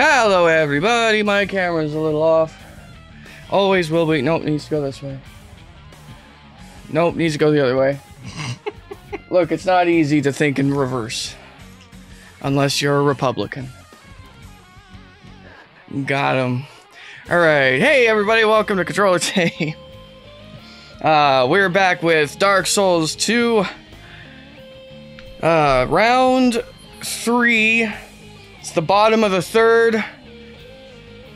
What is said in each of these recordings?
Hello, everybody. My camera's a little off. Always will be. Nope, needs to go this way. Nope, needs to go the other way. Look, it's not easy to think in reverse. Unless you're a Republican. Got him. Alright. Hey, everybody. Welcome to ControllerTape. Uh, we're back with Dark Souls 2. Uh, round 3. It's the bottom of the third.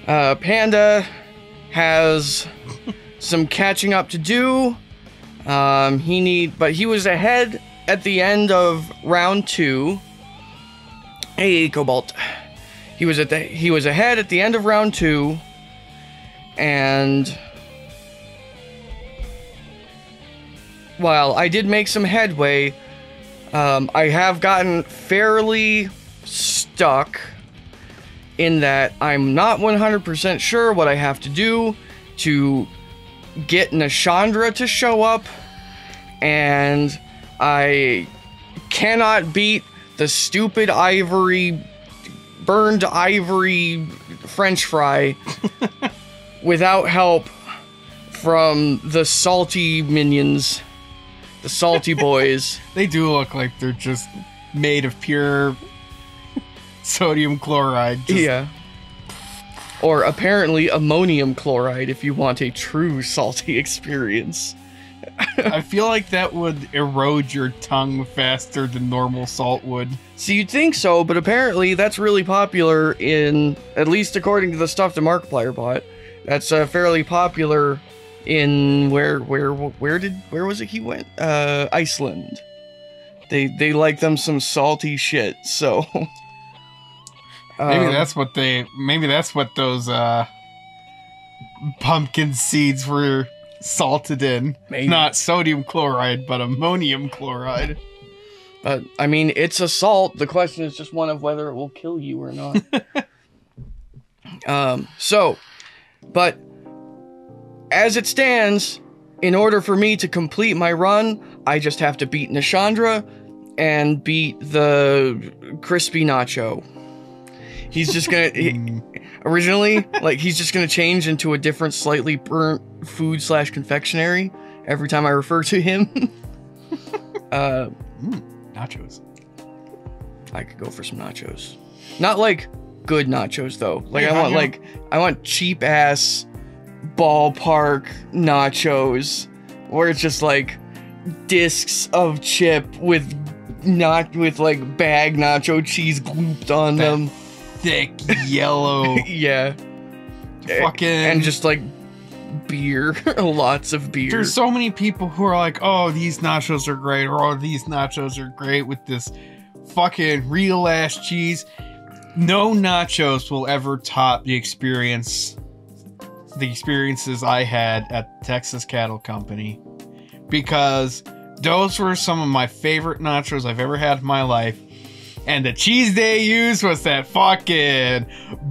Uh, Panda has some catching up to do. Um, he need, but he was ahead at the end of round two. Hey, Cobalt. He was at the he was ahead at the end of round two, and while I did make some headway, um, I have gotten fairly stuck in that I'm not 100% sure what I have to do to get Nashandra to show up, and I cannot beat the stupid ivory, burned ivory french fry without help from the salty minions, the salty boys. They do look like they're just made of pure sodium chloride. Just, yeah. Or apparently ammonium chloride if you want a true salty experience. I feel like that would erode your tongue faster than normal salt would. So you'd think so, but apparently that's really popular in, at least according to the stuff that Markiplier bought, that's uh, fairly popular in where where where did where was it he went? Uh, Iceland. They they like them some salty shit. So maybe um, that's what they. Maybe that's what those uh, pumpkin seeds were salted in. Maybe. Not sodium chloride, but ammonium chloride. But I mean, it's a salt. The question is just one of whether it will kill you or not. um. So, but as it stands, in order for me to complete my run, I just have to beat Nashandra and beat the crispy nacho. He's just gonna he- originally like he's just gonna change into a different, slightly burnt food slash confectionery every time I refer to him. uh, Nachos. I could go for some nachos. Not like good nachos though. Like I want like I want cheap ass ballpark nachos where it's just like discs of chip with not with like bag nacho cheese glooped on That them. Thick yellow yeah. fucking. And just like beer. Lots of beer. There's so many people who are like, oh, these nachos are great, or oh, these nachos are great with this fucking real ass cheese. No nachos will ever top the experience, the experiences I had at Texas Cattle Company, because those were some of my favorite nachos I've ever had in my life. And the cheese they used was that fucking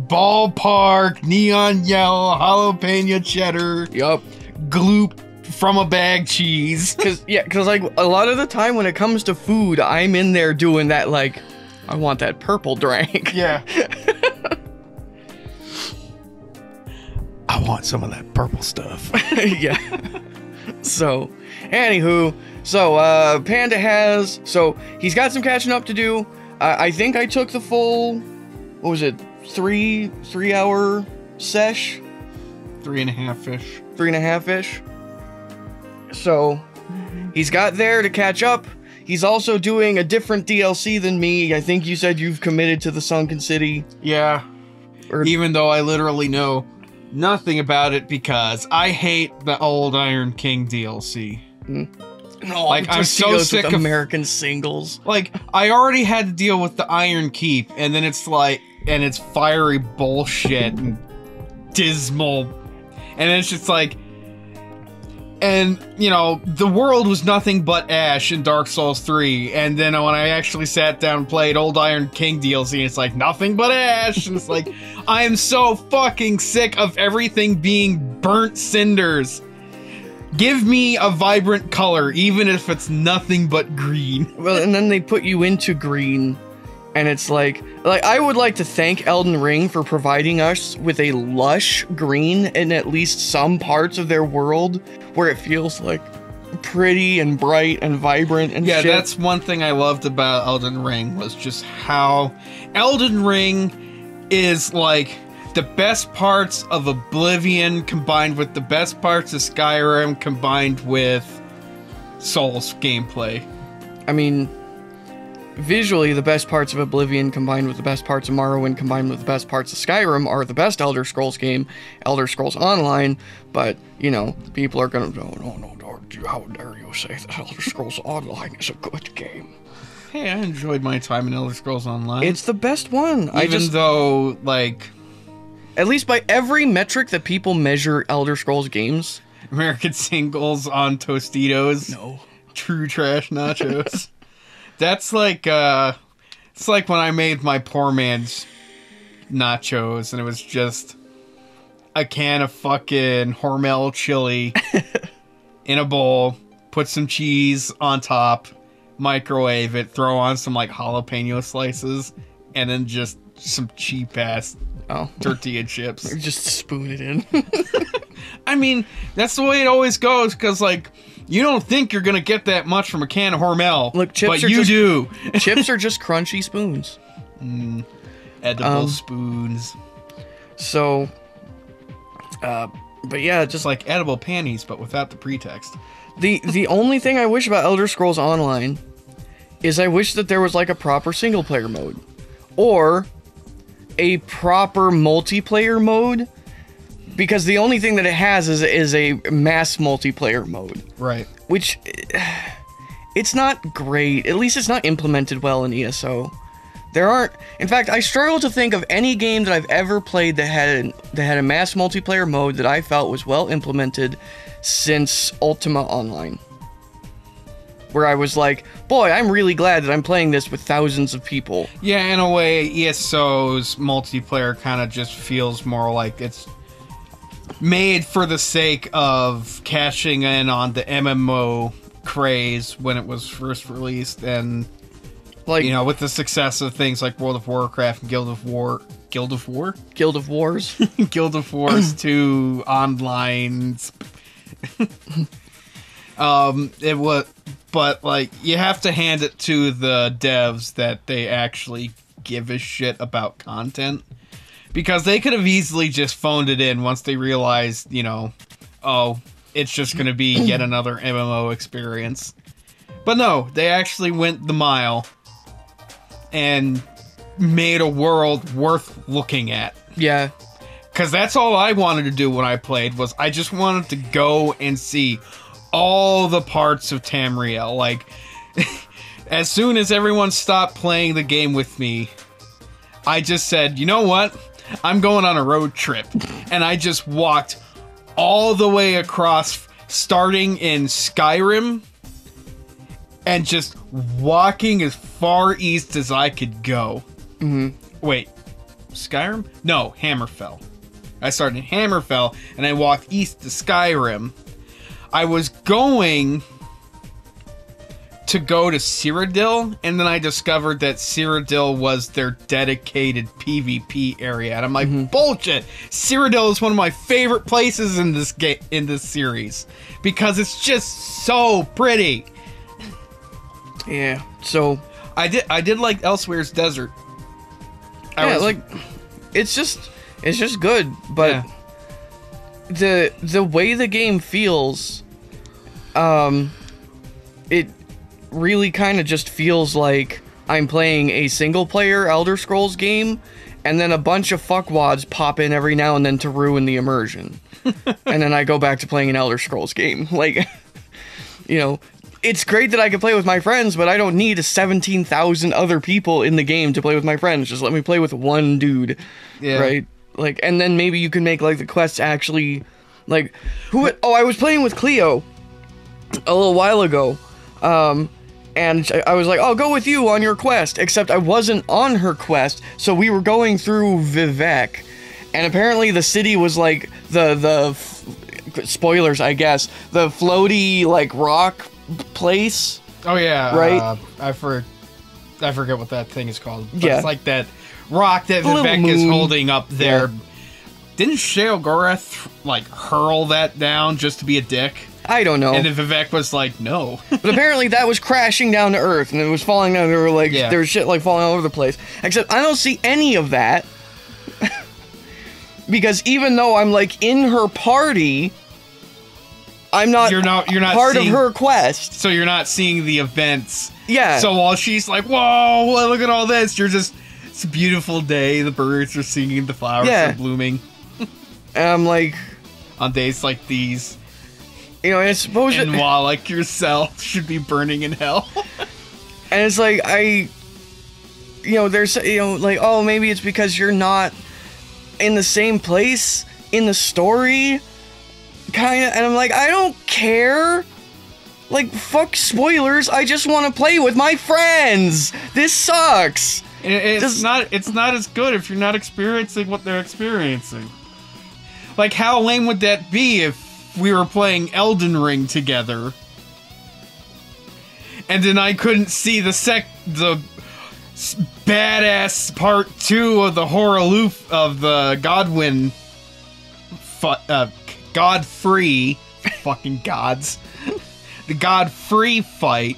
ballpark neon yellow jalapeno cheddar Yup. gloop from a bag cheese. Cause yeah, cause like a lot of the time when it comes to food, I'm in there doing that like I want that purple drink. Yeah. I want some of that purple stuff. yeah. So, anywho, so uh Panda has so he's got some catching up to do. Uh, I think I took the full what was it three three hour sesh Three and a half fish. three and a half ish. So he's got there to catch up. He's also doing a different DLC than me. I think you said you've committed to the Sunken City. Yeah. Or- Even though I literally know nothing about it because I hate the old Iron King DLC. No, Like, I'm so sick of- American singles. Like, I already had to deal with the Iron Keep, and then it's like, and it's fiery bullshit and dismal. And it's just like, and, you know, the world was nothing but ash in Dark Souls 3. And then when I actually sat down and played Old Iron King DLC, it's like, nothing but ash. And it's like, I am so fucking sick of everything being burnt cinders. Give me a vibrant color, even if it's nothing but green. Well, and then they put you into green and it's like like I would like to thank Elden Ring for providing us with a lush green in at least some parts of their world where it feels like pretty and bright and vibrant and Yeah, shit. that's one thing I loved about Elden Ring was just how Elden Ring is like the best parts of Oblivion combined with the best parts of Skyrim combined with Souls gameplay. I mean, visually, the best parts of Oblivion combined with the best parts of Morrowind combined with the best parts of Skyrim are the best Elder Scrolls game, Elder Scrolls Online. But you know, people are gonna no, no, no, no. How dare you say that Elder Scrolls Online is a good game? Hey, I enjoyed my time in Elder Scrolls Online. It's the best one. even I just, though like at least by every metric that people measure Elder Scrolls games. American singles on Tostitos. No. true trash nachos. That's like uh it's like when I made my poor man's nachos and it was just a can of fucking Hormel chili in a bowl, put some cheese on top, microwave it, throw on some like jalapeno slices, and then just some cheap ass Oh, tortilla chips. just spoon it in. I mean, that's the way it always goes because, like, you don't think you're gonna get that much from a can of Hormel, Look, chips but are you just- do. Chips are just crunchy spoons. Edible Um, spoons, So, uh, but yeah, just just like edible panties, but without the pretext. The the only thing I wish about Elder Scrolls Online is I wish that there was like a proper single player mode or a proper multiplayer mode because the only thing that it has is is a mass multiplayer mode. Right. which it's not great. At least it's not implemented well in ESO there aren't in fact I struggle to think of any game that I've ever played that had that had a mass multiplayer mode that I felt was well implemented since Ultima Online where I was like boy I'm really glad that I'm playing this with thousands of people Yeah, in a way, ESO's multiplayer kind of just feels more like it's made for the sake of cashing in on the MMO craze when it was first released, and like you know, with the success of things like World of Warcraft and Guild of War, Guild of War, Guild of Wars Guild of Wars 2 online. um, it was, but like you have to hand it to the devs that they actually give a shit about content because they could have easily just phoned it in once they realized, you know, oh, it's just going to be yet another MMO experience. But no, they actually went the mile and made a world worth looking at. yeah Cause that's all I wanted to do when I played was I just wanted to go and see all the parts of Tamriel. Like as soon as everyone stopped playing the game with me, I just said, you know what? I'm going on a road trip. And I just walked all the way across starting in Skyrim and just walking as far east as I could go. Mm-hmm. Wait, Skyrim? No, Hammerfell. I started in Hammerfell and I walked east to Skyrim. I was going to go to Cyrodiil, and then I discovered that Cyrodiil was their dedicated PvP area, and I'm like, mm-hmm. bullshit! Cyrodiil is one of my favorite places in this game in this series because it's just so pretty. yeah so I did I did like Elsweyr's Desert. I yeah, was- like it's just it's just good, but Yeah. The the way the game feels, um, it really kind of just feels like I'm playing a single player Elder Scrolls game, and then a bunch of fuckwads pop in every now and then to ruin the immersion, and then I go back to playing an Elder Scrolls game. Like, you know. It's great that I can play with my friends, but I don't need 17,000 other people in the game to play with my friends. Just let me play with one dude Yeah. right? Like, and then maybe you can make like the quests actually, like, who? Oh, I was playing with Cleo a little while ago, um, and I- I was like, "I'll go with you on your quest," except I wasn't on her quest, so we were going through Vivec, and apparently the city was like the the f- spoilers, I guess, the floaty like rock place. Oh yeah, Right? Uh, I for I forget what that thing is called. Yeah. It's like that rock that The Vivec is holding up there. Yeah. Didn't Sheogorath like hurl that down just to be a dick? I don't know. And then Vivec was like, no. But apparently that was crashing down to earth and it was falling down. There were like Yeah. there was shit like falling all over the place. Except I don't see any of that. because even though I'm like in her party, I'm not You're not- you're not part seeing- of her quest. so you're not seeing the events. Yeah. So while she's like, whoa, look at all this, you're just, it's a beautiful day. The birds are singing, the flowers Yeah. are blooming and I'm like, on days like these. you know, and it's supposed And while like yourself should be burning in hell. and it's like I you know, there's you know, like, oh maybe it's because you're not in the same place in the story. Kinda and I'm like, I don't care. Like, fuck spoilers. I just want to play with my friends. This sucks. It's not it's not as good if you're not experiencing what they're experiencing. Like how lame would that be if we were playing Elden Ring together? And then I couldn't see the sec the badass part 2 of the horror loop of the Godwyn fu- uh Godfrey fucking gods. the Godfrey fight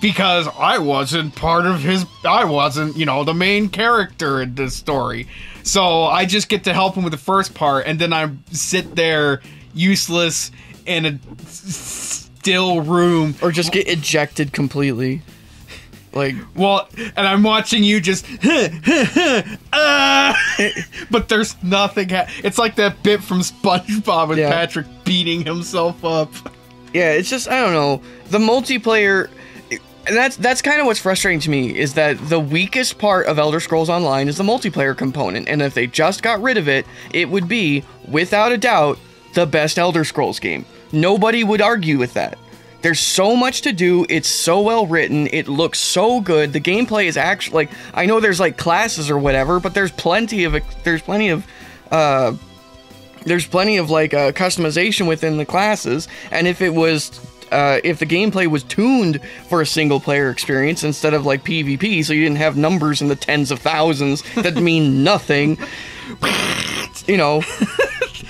because I wasn't part of his I wasn't, you know, the main character in this story. So I just get to help him with the first part and then I sit there useless in a still room Or just get ejected completely. Like, well and I'm watching you just uh, but there's nothing ha- it's like that bit from SpongeBob with Yeah. Patrick beating himself up. yeah, it's just I don't know. The multiplayer and that's that's kind of what's frustrating to me is that the weakest part of Elder Scrolls Online is the multiplayer component, and if they just got rid of it, it would be without a doubt the best Elder Scrolls game. Nobody would argue with that. There's so much to do. It's so well written. It looks so good. The gameplay is actually like I know there's like classes or whatever, but there's plenty of there's plenty of uh there's plenty of like uh, customization within the classes and if it was uh, if the gameplay was tuned for a single player experience instead of like pvp so you didn't have numbers in the tens of thousands that mean nothing you know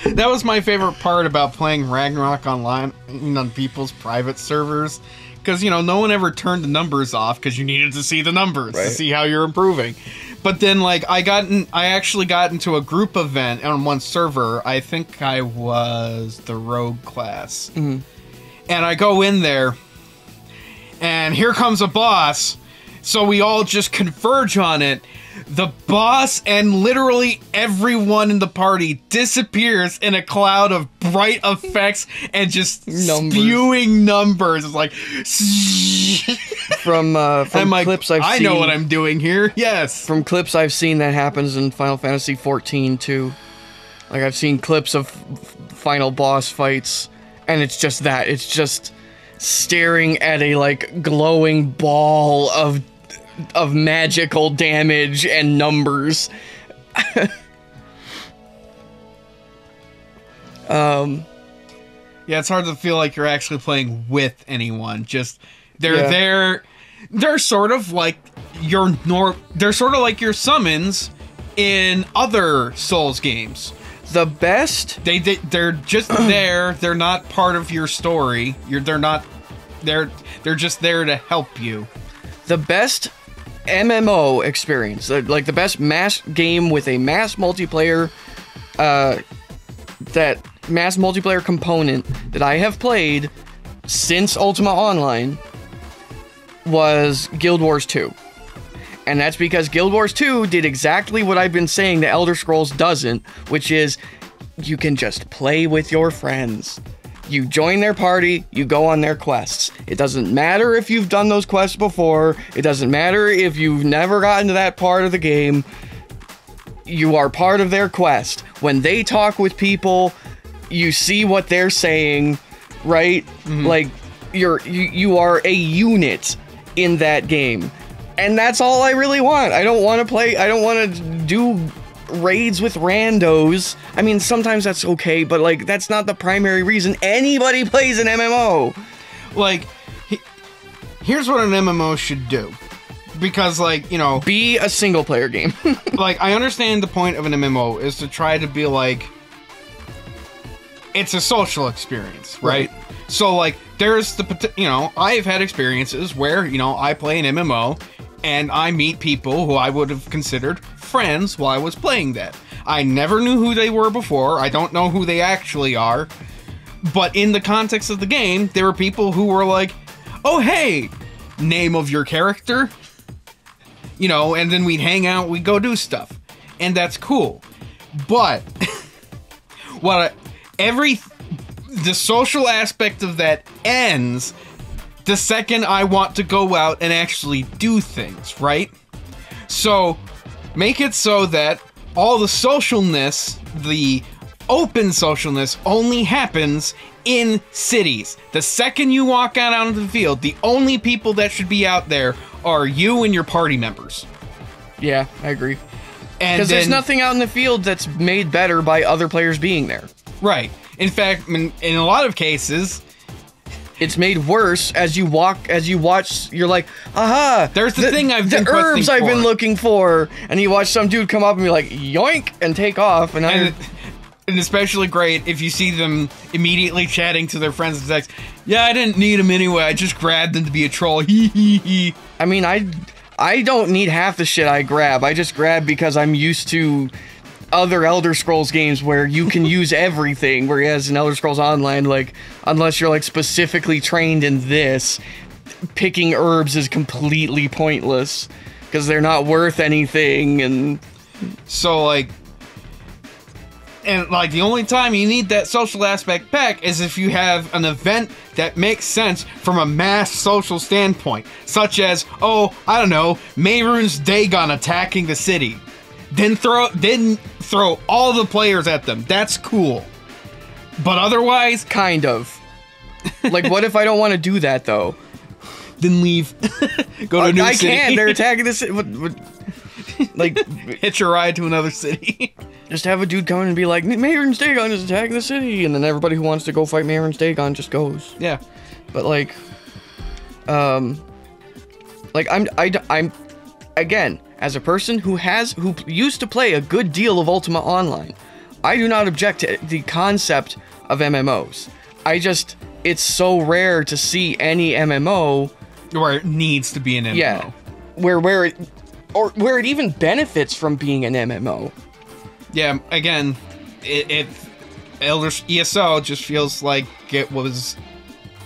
That was my favorite part about playing Ragnarok online on people's private servers. Because, you know, no one ever turned the numbers off because you needed to see the numbers to see how you're improving. But then, like, I got in, I actually got into a group event on one server. I think I was the rogue class. And I go in there, and here comes a boss. So we all just converge on it. The boss and literally everyone in the party disappears in a cloud of bright effects and just Numbers. spewing numbers. It's like, from uh from like, clips i've I seen know what I'm doing here. Yes. from clips i've seen that happens in final fantasy 14 too like i've seen clips of final boss fights and it's just that it's just staring at a like glowing ball of of magical damage and numbers um Yeah, it's hard to feel like you're actually playing with anyone. Just they're Yeah. there. They're sort of like your nor. They're sort of like your summons in other Souls games. The best They, they they're just there. They're not part of your story. You're they're not. They're they're just there to help you. the best MMO experience, like the best mass game with a mass multiplayer, uh, that mass multiplayer component that I have played since Ultima Online was Guild Wars 2. And that's because Guild Wars 2 did exactly what I've been saying the Elder Scrolls doesn't, which is you can just play with your friends. You join their party, you go on their quests. It doesn't matter if you've done those quests before, it doesn't matter if you've never gotten to that part of the game. You are part of their quest. When they talk with people, you see what they're saying, right? Mm-hmm. Like you're you, you are a unit in that game. And that's all I really want. I don't want to play I don't want to do raids with randos. I mean, sometimes that's okay, but like that's not the primary reason anybody plays an MMO. Like, he, here's what an MMO should do. because like you know Be a single player game. like I understand the point of an MMO is to try to be like it's a social experience, right? So like there's the pot- you know I've had experiences where you know I play an MMO and I meet people who I would have considered friends while I was playing that. I never knew who they were before. I don't know who they actually are. But in the context of the game, there were people who were like, "Oh hey, name of your character." You know, and then we'd hang out, we'd go do stuff. And that's cool. But what I, every the social aspect of that ends the second I want to go out and actually do things, right? So make it so that all the socialness, the open socialness, only happens in cities. The second you walk out onto the field, the only people that should be out there are you and your party members. yeah, I agree. Because there's nothing out in the field that's made better by other players being there. right. In fact, in, in a lot of cases, It's made worse as you walk, as you watch. You're like, aha! There's the thing I've the been herbs I've been looking for, and you watch some dude come up and be like, yoink, and take off, and, and, I, and especially great if you see them immediately chatting to their friends and text. Yeah, I didn't need them anyway. I just grabbed them to be a troll. Hee hee hee. I mean, I, I don't need half the shit I grab. I just grab because I'm used to other Elder Scrolls games where you can use everything. Whereas in Elder Scrolls Online, like unless you're like specifically trained in this, picking herbs is completely pointless because they're not worth anything. And So like, and like the only time you need that social aspect back is if you have an event that makes sense from a mass social standpoint, such as oh I don't know Mehrunes Dagon attacking the city, then throw then throw all the players at them. That's cool, but otherwise kind of. like, what if I don't want to do that though? then leave. Go to a new I city. can't. They're attacking the city. What, what, like, Hitch a ride to another city. just have a dude come in and be like, Mehrunes Dagon is attacking the city, and then everybody who wants to go fight Mehrunes Dagon just goes. yeah. But like, um, like I'm, I, I'm, again, as a person who has, who used to play a good deal of Ultima Online, I do not object to the concept of MMOs. I just, it's so rare to see any MMO Where it needs to be an MMO. yeah, where where it or where it even benefits from being an MMO. Yeah, again, it, it Elder ESO just feels like it was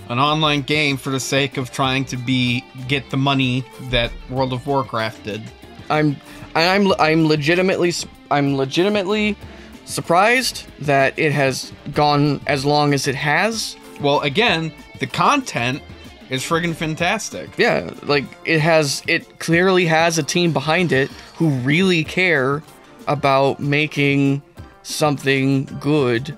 an online game for the sake of trying to be get the money that World of Warcraft did. I'm I'm I'm legitimately I'm legitimately surprised that it has gone as long as it has. Well, again, the content is friggin' fantastic. Yeah, like it has it clearly has a team behind it who really care about making something good,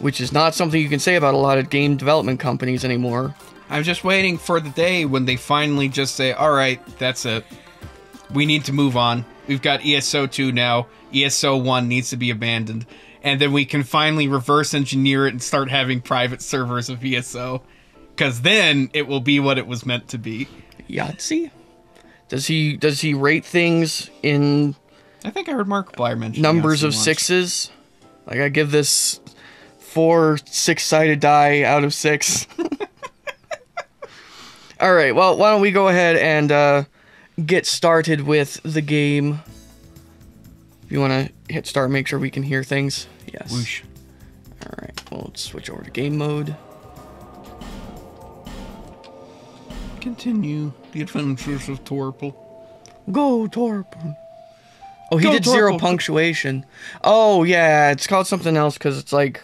which is not something you can say about a lot of game development companies anymore. I'm just waiting for the day when they finally just say, "All right, that's it. We need to move on. We've got ESO 2 now. ESO 1 needs to be abandoned." And then we can finally reverse engineer it and start having private servers of ESO. Cuz then it will be what it was meant to be. Yahtzee? Does he does he rate things in I think I heard Markiplier mention numbers Yahtzee of once. sixes? Like I give this four six-sided die out of six. All right. Well, why don't we go ahead and uh, get started with the game? If you want to hit start, make sure we can hear things. Yes. Whoosh. All right. Well, let's switch over to game mode. Continue the adventures of Torple. Go Torp. Oh, he Go, did zero punctuation. Oh yeah, it's called something else because it's like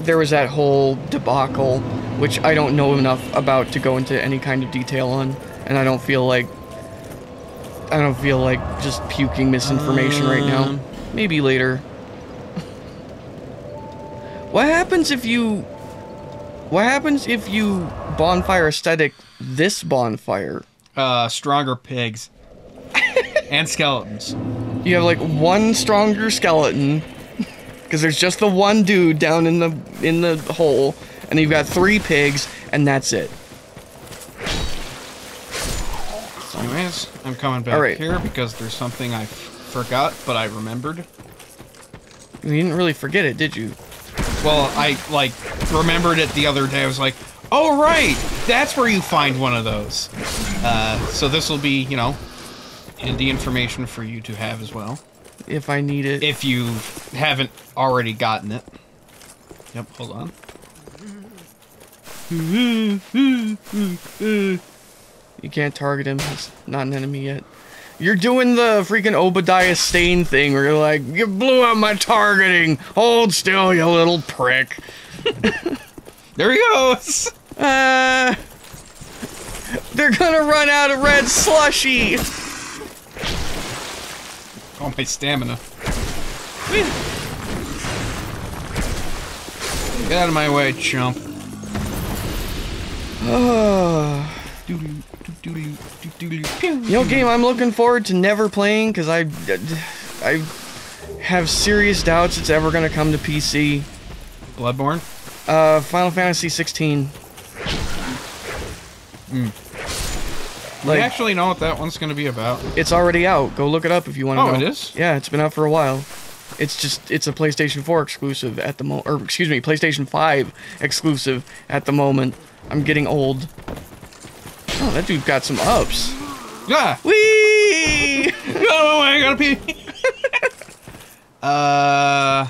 there was that whole debacle, which I don't know enough about to go into any kind of detail on, and I don't feel like I don't feel like just puking misinformation right now. Um. Maybe later. what happens if you? What happens if you bonfire ascetic this bonfire? Uh stronger pigs. and skeletons. You have like one stronger skeleton because there's just the one dude down in the in the hole, and you've got three pigs, and that's it. Anyways, coming back right. here because there's something I forgot, but I remembered. You didn't really forget it, did you? Well, I like remembered it the other day. I was like, "Oh right, that's where you find one of those." Uh, so this will be, you know, handy information for you to have as well, If I need it. if you haven't already gotten it. Yep. Hold on. You can't target him. He's not an enemy yet. You're doing the freaking Obadiah Stane thing where you're like, you blew up my targeting. Hold still, you little prick. There he goes. Uh, they're gonna run out of red slushy. Oh, my stamina. Get out of my way, chump. You know, game I'm looking forward to never playing because I, I have serious doubts it's ever gonna come to PC. Bloodborne? Uh, Final Fantasy 16. we Like, actually know what that one's going to be about. it's already out. Go look it up if you want to know. Oh, know. it is? Yeah, it's been out for a while. It's just it's a PlayStation 4 exclusive at the moment, or excuse me, PlayStation 5 exclusive at the moment. I'm getting old. Oh, that dude got some ups. Ah! Whee! Oh, I gotta pee. uh,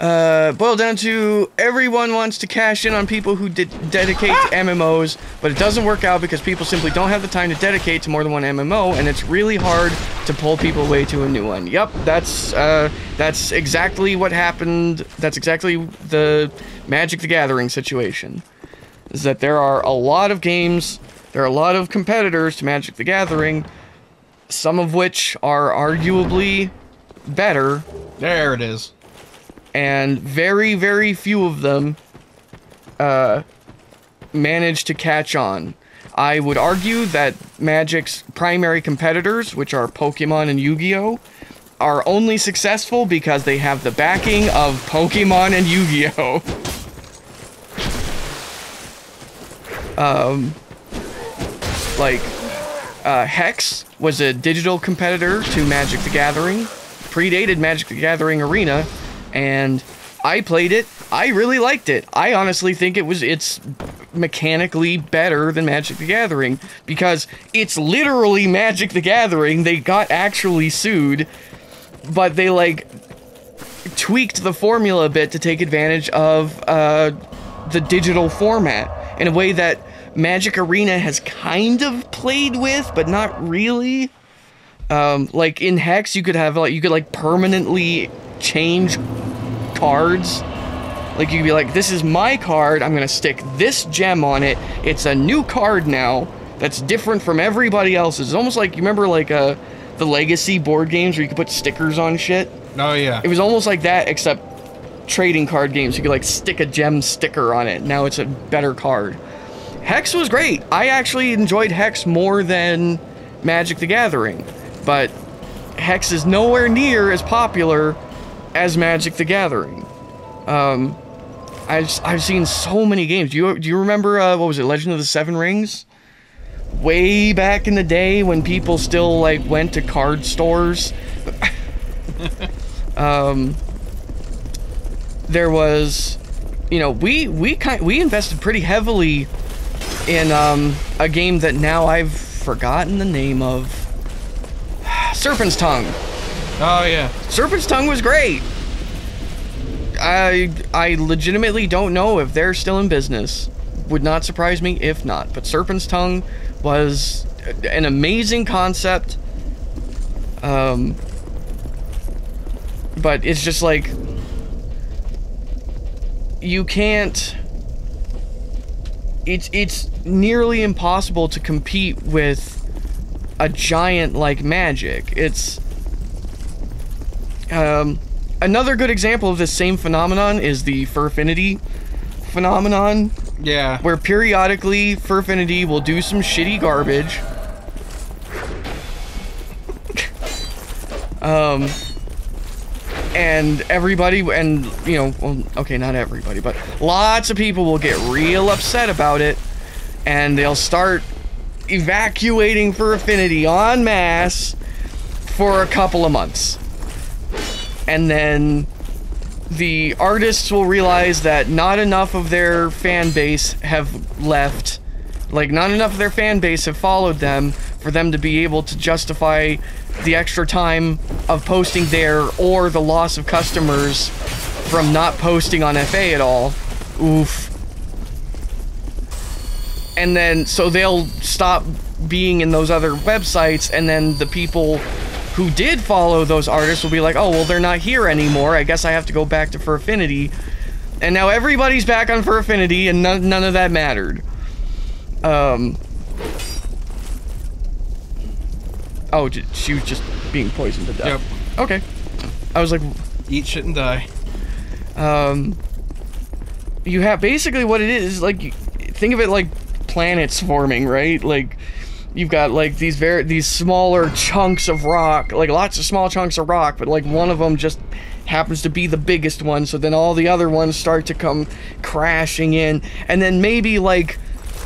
Uh, boiled down to everyone wants to cash in on people who did dedicate to MMOs, but it doesn't work out because people simply don't have the time to dedicate to more than one MMO, and it's really hard to pull people away to a new one. Yep, that's uh, that's exactly what happened. That's exactly the Magic the Gathering situation. Is that there are a lot of games, there are a lot of competitors to Magic the Gathering, some of which are arguably better. There it is. and very very few of them uh manage to catch on. I would argue that magic's primary competitors which are pokemon and yu-gi-oh are only successful because they have the backing of pokemon and yu-gi-oh um like uh, Hex was a digital competitor to Magic the Gathering, predated Magic the Gathering Arena, and I played it. I really liked it. I honestly think it was it's mechanically better than Magic the Gathering because it's literally Magic the Gathering. They got actually sued, but they like tweaked the formula a bit to take advantage of uh, the digital format in a way that Magic Arena has kind of played with, but not really. Um, like in Hex, you could have like you could like permanently change cards. Like you could be like, this is my card. I'm gonna stick this gem on it. It's a new card now that's different from everybody else's. It's almost like you remember like uh, the Legacy board games where you could put stickers on shit. Oh, yeah. It was almost like that, except trading card games. You could like stick a gem sticker on it. Now it's a better card. Hex was great. I actually enjoyed Hex more than Magic the Gathering, but Hex is nowhere near as popular as Magic the Gathering. Um, I've I've seen so many games. Do you do you remember uh, what was it, Legend of the Seven Rings? Way back in the day when people still like went to card stores. um, there was, you know, we we kind we invested pretty heavily in um, a game that now I've forgotten the name of. Serpent's Tongue. Oh, yeah. Serpent's Tongue was great. I I legitimately don't know if they're still in business. Would not surprise me if not. But Serpent's Tongue was an amazing concept. Um, but it's just like you can't. It's it's nearly impossible to compete with a giant like Magic. It's um, another good example of this same phenomenon is the Furfinity phenomenon, Yeah. where periodically Furfinity will do some shitty garbage. um, and everybody, and you know, well, okay, not everybody, but lots of people will get real upset about it, and they'll start evacuating Fur Affinity en masse for a couple of months. And then the artists will realize that not enough of their fan base have left. Like, not enough of their fan base have followed them for them to be able to justify the extra time of posting there or the loss of customers from not posting on FA at all. Oof. And then, so they'll stop being in those other websites, and then the people who did follow those artists will be like, oh, well, they're not here anymore. I guess I have to go back to Fur Affinity. And now everybody's back on Fur Affinity, and none, none of that mattered. Um. Oh, she was just being poisoned to death. Yep. Okay. I was like, Eat shit and die. um, you have basically what it is like. Think of it like planets forming, right? Like you've got like these very these smaller chunks of rock, like lots of small chunks of rock, but like one of them just happens to be the biggest one. So then all the other ones start to come crashing in, and then maybe like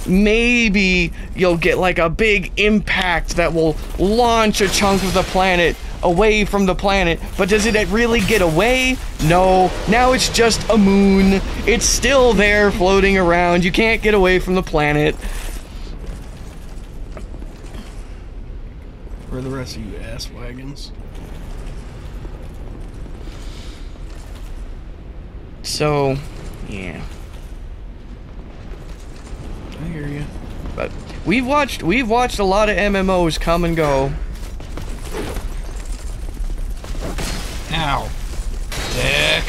maybe you'll get like a big impact that will launch a chunk of the planet away from the planet. But does it really get away? No. Now it's just a moon. It's still there floating around. You can't get away from the planet. For the rest of you ass wagons. So, yeah. I hear you. But we've watched we've watched a lot of MMOs come and go. Ow. Dick.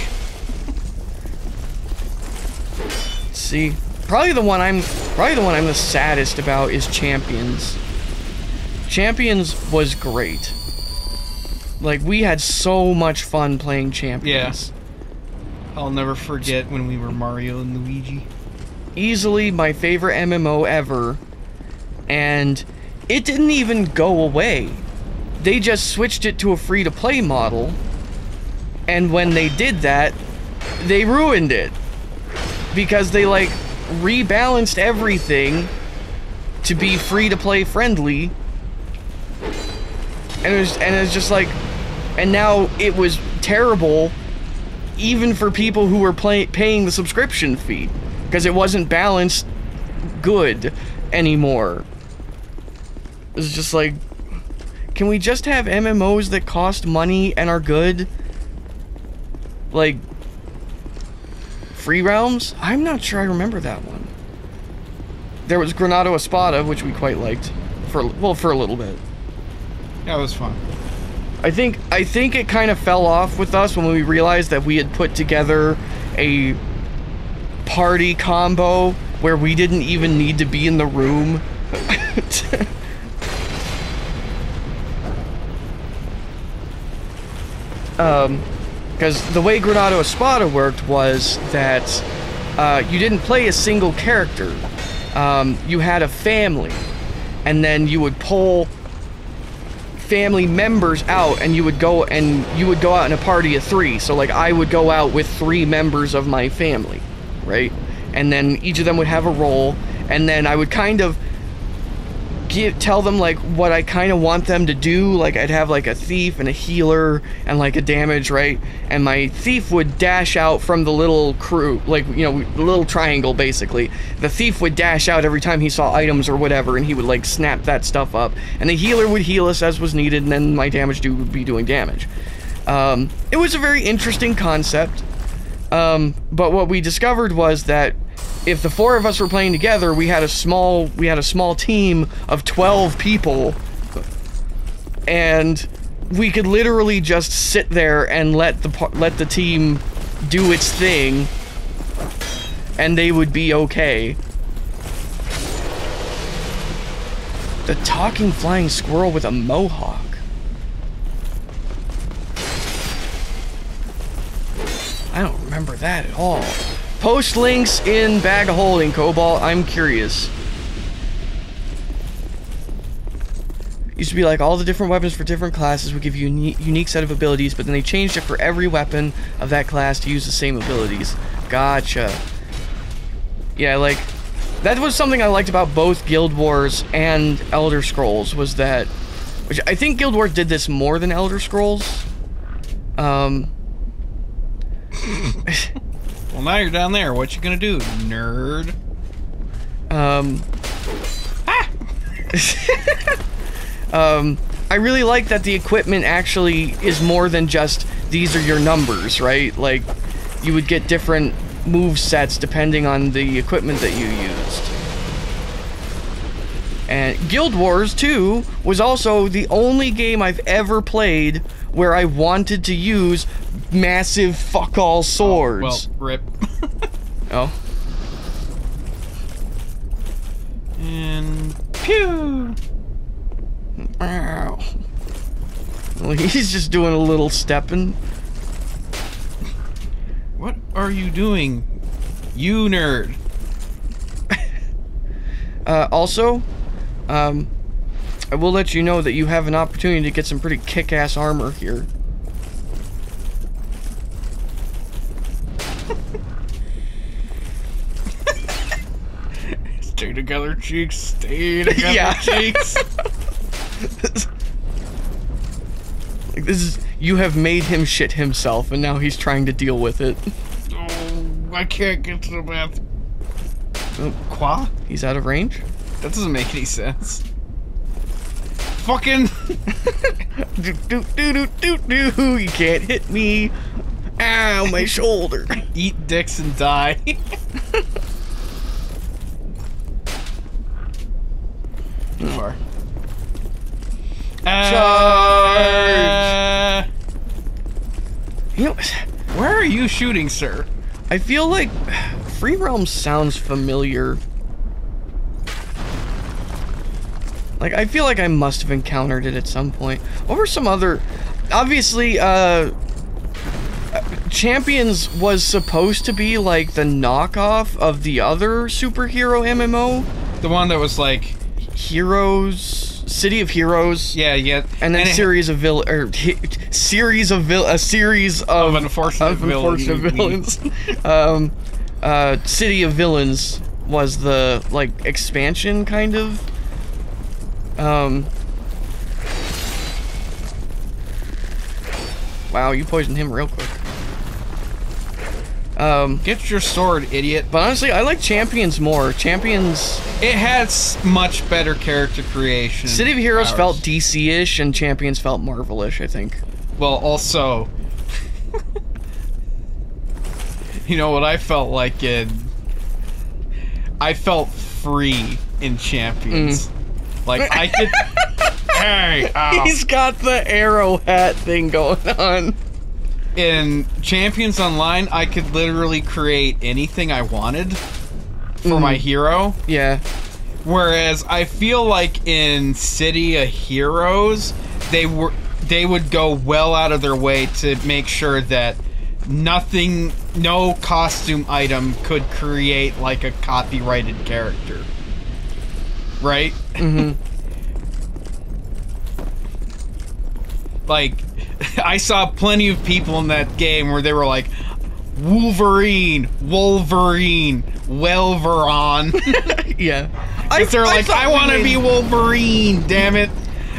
See, probably the one I'm probably the one I'm the saddest about is Champions. Champions was great. Like we had so much fun playing Champions. I'll never forget when we were Mario and Luigi. Easily my favorite MMO ever. And it didn't even go away. They just switched it to a free to play model. And when they did that, they ruined it. Because they like rebalanced everything to be free to play friendly. And it was and it's just like and now it was terrible even for people who were play, paying the subscription fee because it wasn't balanced good anymore. It's just like can we just have MMOs that cost money and are good? Like Free Realms? I'm not sure I remember that one. There was Granado Espada, which we quite liked for well for a little bit. Yeah, it was fun. I think I think it kind of fell off with us when we realized that we had put together a party combo where we didn't even need to be in the room. um, because the way Granado Espada worked was that uh, you didn't play a single character. Um, you had a family, and then you would pull family members out and you would go and you would go out in a party of three so like i would go out with three members of my family right? And then each of them would have a role and then i would kind of give tell them like what i kind of want them to do. Like i'd have like a thief and a healer and like a damage right? And my thief would dash out from the little crew like you know the little triangle basically. The thief would dash out every time he saw items or whatever and he would like snap that stuff up. And the healer would heal us as was needed and then my damage dude would be doing damage. Um, it was a very interesting concept um, but what we discovered was that if the four of us were playing together, we had a small we had a small team of 12 people and we could literally just sit there and let the let the team do its thing and they would be okay. The talking flying squirrel with a mohawk. Remember that at all. Post links in bag of holding, Cobalt. I'm curious. Used to be like all the different weapons for different classes would give you a unique set of abilities, but then they changed it for every weapon of that class to use the same abilities. Gotcha. Yeah, like that was something I liked about both Guild Wars and Elder Scrolls was that, which I think Guild Wars did this more than Elder Scrolls. Um, Well, now you're down there. What you gonna do, nerd? um, Ah! um, I really like that the equipment actually is more than just these are your numbers, right? Like, you would get different move sets depending on the equipment that you used. And Guild Wars 2 was also the only game I've ever played where I wanted to use massive fuck all swords. Well, rip. Oh. and pew. Ow. Well, he's just doing a little stepping. What are you doing, you nerd? Uh, also, um, I will let you know that you have an opportunity to get some pretty kick-ass armor here. Stay together, cheeks. Stay together, Yeah. cheeks. Like this is you have made him shit himself, and now he's trying to deal with it. Oh, I can't get to the bathroom. Oh, Qua? he's out of range. That doesn't make any sense. Fucking. Do do do do do do. You can't hit me. Ow, my shoulder. Eat dicks and die. Too far. Uh, You know, where are you shooting, sir? I feel like Free Realm sounds familiar. Like I feel like I must have encountered it at some point. What were some other obviously uh Champions was supposed to be like the knockoff of the other superhero MMO, The one that was like, Heroes City of Heroes. yeah, yeah, And then it- series of vill hi- series of vil- a series of, Of unfortunate of unfortunate villains. villains. um, uh, City of Villains was the like expansion kind of. Um. Wow, you poisoned him real quick. Um, Get your sword, idiot. but honestly, I like Champions more. Champions, It has much better character creation. City of Heroes powers. felt DC-ish, and Champions felt Marvel-ish. I think. Well, also, you know what I felt like in. I felt free in Champions. Like I could. hey. He's got the arrow hat thing going on. in Champions Online, I could literally create anything I wanted for my mm. hero. Yeah. Whereas I feel like in City of Heroes, they were they would go well out of their way to make sure that nothing, no costume item could create like a copyrighted character. Right? Hmm Like, I saw plenty of people in that game where they were like, Wolverine, Wolverine, Welveron. yeah. Because they're like, I want to be Wolverine, damn it.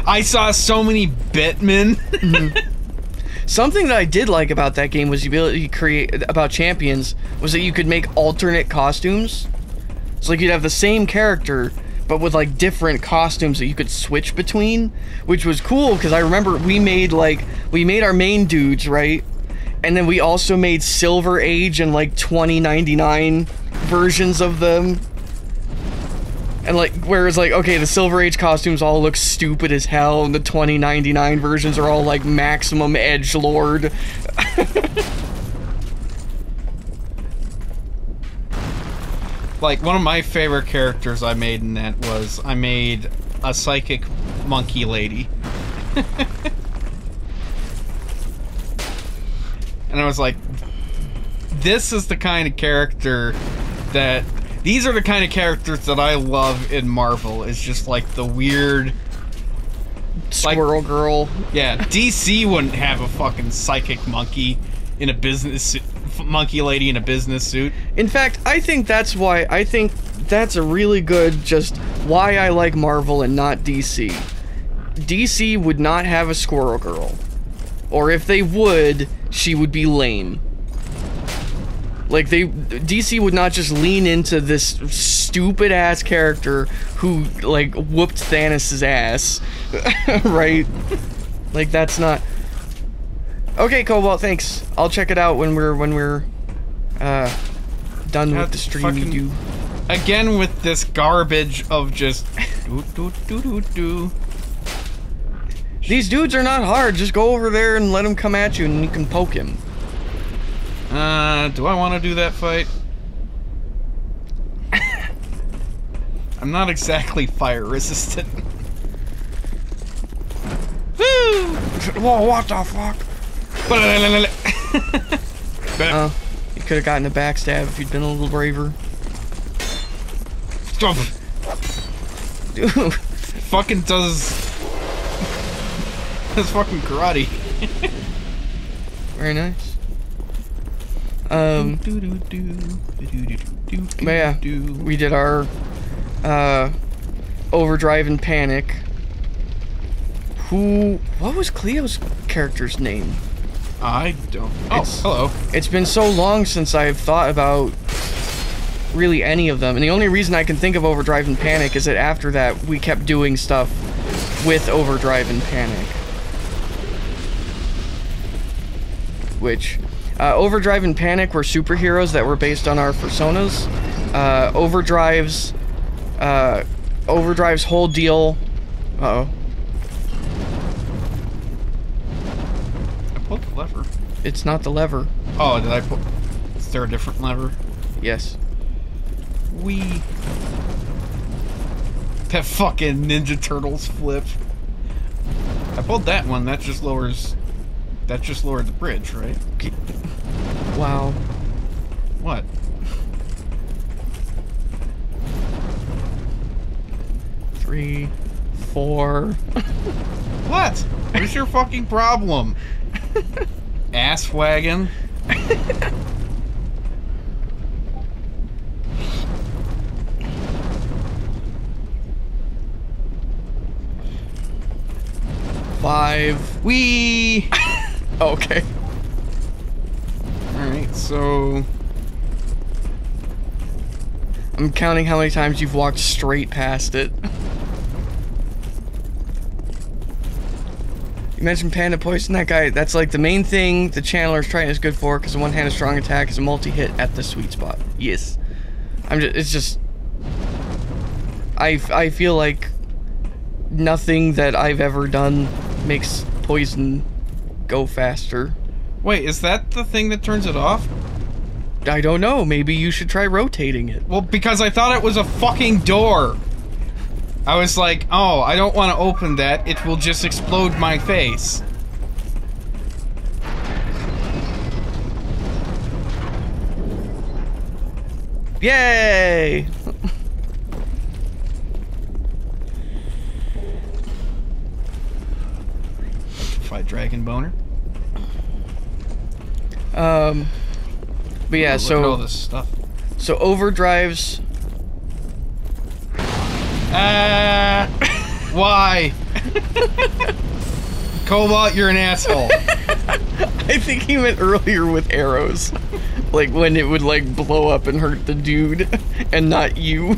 I saw so many Bitmen. Something that I did like about that game was the ability to create about champions was that you could make alternate costumes. So like you'd have the same character, but with like different costumes that you could switch between, which was cool because I remember we made like we made our main dudes right, and then we also made Silver Age and like 2099 versions of them. And like, whereas like, okay, the Silver Age costumes all look stupid as hell, and the 2099 versions are all like maximum edge lord. like, one of my favorite characters I made in that was I made a psychic monkey lady. and I was like, this is the kind of character that. These are the kind of characters that I love in Marvel. Is just like the weird. Squirrel Girl. Yeah, DC wouldn't have a fucking psychic monkey in a business suit, monkey lady in a business suit. In fact, I think that's why I think that's a really good just why I like Marvel and not DC. DC would not have a Squirrel Girl. Or if they would, she would be lame. Like they DC would not just lean into this stupid ass character who like whooped Thanos' ass. right? Like that's not Okay, Cobalt, thanks. I'll check it out when we're when we're uh done God, with the stream fucking- we do. Again with this garbage of just do do do do do. These dudes are not hard. Just go over there and let him come at you and you can poke him. Uh, do I want to do that fight? I'm not exactly fire resistant. Whoa, what the fuck? Uh, Oh, you could have gotten a backstab if you'd been a little braver. Dude, fucking does does fucking karate. very nice. Um, but yeah, we did our uh, overdrive and panic. Who? What was Cleo's character's name? I don't. Oh, It's- hello. It's been so long since I've thought about really any of them, and the only reason I can think of Overdrive and Panic is that after that we kept doing stuff with Overdrive and Panic. Which, uh, Overdrive and Panic were superheroes that were based on our personas. Uh, Overdrive's, uh, Overdrive's whole deal. Uh oh, it's not the lever. Oh, did I pull? Is there a different lever? Yes. We. That fucking Ninja Turtles flip. I pulled that one. That just lowers. That just lowered the bridge, right? Wow. What? Three, four. What? What's your fucking problem? Ass wagon. Five. We. Okay. All right, so I'm counting how many times you've walked straight past it. You mentioned Panda Poison, that guy, that's like the main thing the Channeler's Trident is good for, because a one-handed strong attack is a multi-hit at the sweet spot. Yes. I'm just, it's just... I, I feel like nothing that I've ever done makes poison go faster. wait, is that the thing that turns it off? I don't know, maybe you should try rotating it. Well, because I thought it was a fucking door. I was like, oh, I don't want to open that. It will just explode my face. Yay! Fight Dragon Boner. Um, but yeah, Look at all so this stuff. so overdrives. Ah, why? Cobalt, you're an asshole. I think he meant earlier with arrows, like when it would like blow up and hurt the dude, and not you.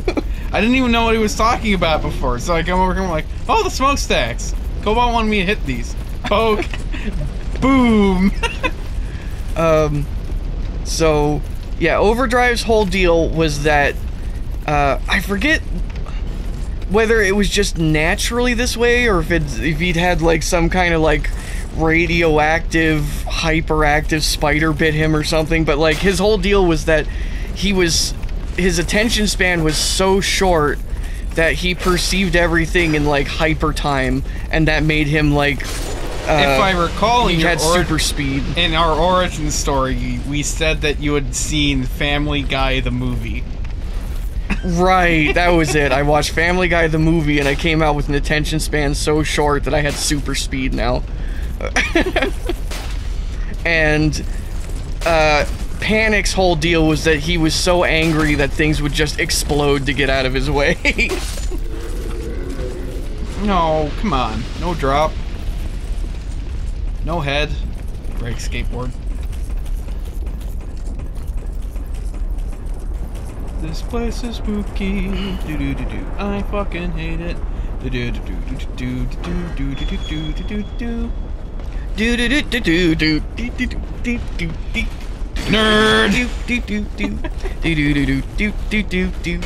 I didn't even know what he was talking about before, so I come over here and I'm like, oh, the smokestacks. Cobalt wanted me to hit these. Poke. Boom. um, so yeah, overdrive's whole deal was that uh, I forget whether it was just naturally this way or if it if he'd had like some kind of like radioactive hyperactive spider bit him or something but like his whole deal was that he was his attention span was so short that he perceived everything in like hyper time and that made him like uh, if I recall, he had super speed in our origin story, we said that you had seen Family Guy the movie. Right, that was it. I watched Family Guy the movie and I came out with an attention span so short that I had super speed now. and uh Panic's whole deal was that he was so angry that things would just explode to get out of his way. No, come on. No drop. No head. Break skateboard. This place is spooky. Do do do do. I fucking hate it. Do do do do do do do do do do do do. do do do do do do do do do do do Nerd. do do do do do do do do do do do do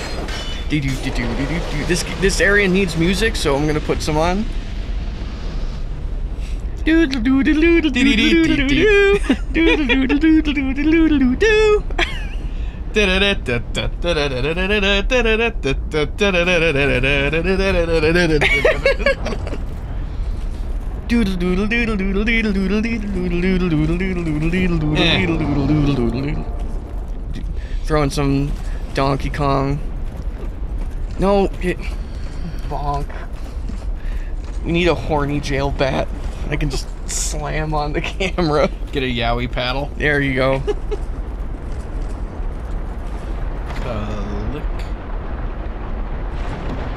do do do do do This this area needs music, so I'm gonna put some on. Do do do do do do do do do do do do do do do do Doodle doodle doodle doodle doodle doodle doodle doodle doodle doodle doodle doodle doodle doodle doodle doodle. Throwing some Donkey Kong. No, it, bonk. We need a horny jail bat. I can just slam on the camera. Get a yaoi paddle. There you go. Uh, lick.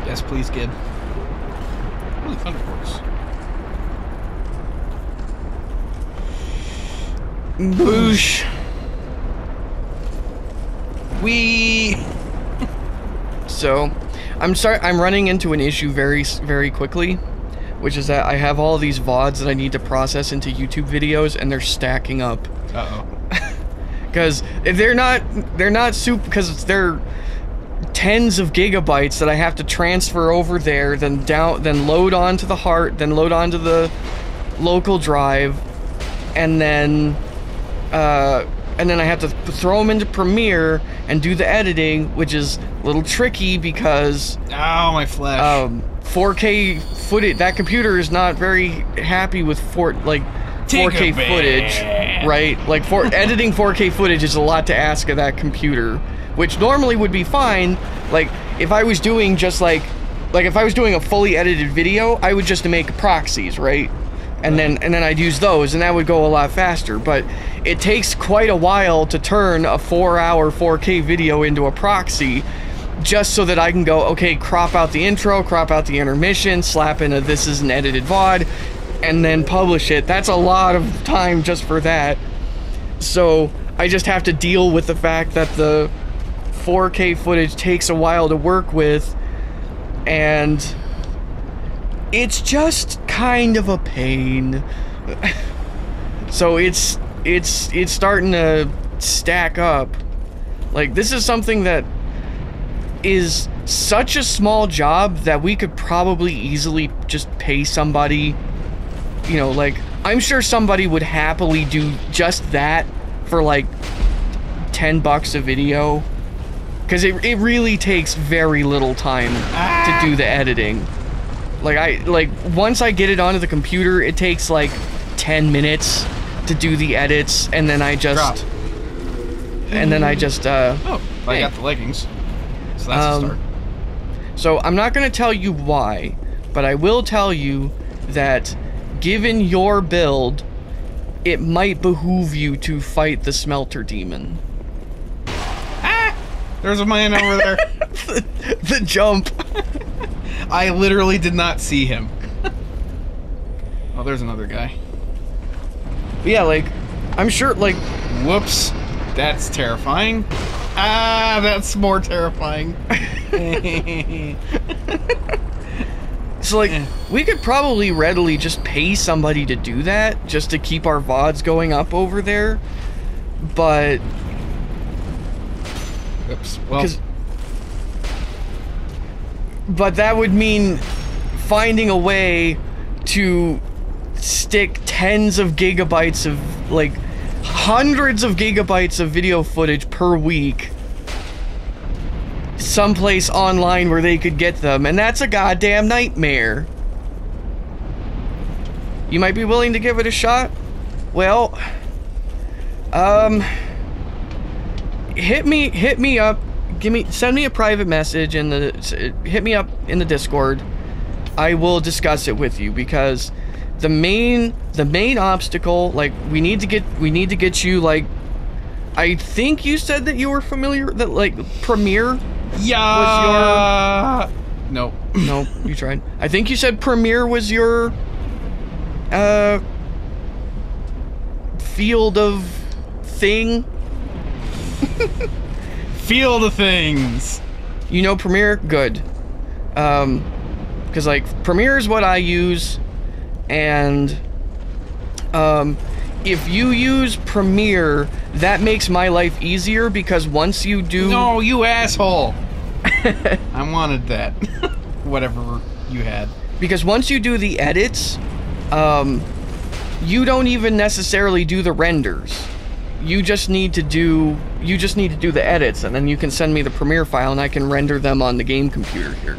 Yes, please, kid. Ooh, thunder force. Boosh. We. So, I'm sorry. I'm running into an issue very, very quickly, which is that I have all these vods that I need to process into YouTube videos, and they're stacking up. Uh oh. Because they're not, they're not super. Because they're tens of gigabytes that I have to transfer over there, then down, then load onto the heart, then load onto the local drive, and then uh, and then I have to throw them into Premiere and do the editing, which is a little tricky because oh my flesh. um, 4K footage. That computer is not very happy with four like Take a 4K bit. footage, right? Like for editing 4K footage is a lot to ask of that computer, which normally would be fine. Like if I was doing just like like if I was doing a fully edited video, I would just make proxies, right? And then and then I'd use those and that would go a lot faster, but it takes quite a while to turn a 4-hour 4K video into a proxy just so that I can go, okay, crop out the intro, crop out the intermission, slap in a this is an edited VOD, and then publish it. That's a lot of time just for that. So I just have to deal with the fact that the 4K footage takes a while to work with, and it's just kind of a pain. so it's it's it's starting to stack up. Like this is something that is such a small job that we could probably easily just pay somebody, you know, like I'm sure somebody would happily do just that for like 10 bucks a video cuz it it really takes very little time to do the editing. Like I like once I get it onto the computer, it takes like 10 minutes to do the edits and then I just Drop. and then I just uh Oh, I Hey. got the leggings. So that's Um, a start. So I'm not going to tell you why, but I will tell you that given your build, it might behoove you to fight the smelter demon. There's a man over there. the jump. I literally did not see him. oh, there's another guy. But yeah, like I'm sure like Whoops. That's terrifying. Ah, that's more terrifying. so like we could probably readily just pay somebody to do that just to keep our vods going up over there. But Oops. Well, but that would mean finding a way to stick tens of gigabytes of like hundreds of gigabytes of video footage per week someplace online where they could get them and that's a goddamn nightmare you might be willing to give it a shot well um hit me hit me up give me send me a private message in the hit me up in the discord i will discuss it with you because the main the main obstacle like we need to get we need to get you like I think you said that you were familiar that like Premiere. Yeah. Nope. No, you tried. I think you said Premiere was your uh field of thing. Feel the things. You know Premiere? Good. Um, because like Premiere is what I use, and um, if you use Premiere, that makes my life easier because once you do, No, you asshole. I wanted that. Whatever you had. because once you do the edits, um, you don't even necessarily do the renders. You just need to do you just need to do the edits, and then you can send me the Premiere file, and I can render them on the game computer here.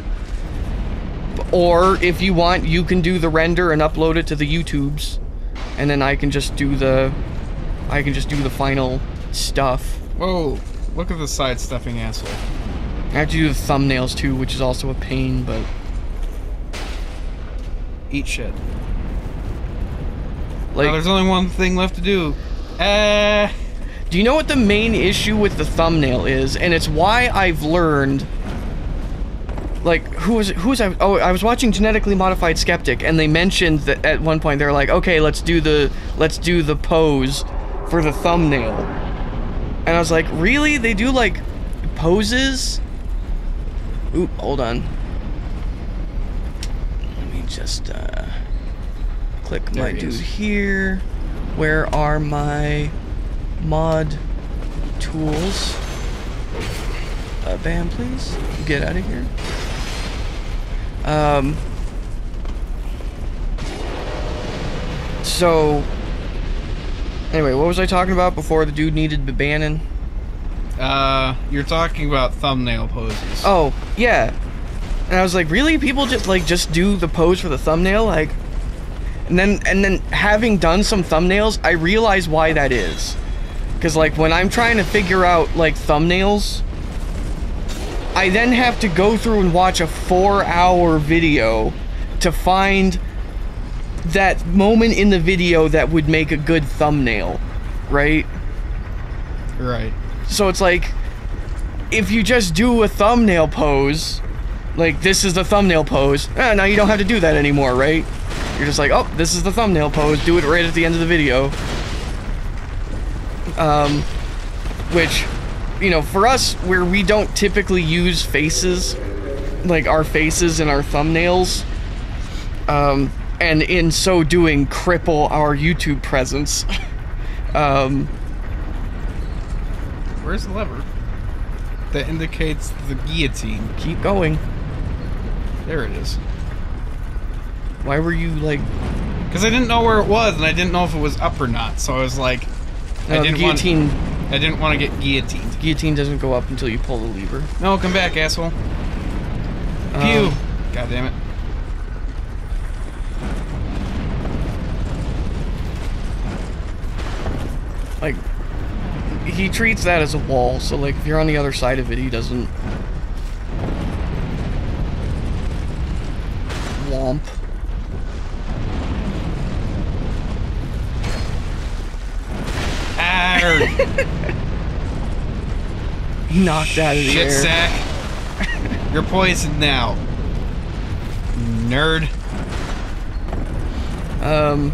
Or if you want, you can do the render and upload it to the YouTubes, and then I can just do the I can just do the final stuff. Whoa. Look at the sidestepping asshole. I have to do the thumbnails too, which is also a pain, but Eat shit. like there's only one thing left to do. Uh. Do you know what the main issue with the thumbnail is? And it's why I've learned. Like, who was who was I? Oh, I was watching Genetically Modified Skeptic, and they mentioned that at one point they're like, okay, let's do the let's do the pose for the thumbnail, and I was like, really? They do like poses? Oop, hold on. Let me just uh, click There my dude is. here. Where are my mod tools? Uh, bam, please. Get out of here. Um. So. Anyway, what was I talking about before the dude needed the banning? Uh, you're talking about thumbnail poses. Oh, yeah. And I was like, really? People just like just do the pose for the thumbnail, like. And then and then having done some thumbnails, I realize why that is. Cause like when I'm trying to figure out like thumbnails, I then have to go through and watch a four-hour video to find that moment in the video that would make a good thumbnail, right? Right. So it's like, if you just do a thumbnail pose, like this is the thumbnail pose, eh, now you don't have to do that anymore, right? You're just like, oh, this is the thumbnail pose, do it right at the end of the video. Um, which, you know, for us, where we don't typically use faces, like our faces in our thumbnails, um, and in so doing cripple our YouTube presence, um, Where's the lever? That indicates the guillotine. keep going. There it is. Why were you like? Because I didn't know where it was, and I didn't know if it was up or not. So I was like, No, I didn't guillotine. want. I didn't want to get guillotined. Guillotine doesn't go up until you pull the lever. No, come back, asshole. Pew. Um, God damn it. like, he treats that as a wall. So like, if you're on the other side of it, he doesn't. Womp. Arr, Knocked out of the shit air. sack. You're poisoned now. Nerd. Um.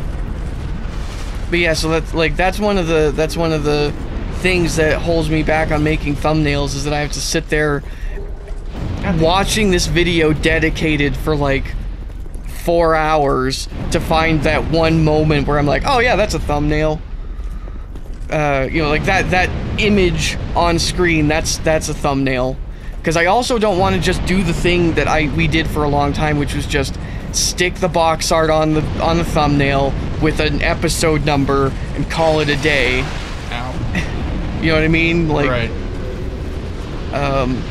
But yeah, so that's like that's one of the that's one of the things that holds me back on making thumbnails is that I have to sit there watching this video dedicated for like four hours to find that one moment where I'm like, oh yeah, that's a thumbnail. Uh, you know, like that that image on screen. That's that's a thumbnail. Because I also don't want to just do the thing that I we did for a long time, which was just stick the box art on the on the thumbnail with an episode number and call it a day. Ow. You know what I mean? Like, right. um,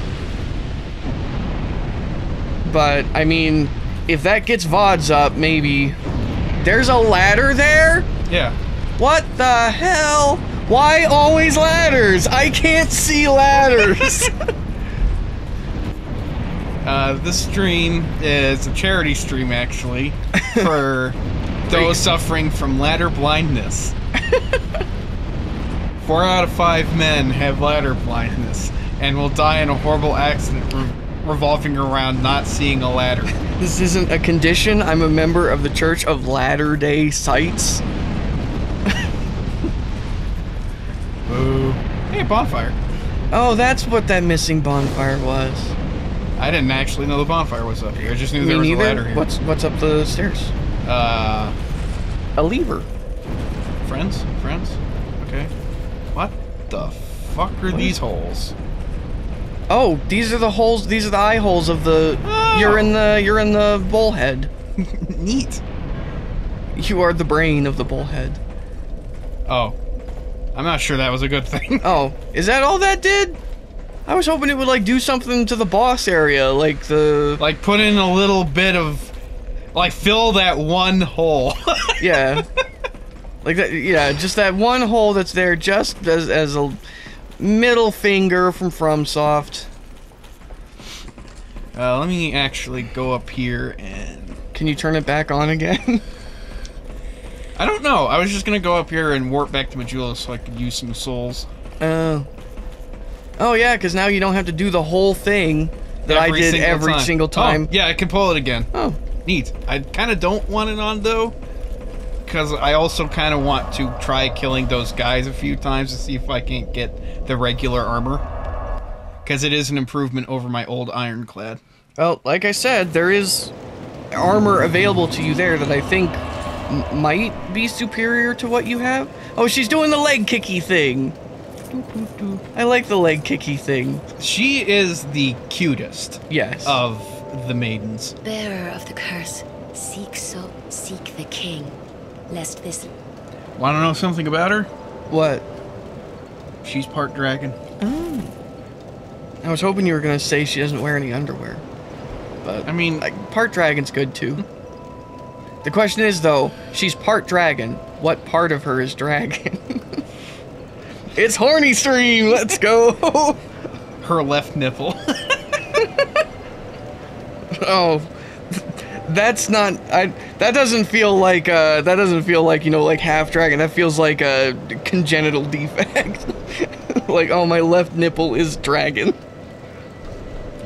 but I mean, if that gets VODs up, maybe. There's a ladder there? Yeah. What the hell? Why always ladders? I can't see ladders. Uh, this stream is a charity stream, actually, for those suffering from ladder blindness. Four out of five men have ladder blindness and will die in a horrible accident re- revolving around not seeing a ladder. This isn't a condition. I'm a member of the Church of Latter Day Sites. Bonfire. Oh, that's what that missing bonfire was. I didn't actually know the bonfire was up here. I just knew Me there was neither. a ladder here. What's what's up the stairs? Uh, A lever. friends? Friends? Okay. What the fuck are these holes? Oh, these are the holes. These are the eye holes of the. Oh. You're in the. You're in the bullhead. Neat. You are the brain of the bullhead. Oh. I'm not sure that was a good thing. Oh, is that all that did? I was hoping it would like do something to the boss area, like the. like, put in a little bit of. Like, fill that one hole. Yeah. like that. Yeah, just that one hole that's there, just as as a middle finger from FromSoft. uh, let me actually go up here and. Can you turn it back on again? I don't know. I was just gonna go up here and warp back to Majula so I could use some souls. Oh. oh yeah, because now you don't have to do the whole thing that I did single every single oh, time. Oh, yeah, I can pull it again. Oh. Neat. I kind of don't want it on though, because I also kind of want to try killing those guys a few times to see if I can't get the regular armor. Because it is an improvement over my old ironclad. Well, like I said, there is armor available to you there that I think might be superior to what you have. Oh, she's doing the leg kicky thing. I like the leg kicky thing. She is the cutest Yes. of the maidens. Bearer of the curse, seek so seek the king, lest this Want to know something about her? what? She's part dragon. Oh. I was hoping you were gonna say she doesn't wear any underwear, but I mean, like part dragon's good too. The question is though, she's part dragon. What part of her is dragon? it's horny stream. Let's go. her left nipple. oh, that's not. I. That doesn't feel like. Uh, that doesn't feel like you know, like half dragon. That feels like a congenital defect. like, oh, my left nipple is dragon.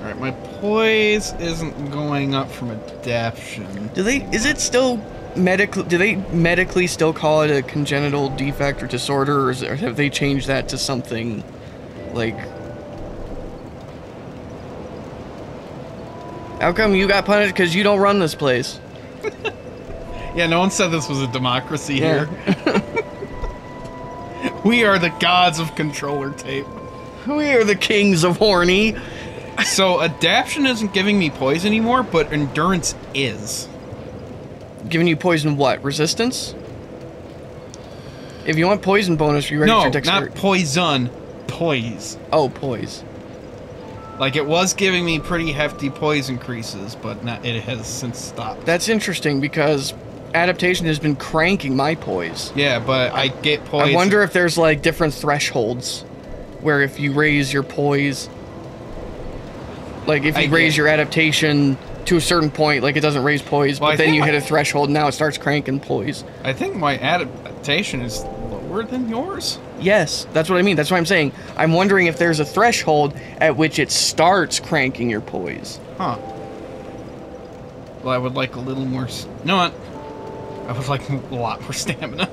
Alright, my poise isn't going up from adaption. Do they? Is it still medically Do they medically still call it a congenital defect or disorder, or, is or have they changed that to something like? How come you got punished because you don't run this place? Yeah, no one said this was a democracy Yeah. here. we are the gods of controller tape. We are the kings of horny. So adaption isn't giving me poise anymore, but endurance is. Giving you poison what? Resistance? If you want poison bonus, you ready No, for not poison. Poise. oh, poise. Like it was giving me pretty hefty poise increases, but not, it has since stopped. That's interesting because adaptation has been cranking my poise. yeah, but I get poise. I wonder if there's like different thresholds where if you raise your poise, like if you I raise get- your adaptation to a certain point, like it doesn't raise poise, Well, I but then you my- hit a threshold, now it starts cranking poise. I think my adaptation is lower than yours. Yes, that's what I mean. That's what I'm saying. I'm wondering if there's a threshold at which it starts cranking your poise. Huh. Well, I would like a little more. You know what? I would like a lot more stamina.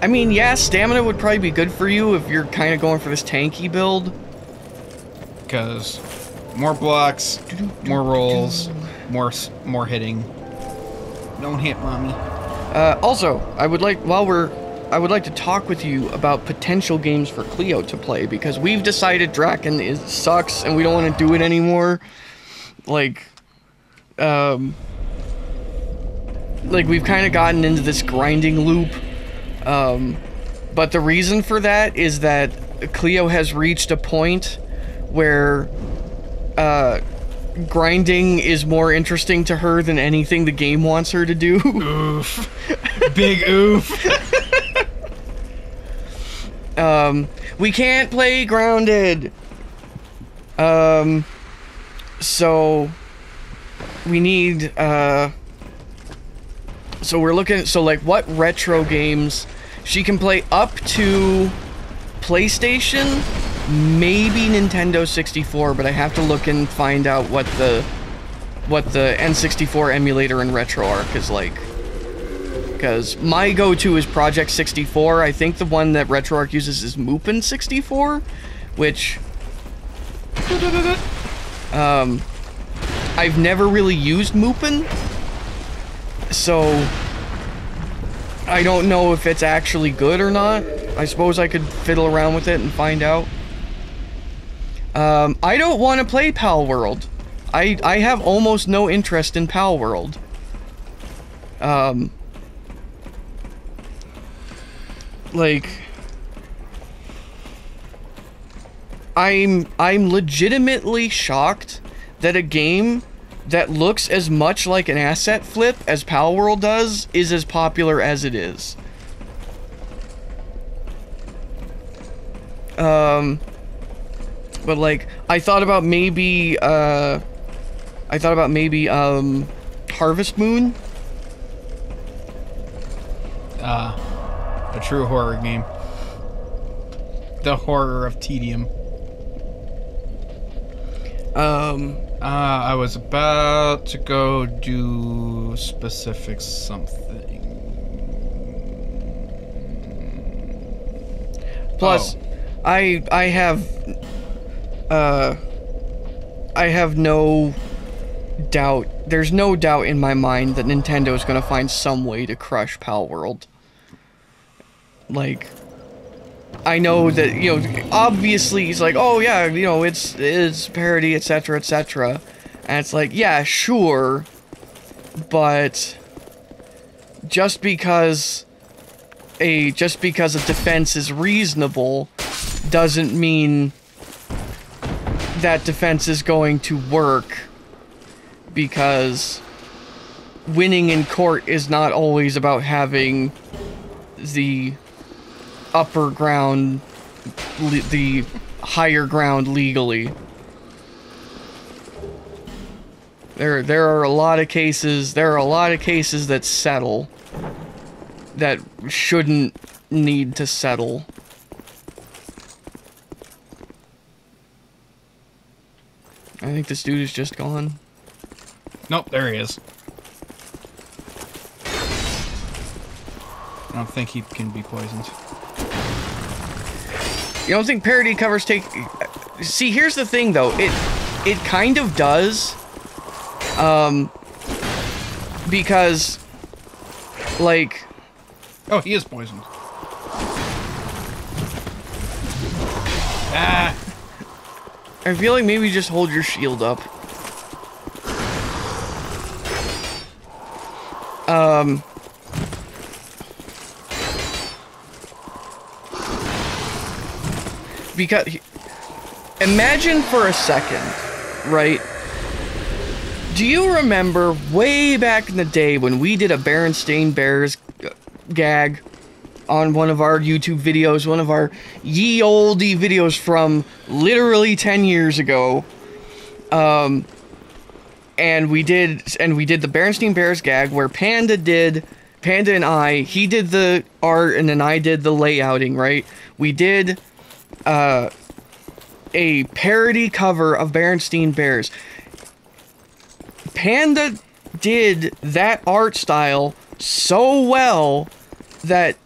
I mean, yeah, stamina would probably be good for you if you're kind of going for this tanky build. Because more blocks, more rolls, more more hitting. Don't hit, mommy. Uh, also, I would like while we're I would like to talk with you about potential games for Cleo to play because we've decided Draken is sucks and we don't want to do it anymore. Like um like we've kind of gotten into this grinding loop. Um but the reason for that is that Cleo has reached a point where uh grinding is more interesting to her than anything the game wants her to do. Oof. Big oof. Um, we can't play grounded. Um, so we need uh. So we're looking. So like, what retro games she can play up to PlayStation, maybe Nintendo 64, but I have to look and find out what the what the N64 emulator and RetroArch is like. Because my go-to is Project 64. I think the one that RetroArch uses is Mupen 64, which um, I've never really used Mupen, so I don't know if it's actually good or not. I suppose I could fiddle around with it and find out. Um, I don't want to play Pal World. I I have almost no interest in Pal World. Um, like I'm I'm legitimately shocked that a game that looks as much like an asset flip as Pal World does is as popular as it is. Um but like I thought about maybe uh I thought about maybe um Harvest Moon. Uh, a true horror game. The horror of tedium. Um Uh, I was about to go do specific something. Plus, Oh. I I have uh I have no doubt. There's no doubt in my mind that Nintendo is going to find some way to crush Pal World. Like I know that you know obviously he's like, "Oh yeah, you know, it's it's parody, etc., etc." And it's like, "Yeah, sure." But just because a just because a defense is reasonable doesn't mean that defense is going to work because winning in court is not always about having the upper ground the higher ground legally there there are a lot of cases there are a lot of cases that settle that shouldn't need to settle. I think this dude is just gone. Nope, there he is. I don't think he can be poisoned. You don't think parody covers take See, here's the thing though. It it kind of does um because like Oh, he is poisoned. Ah, I feel like maybe just hold your shield up. Um. Because imagine for a second, right? Do you remember way back in the day when we did a Berenstain Bears gag on one of our YouTube videos, one of our ye olde videos from literally 10 years ago. Um and we did and we did the Berenstain Bears gag where Panda did Panda and I, he did the art and then I did the layouting, right? We did uh a parody cover of Berenstain Bears. Panda did that art style so well that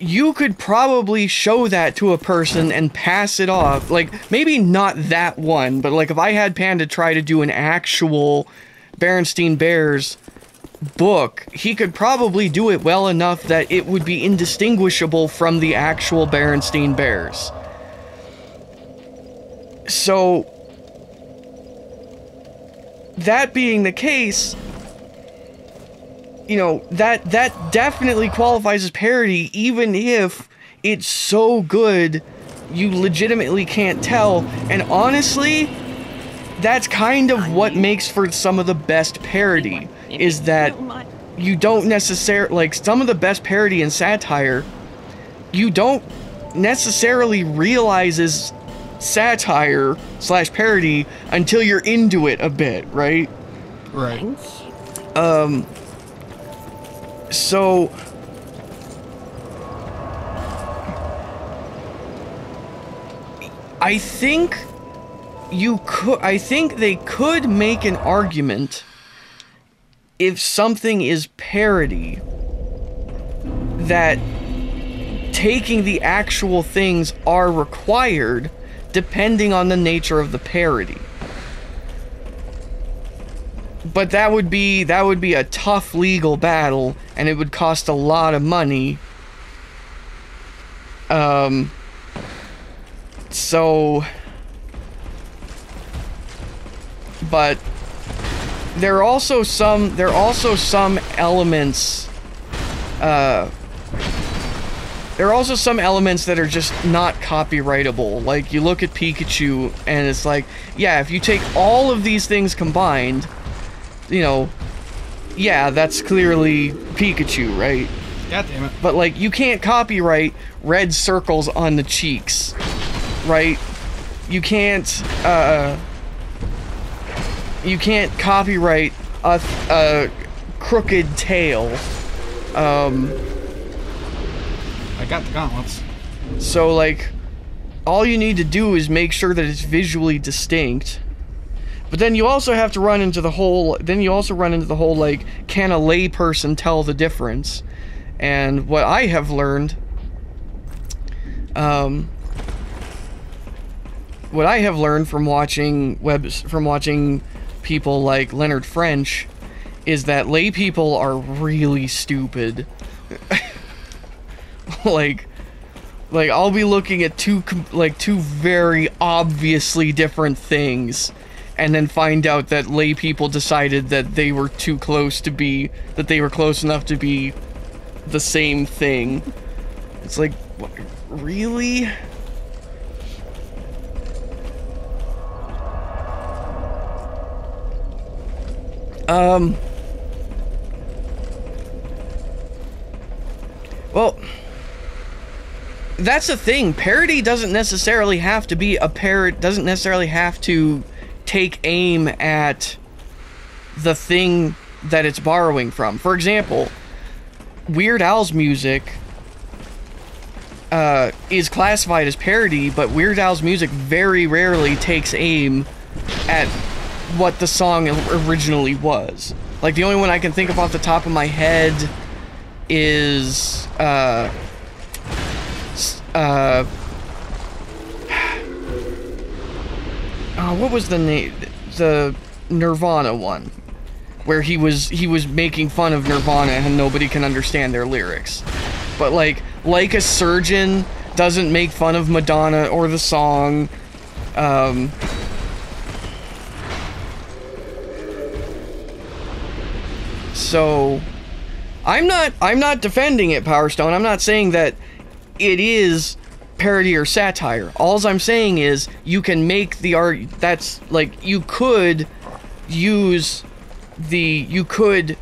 you could probably show that to a person and pass it off. Like, maybe not that one, but like if I had Panda try to do an actual Berenstein Bears book, he could probably do it well enough that it would be indistinguishable from the actual Berenstein Bears. So, that being the case, you know that that definitely qualifies as parody even if it's so good you legitimately can't tell. And honestly that's kind of what makes for some of the best parody is that you don't necessarily like some of the best parody and satire you don't necessarily realize is satire slash parody until you're into it a bit right? Right. um so... I think you could... I think they could make an argument if something is parody that taking the actual things are required depending on the nature of the parody. But that would be that would be a tough legal battle and it would cost a lot of money. Um so but there are also some there are also some elements uh there are also some elements that are just not copyrightable. Like you look at Pikachu and it's like, yeah, if you take all of these things combined, you know, yeah, that's clearly Pikachu, right? God damn it. But like you can't copyright red circles on the cheeks, right? You can't uh you can't copyright a, a crooked tail. Um I got the gauntlets. so like all you need to do is make sure that it's visually distinct. But then you also have to run into the whole then you also run into the whole like can a layperson tell the difference? And what I have learned um what I have learned from watching webs from watching people like Leonard French is that lay people are really stupid. like like I'll be looking at two like two very obviously different things and then find out that lay people decided that they were too close to be that they were close enough to be the same thing. It's like what, really? Um Well, that's the thing. Parody doesn't necessarily have to be a parrot. Doesn't necessarily have to take aim at the thing that it's borrowing from. For example, Weird Al's music uh, is classified as parody, but Weird Al's music very rarely takes aim at what the song originally was. Like the only one I can think of off the top of my head is uh s- uh what was the name the Nirvana one where he was he was making fun of Nirvana and nobody can understand their lyrics but like like a surgeon doesn't make fun of Madonna or the song um so I'm not I'm not defending it, Power Stone. I'm not saying that it is parody or satire. All I'm saying is you can make the art that's like you could use the you could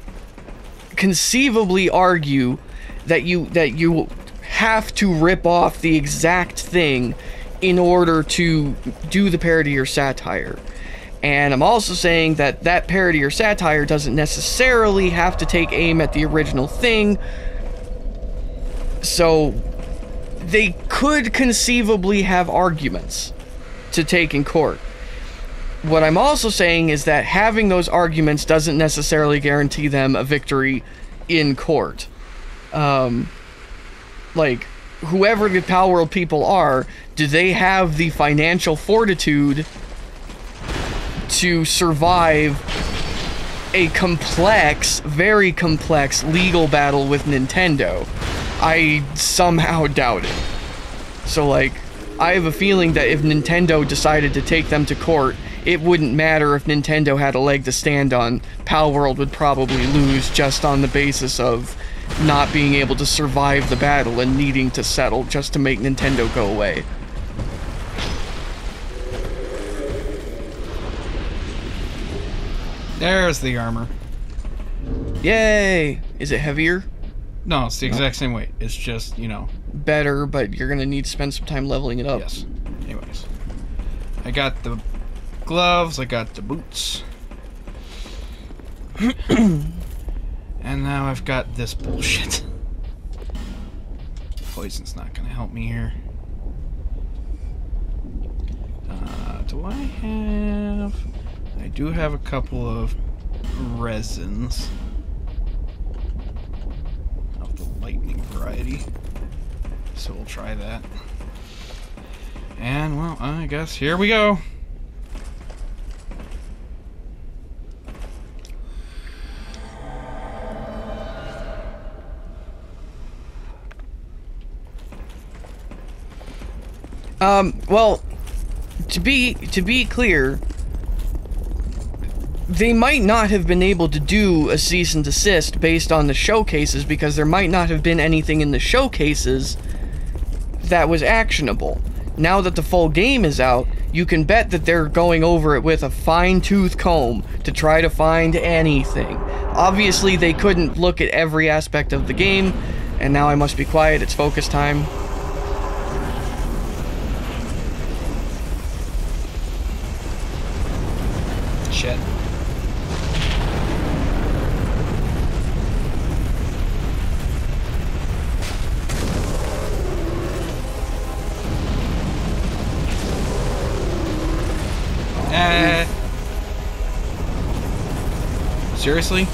conceivably argue that you that you have to rip off the exact thing in order to do the parody or satire. And I'm also saying that that parody or satire doesn't necessarily have to take aim at the original thing. So they could conceivably have arguments to take in court. What I'm also saying is that having those arguments doesn't necessarily guarantee them a victory in court. Um, like, whoever the Palworld people are, do they have the financial fortitude to survive a complex, very complex legal battle with Nintendo. I somehow doubt it. So, like, I have a feeling that if Nintendo decided to take them to court, it wouldn't matter if Nintendo had a leg to stand on. Palworld would probably lose just on the basis of not being able to survive the battle and needing to settle just to make Nintendo go away. There's the armor. Yay! Is it heavier? No, it's the exact same weight. It's just, you know, Better, but you're gonna need to spend some time leveling it up. yes. Anyways. I got the gloves, I got the boots. and now I've got this bullshit. Poison's not gonna help me here. Uh, do I have? I do have a couple of resins lightning variety. So we'll try that. And well, I guess here we go. Um, well, to be to be clear, they might not have been able to do a cease and desist based on the showcases because there might not have been anything in the showcases that was actionable. Now that the full game is out, you can bet that they're going over it with a fine-tooth comb to try to find anything. Obviously, they couldn't look at every aspect of the game, and now I must be quiet, it's focus time. Seriously?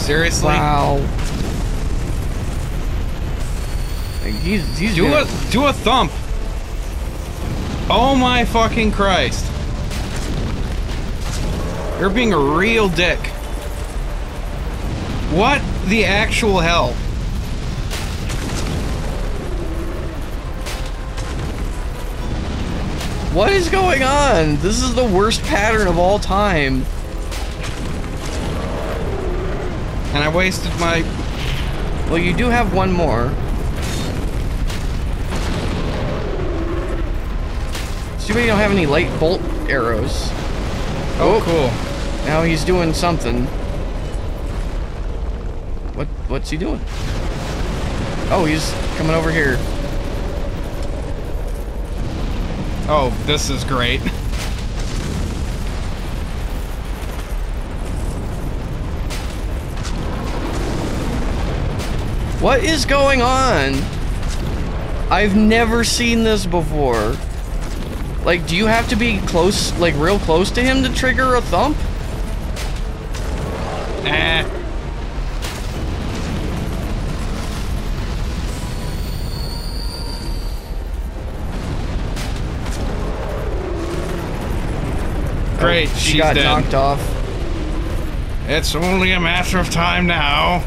Seriously? Wow. He's, he's Do gonna- a do a thump. Oh my fucking Christ. You're being a real dick. What the actual hell? What is going on? This is the worst pattern of all time. And I wasted my Well, you do have one more. It's too bad you don't have any light bolt arrows. Oh, oh, cool. Now he's doing something. What? What's he doing? Oh, he's coming over here. Oh, this is great. What is going on? I've never seen this before. Like, do you have to be close, like real close to him to trigger a thump? Eh. Great, Oh, she she's got dead. knocked off. It's only a matter of time now.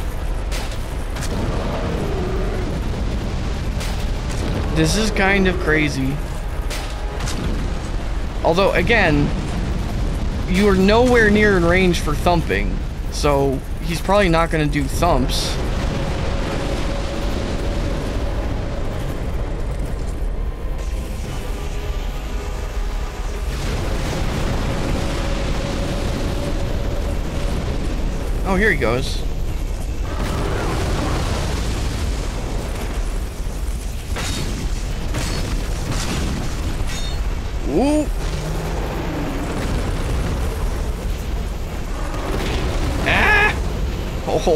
This is kind of crazy. Although, again, you are nowhere near in range for thumping, so he's probably not going to do thumps. Oh, here he goes.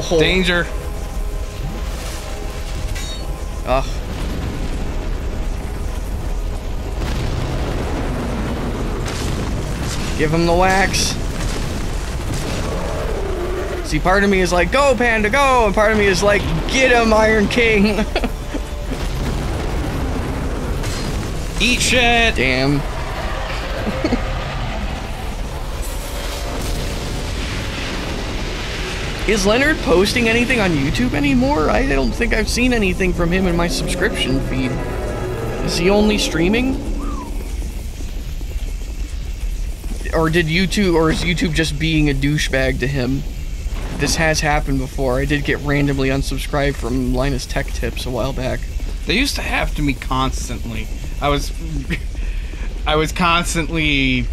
Ho. Danger. Ugh. Give him the wax. See, part of me is like, go, Panda, go! And part of me is like, get him, Iron King! Eat shit. Damn. Is Leonard posting anything on YouTube anymore? I don't think I've seen anything from him in my subscription feed. Is he only streaming? Or did YouTube, or is YouTube just being a douchebag to him? This has happened before. I did get randomly unsubscribed from Linus Tech Tips a while back. They used to have to me constantly. I was I was constantly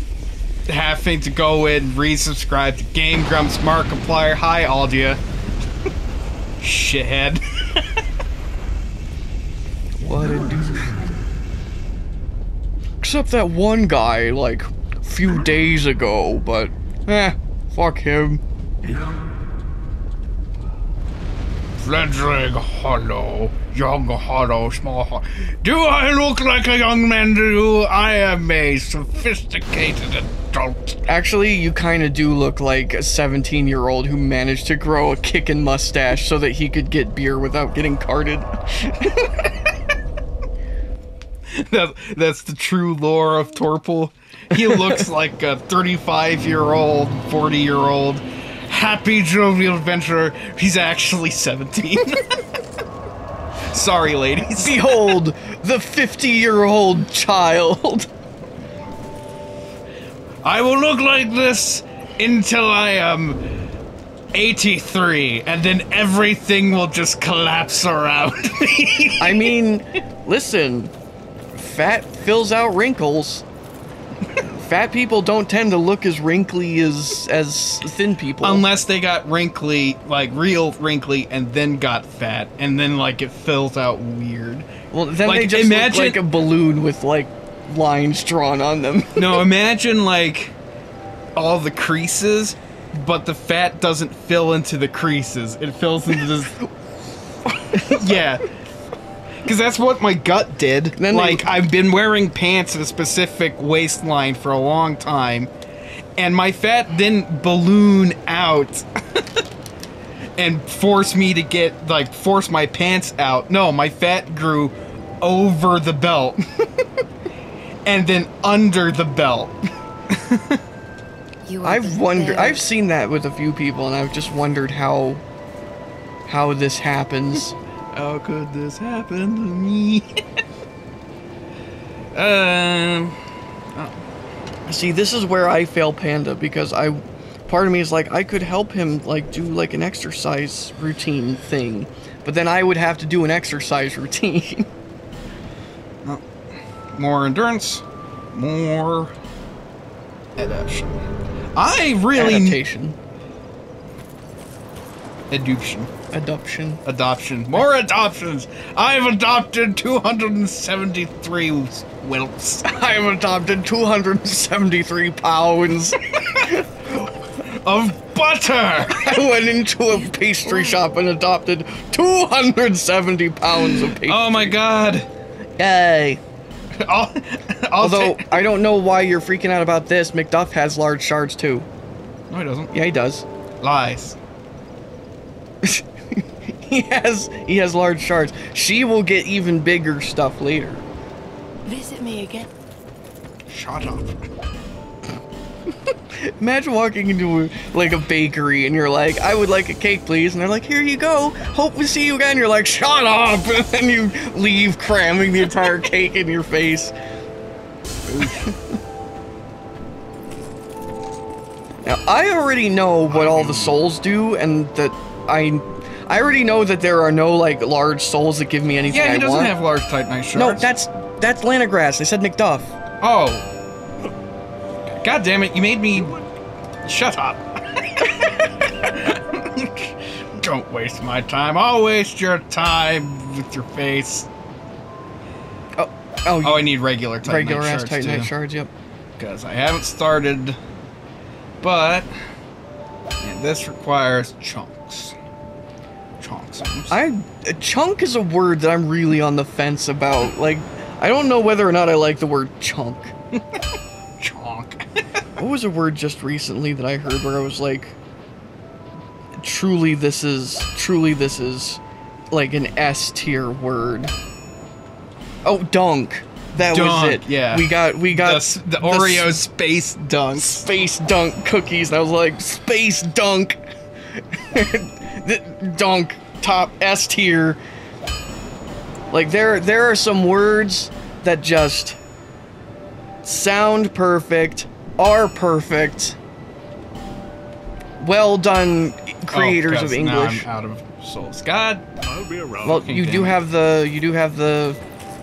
having to go in, resubscribe to Game Grumps Markiplier. Hi, Aldia. Shithead. What a dude. Except that one guy, like, a few days ago, but, eh, fuck him. fledgling hollow, young hollow, small hollow. Do I look like a young man to you? I am a sophisticated. Actually, you kind of do look like a 17 year old who managed to grow a kickin' mustache so that he could get beer without getting carded. That, that's the true lore of Torpal. He looks like a 35 year old, 40 year old, happy, jovial adventurer. He's actually 17. Sorry, ladies. Behold, the 50 year old child. I will look like this until I am 83, and then everything will just collapse around me. I mean, listen, fat fills out wrinkles. Fat people don't tend to look as wrinkly as as thin people. Unless they got wrinkly, like real wrinkly, and then got fat, and then like it fills out weird. well, then like, they just imagine- look like a balloon with like lines drawn on them. No, imagine like all the creases, but the fat doesn't fill into the creases. It fills into this. yeah. Because that's what my gut did. Then they- like, I've been wearing pants of a specific waistline for a long time, and my fat didn't balloon out and force me to get, like, force my pants out. No, my fat grew over the belt and then under the belt. You I've wondered. I've seen that with a few people, and I've just wondered how how this happens. How could this happen to me? um, See, this is where I fail Panda because I, part of me is like I could help him like do like an exercise routine thing, but then I would have to do an exercise routine. More endurance, more adaptation. I really Adaptation, adoption, adoption. adoption, more adoptions. I've adopted 273 whelps I've adopted 273 pounds. of butter. I went into a pastry shop and adopted 270 pounds of pastry. Oh my god. Yay! I'll, I'll Although ta- I don't know why you're freaking out about this. McDuff has large shards too. no, he doesn't. Yeah, he does. Lies. He has he has large shards. She will get even bigger stuff later. Visit me again. Shut up. Imagine walking into a, like a bakery and you're like, "I would like a cake, please," and they're like, "Here you go. Hope we see you again." You're like, "Shut up!" and then you leave, cramming the entire cake in your face. now I already know what all the souls do, and that I, I already know that there are no like large souls that give me anything Yeah, I he doesn't want. have large titanite shards. no, that's that's Lenigrast. I said McDuff. Oh. God damn it, you made me. Shut up. Don't waste my time. I'll waste your time with your face. Oh, oh, Oh, I need regular Titanite regular ass shards Titanite too. shards. Yep. Because I haven't started. But. This requires chunks. Chunks. I a chunk is a word that I'm really on the fence about. Like, I don't know whether or not I like the word. Chunk. What was a word just recently that I heard where I was like, truly this is truly this is like an S tier word. Oh, dunk. That was it. yeah. We got we got s- the Oreo space dunk. space dunk cookies, and I was like, space dunk, The- dunk top S tier. Like there, there are some words that just sound perfect, are perfect. Well done, creators Oh, of English. I'm out of souls. God. I'll be around. Well, you do have the, you do have the.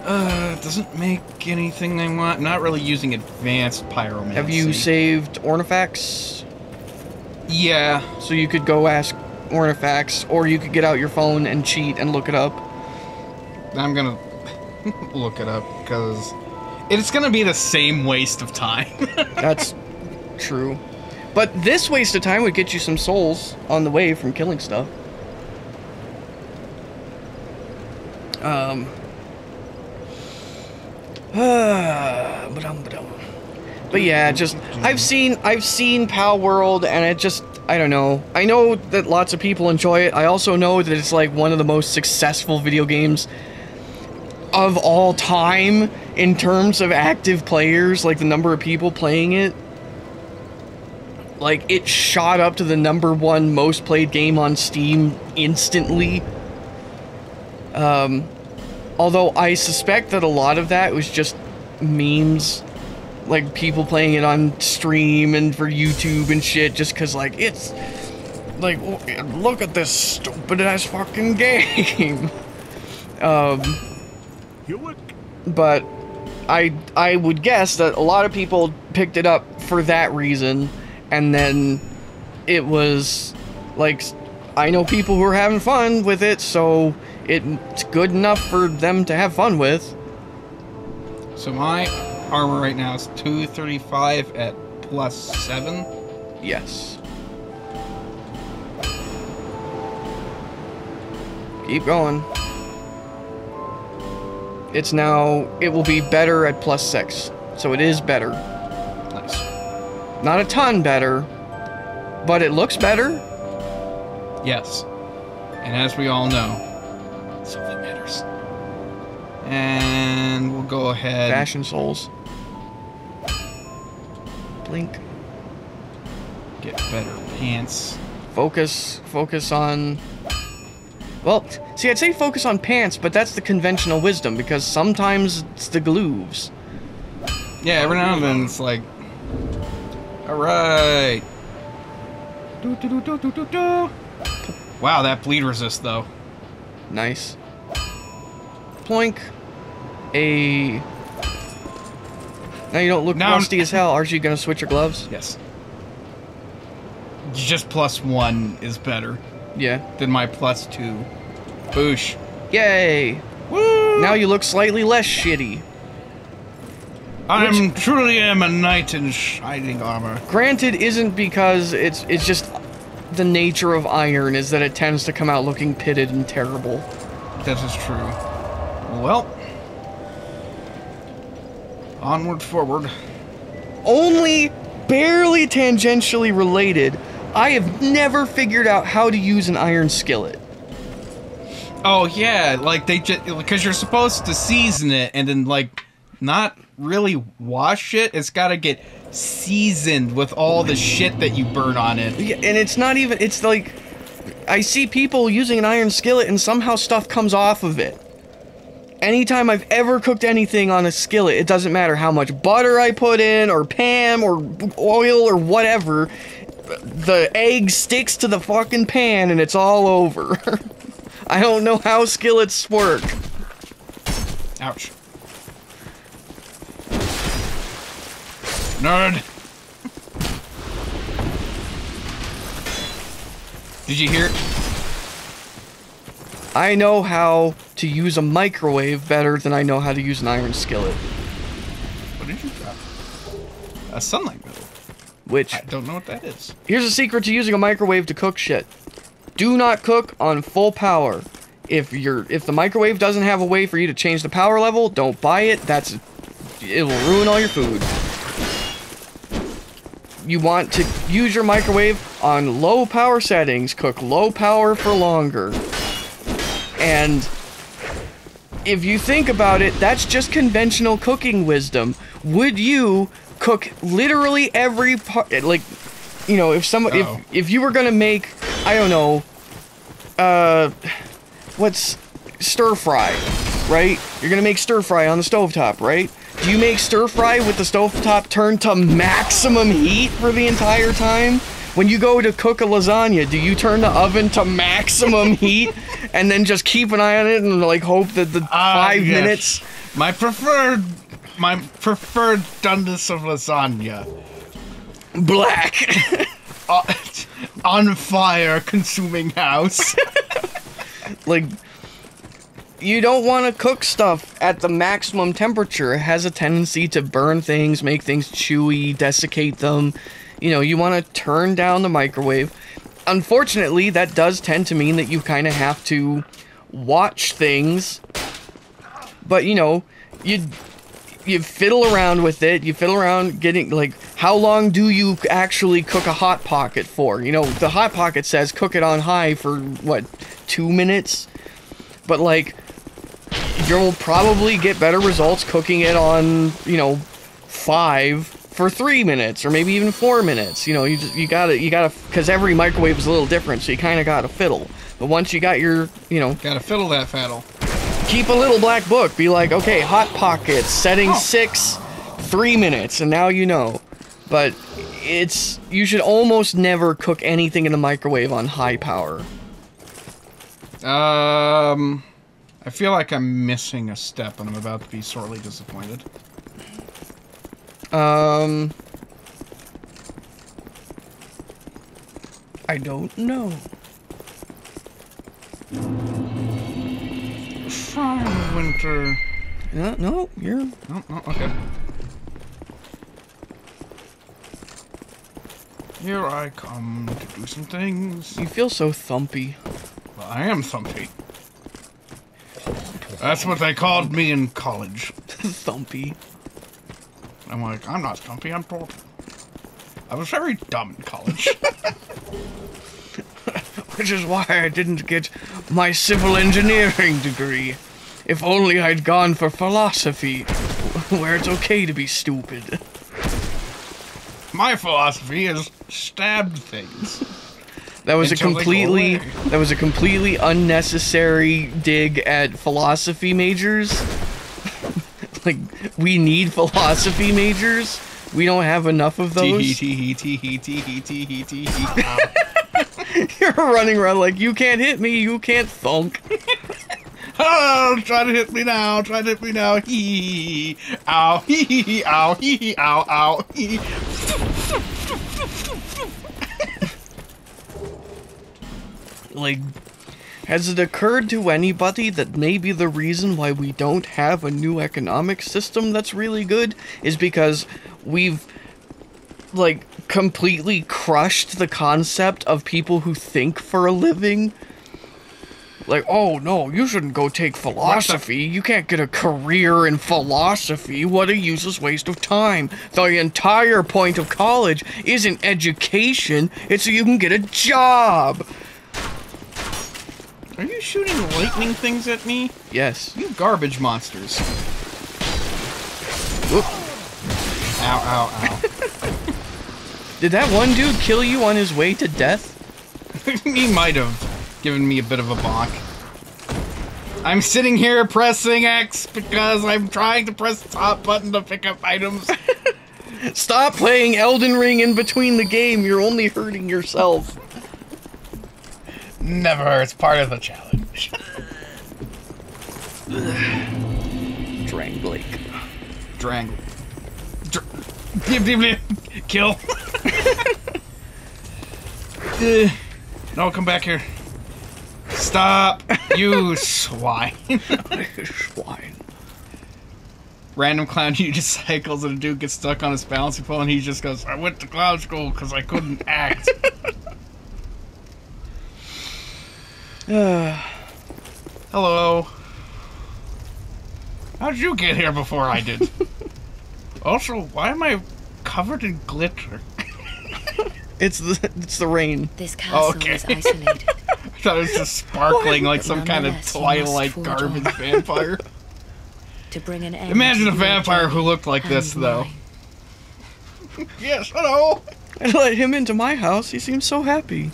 Uh, it doesn't make anything I want. I'm not really using advanced pyromancy. Have you saved Ornifex? Yeah. So you could go ask Ornifex, or you could get out your phone and cheat and look it up. I'm gonna look it up because it's gonna be the same waste of time. That's true. But this waste of time would get you some souls on the way from killing stuff. Um. But yeah, just I've seen I've seen Palworld, and it just I don't know. I know that lots of people enjoy it. I also know that it's like one of the most successful video games of all time in terms of active players, like the number of people playing it. Like it shot up to the number one most played game on Steam instantly. Um, although I suspect that a lot of that was just memes, like people playing it on stream and for YouTube and shit, just cause like it's like look at this stupid ass fucking game. um, but I I would guess that a lot of people picked it up for that reason, and then it was like I know people who are having fun with it, so it's good enough for them to have fun with. So my armor right now is 235 at plus 7. Yes. Keep going. It's now, it will be better at plus 6. So it is better. Nice. Not a ton better, but it looks better. Yes. And as we all know, something matters. And we'll go ahead. Fashion Souls. Blink. Get better pants. Focus, focus on. Well, see, I'd say focus on pants, but that's the conventional wisdom because sometimes it's the glooves. Yeah, every now and then it's like, alright. Wow, that bleed resist though. Nice. Ploink. A. Now you don't look Now- rusty as hell. Aren't you gonna switch your gloves? Yes. Just plus one is better Yeah. than my plus two. Boosh. Yay! Woo! Now you look slightly less shitty. I'm truly am a knight in shining armor. Granted, isn't because it's it's just the nature of iron is that it tends to come out looking pitted and terrible. That is true. Well, onward, forward. Only barely tangentially related. I have never figured out how to use an iron skillet. Oh yeah, like they just because you're supposed to season it and then like not really wash it. It's got to get seasoned with all the shit that you burn on it. Yeah, and it's not even. It's like I see people using an iron skillet, and somehow stuff comes off of it. Anytime I've ever cooked anything on a skillet, it doesn't matter how much butter I put in, or Pam, or oil, or whatever. The egg sticks to the fucking pan, and it's all over. I don't know how skillets work. Ouch. Nerd. Did you hear it? I know how to use a microwave better than I know how to use an iron skillet. What did you drop? A sunlight. Which I don't know what that is. Here's a secret to using a microwave to cook shit. Do not cook on full power. If you're if the microwave doesn't have a way for you to change the power level, don't buy it. That's it will ruin all your food. You want to use your microwave on low power settings, cook low power for longer. And if you think about it, that's just conventional cooking wisdom. Would you cook literally every part like you know, if some Uh-oh. if if you were going to make I don't know uh what's stir fry, right? You're going to make stir fry on the stovetop, right? Do you make stir fry with the stovetop turned to maximum heat for the entire time? When you go to cook a lasagna, do you turn the oven to maximum heat and then just keep an eye on it and like hope that the Ah, five yes. minutes My preferred, my preferred doneness of lasagna. black? Uh, on fire, consuming house. like you don't want to cook stuff at the maximum temperature. It has a tendency to burn things, make things chewy, desiccate them. You know, you want to turn down the microwave. Unfortunately, that does tend to mean that you kind of have to watch things but you know, you you fiddle around with it. You fiddle around getting like how long do you actually cook a hot pocket for? You know, the hot pocket says cook it on high for what two minutes, but like you'll probably get better results cooking it on you know five for three minutes or maybe even four minutes. You know, you just you gotta you gotta because every microwave is a little different, so you kind of gotta fiddle. But once you got your you know Gotta fiddle that fiddle. Keep a little black book. Be like, okay, hot pockets, setting Oh. six, three minutes, and now you know. But it's you should almost never cook anything in the microwave on high power. Um, I feel like I'm missing a step, and I'm about to be sorely disappointed. Um, I don't know. Winter. No, no, you're No, no, okay. Here I come to do some things. you feel so thumpy. Well, I am thumpy. That's what they called me in college. thumpy. I'm like, I'm not thumpy, I'm Dalton. I was very dumb in college. Which is why I didn't get my civil engineering degree. If only I'd gone for philosophy, where it's okay to be stupid. My philosophy is stab things. That was a completely that was a completely unnecessary dig at philosophy majors. like we need philosophy majors. We don't have enough of those. You're running around like you can't hit me, you can't thunk. Oh, try to hit me now, try to hit me now. Hee, ow, hee, hee, hee, ow, hee, hee, ow, ow, hee. Like, has it occurred to anybody that maybe the reason why we don't have a new economic system that's really good is because we've, like, completely crushed the concept of people who think for a living? Like, oh no, you shouldn't go take philosophy. You can't get a career in philosophy. What a useless waste of time. The entire point of college isn't education, it's so you can get a job. Are you shooting lightning things at me? Yes. You garbage monsters. Whoop. Ow, ow, ow. Did that one dude kill you on his way to death? he might have given me a bit of a bonk. I'm sitting here pressing X because I'm trying to press the top button to pick up items. Stop playing Elden Ring in between the game. You're only hurting yourself. Never, it's part of the challenge. Drang Blake. Drang. Dr-. Kill. Uh, no, come back here. Stop, you swine. Swine. Random clown unicycles and a dude gets stuck on his balancing pole and he just goes, I went to clown school because I couldn't act. Hello. How'd you get here before I did? also, why am I covered in glitter? It's the it's the rain. This oh, castle Okay. is isolated. I thought it was just sparkling like some kind of Nonetheless, you must Twilight garbage on. vampire. to bring an end Imagine to a vampire who looked like and this, though. mine. yes, hello. I let him into my house. He seems so happy.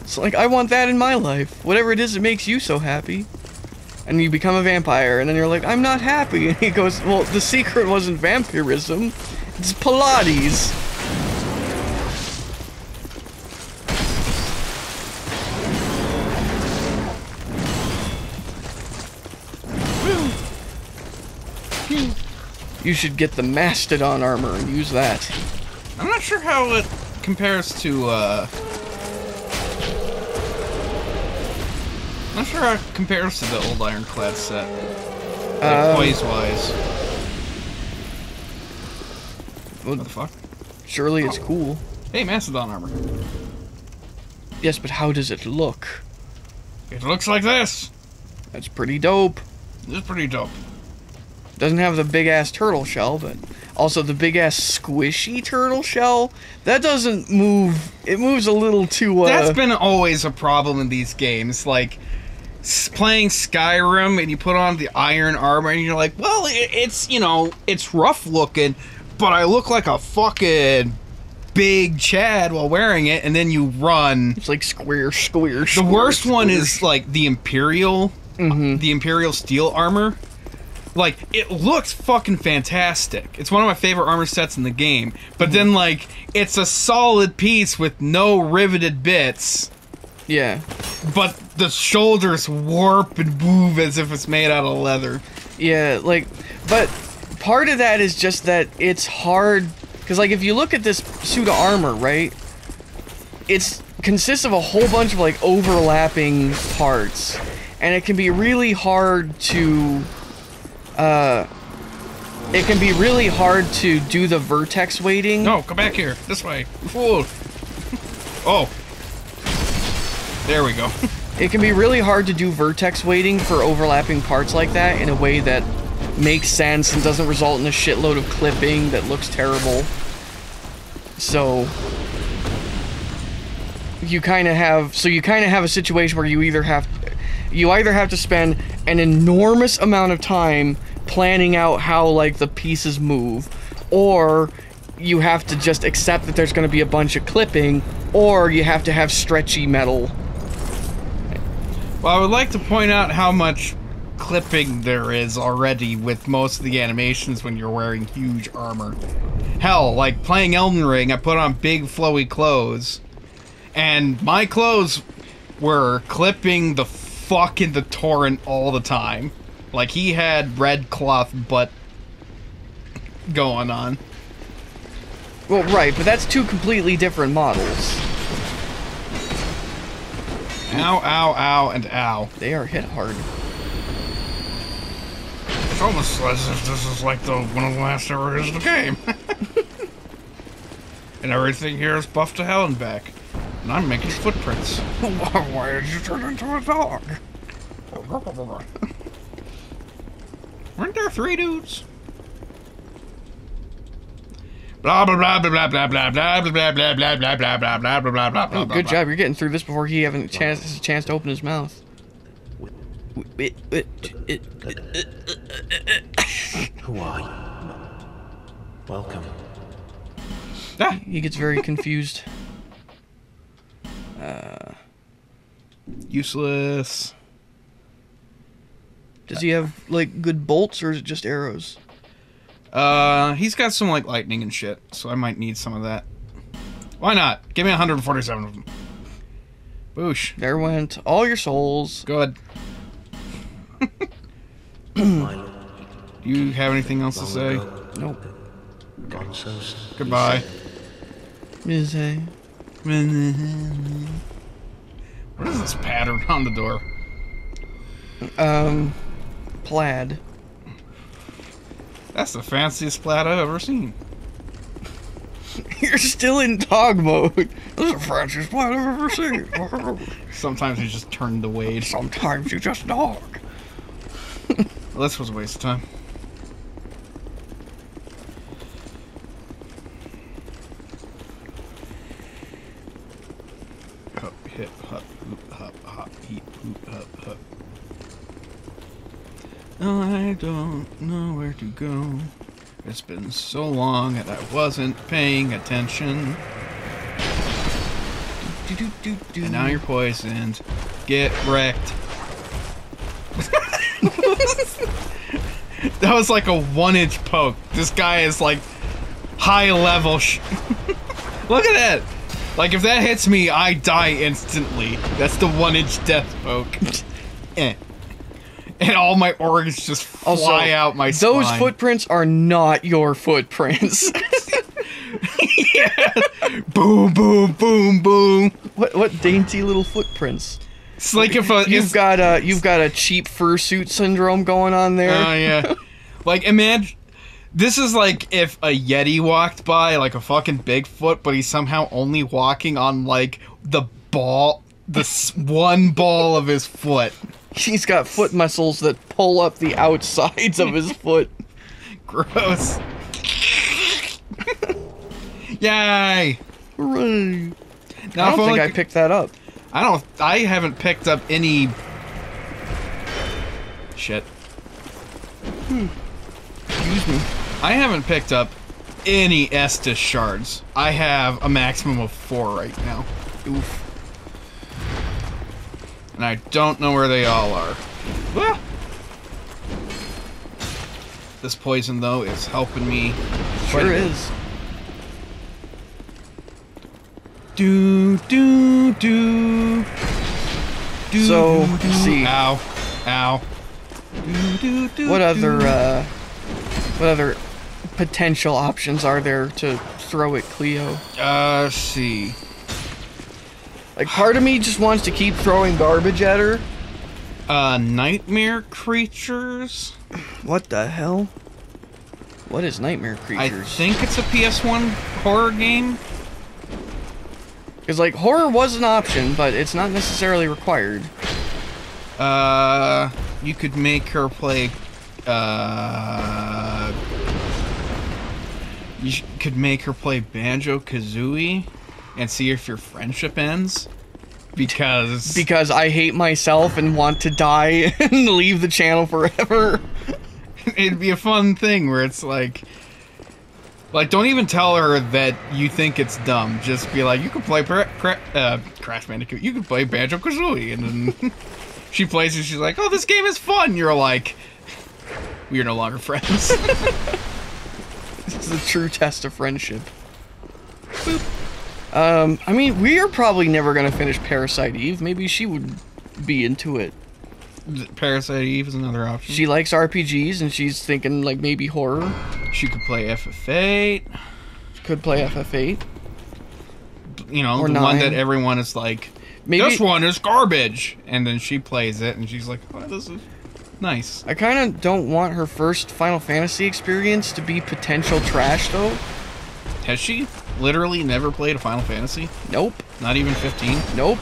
It's like I want that in my life. Whatever it is that makes you so happy. And you become a vampire, and then you're like, I'm not happy. And he goes, Well, the secret wasn't vampirism. It's Pilates. You should get the Mastodon armor and use that. I'm not sure how it compares to, uh... I'm not sure how it compares to the old Ironclad set. Like, Um, poise-wise. What the fuck? surely it's cool. Hey, Mastodon armor. Yes, but how does it look? It looks like this. That's pretty dope. It's pretty dope. Doesn't have the big ass turtle shell, but also the big ass squishy turtle shell. That doesn't move. It moves a little too. Uh, That's been always a problem in these games. Like playing Skyrim, and you put on the iron armor, and you're like, well, it's you know, it's rough looking, but I look like a fucking big Chad while wearing it, and then you run. It's like square, square. The worst one is like the Imperial, uh, mm-hmm. the Imperial steel armor. Like it looks fucking fantastic. It's one of my favorite armor sets in the game. But mm-hmm. then like it's a solid piece with no riveted bits, yeah, but the shoulders warp and move as if it's made out of leather. yeah. Like, but part of that is just that it's hard because like if you look at this suit of armor, right? It's consists of a whole bunch of like overlapping parts, and it can be really hard to. Uh, it can be really hard to do the vertex weighting. No, come back here. This way. Whoa. Oh. There we go. It can be really hard to do vertex weighting for overlapping parts like that in a way that makes sense and doesn't result in a shitload of clipping that looks terrible. So you kind of have so you kind of have a situation where you either have you either have to spend an enormous amount of time planning out how like the pieces move or you have to just accept that there's going to be a bunch of clipping or you have to have stretchy metal Well, I would like to point out how much clipping there is already with most of the animations when you're wearing huge armor. Hell, like playing Elden Ring, I put on big flowy clothes, and my clothes were clipping the fucking the torrent all the time. Like he had red cloth butt going on. Well, right, but that's two completely different models. Ow, ow, ow, and ow. They are hit hard. Almost as if this is like the one of the last areas of the game. and everything here is buffed to hell and back. And I'm making footprints. Why did you turn into a dog? Weren't there three dudes? Blah blah blah blah blah blah blah blah blah blah blah blah blah blah blah blah blah blah blah. Oh, good job. You're getting through this before he having a chance, has a chance to open his mouth. Who are you? Welcome. Ah, He gets very confused. uh, useless. Does he have like good bolts or is it just arrows? Uh, he's got some like lightning and shit, so I might need some of that. Why not? Give me 147 of them. Boosh. There went all your souls. Good. Do you have anything else to say? Nope. so Goodbye. What is this pattern on the door? um plaid. That's the fanciest plaid I've ever seen. You're still in dog mode. This is the fanciest plaid I've ever seen. Sometimes you just turn the wage. Sometimes you just dog. Well, this was a waste of time. Hup, hip, hup, hoop, hop, hop, heap, hoop, hup, hup. I don't know where to go. It's been so long and I wasn't paying attention. Do, do, do. And now you're poisoned. Get wrecked. that was like a one inch poke. This guy is like high level. Sh- Look at that. Like if that hits me, I die instantly. That's the one inch death poke. eh. And all my organs just fly Also, out my Those spine. footprints are not your footprints. boom, boom, boom, boom. what what dainty little footprints? It's like if a You've got a you've got a cheap fursuit syndrome going on there. Oh yeah. like imagine this is like if a Yeti walked by, like a fucking Bigfoot, but he's somehow only walking on like the ball, the s- one ball of his foot. He's got foot muscles that pull up the outsides of his foot. Gross. Yay! Hooray. Now, I don't think only- I picked that up. I don't. I haven't picked up any. Shit. Excuse me. I haven't picked up any Estus shards. I have a maximum of four right now. Oof. And I don't know where they all are. Ah! This poison, though, is helping me. Sure is. Do, do, do. Do, So, do, do. see. Ow. Ow. Do, do, do, What other do. uh what other potential options are there to throw at Cleo? Uh, see. Like part of me just wants to keep throwing garbage at her. Uh, nightmare creatures? What the hell? What is nightmare creatures? I creatures? think it's a PS1 horror game. Because like horror was an option, but it's not necessarily required. Uh, you could make her play. Uh, you could make her play Banjo Kazooie, and see if your friendship ends. Because Because I hate myself and want to die and leave the channel forever. it'd be a fun thing where it's like, like don't even tell her that you think it's dumb. Just be like, you can play pra- cra- uh, Crash Bandicoot. You can play Banjo Kazooie, and then she plays it. She's like, oh, this game is fun. You're like, we are no longer friends. this is the true test of friendship. Boop. Um, I mean, we are probably never gonna finish Parasite Eve. Maybe she would be into it. Parasite Eve is another option. She likes RPGs and she's thinking like maybe horror. She could play FF8. Could play FF8. You know, Or the one that everyone is like, Maybe this one is garbage. And then she plays it, and she's like, oh, this is nice. I kind of don't want her first Final Fantasy experience to be potential trash though. Has she literally never played a Final Fantasy? Nope. Not even 15? Nope.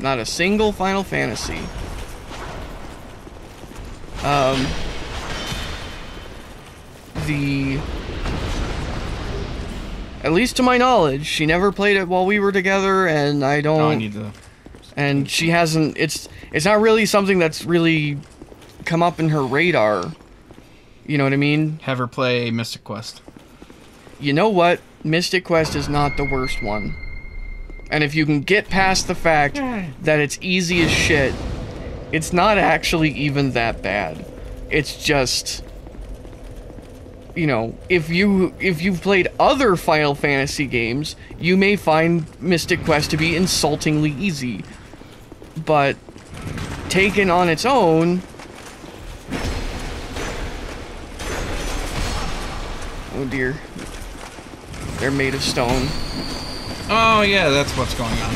Not a single Final Fantasy. Um the at least to my knowledge, she never played it while we were together and I don't Oh, I need to. and she hasn't it's it's not really something that's really come up in her radar. You know what I mean? Have her play Mystic Quest. You know what? Mystic Quest is not the worst one. And if you can get past the fact hmm. that it's easy as shit, it's not actually even that bad. It's just you know, if you if you've played other Final Fantasy games, you may find Mystic Quest to be insultingly easy. But taken on its own, Oh dear. They're made of stone. Oh, yeah, that's what's going on.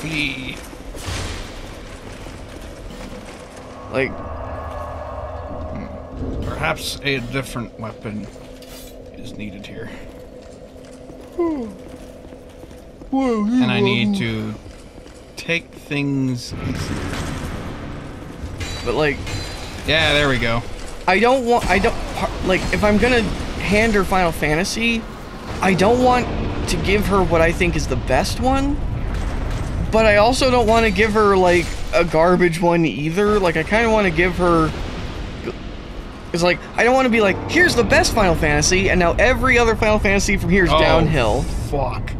Flee. Like, Perhaps a different weapon is needed here. And I need to take things easy. but like, Yeah, there we go. I don't want, I don't, like, if I'm gonna hand her Final Fantasy, I don't want to give her what I think is the best one, but I also don't want to give her, like, a garbage one either. Like, I kind of want to give her. It's like, I don't want to be like, here's the best Final Fantasy, and now every other Final Fantasy from here is Oh. downhill. Fuck.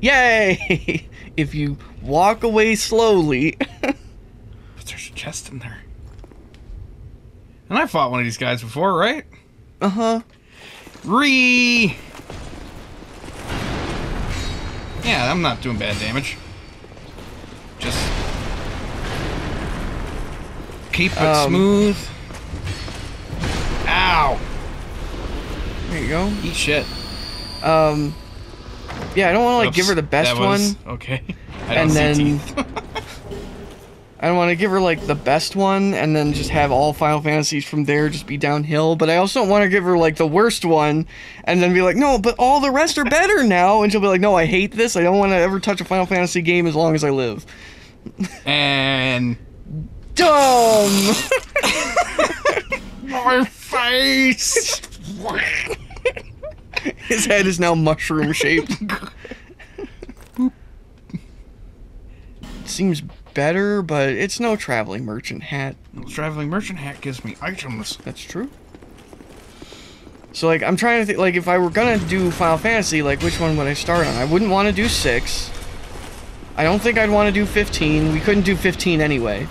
Yay! if you walk away slowly. But there's a chest in there. And I fought one of these guys before, right? Uh huh. Re. Yeah, I'm not doing bad damage. Just keep it Um, smooth. Ow! There you go. Eat shit. Um, yeah, I don't want to like give her the best that was- one, Okay. And then. I don't want to give her like the best one and then just have all Final Fantasies from there just be downhill. But I also don't want to give her like the worst one and then be like, no, but all the rest are better now. And she'll be like, no, I hate this. I don't want to ever touch a Final Fantasy game as long as I live. And Dumb. my face. His head is now mushroom shaped. Seems better, but it's no traveling merchant hat. Traveling merchant hat gives me items. That's true. So like I'm trying to think like if I were gonna do Final Fantasy, like which one would I start on? I wouldn't want to do six. I don't think I'd want to do 15. We couldn't do 15 anyway.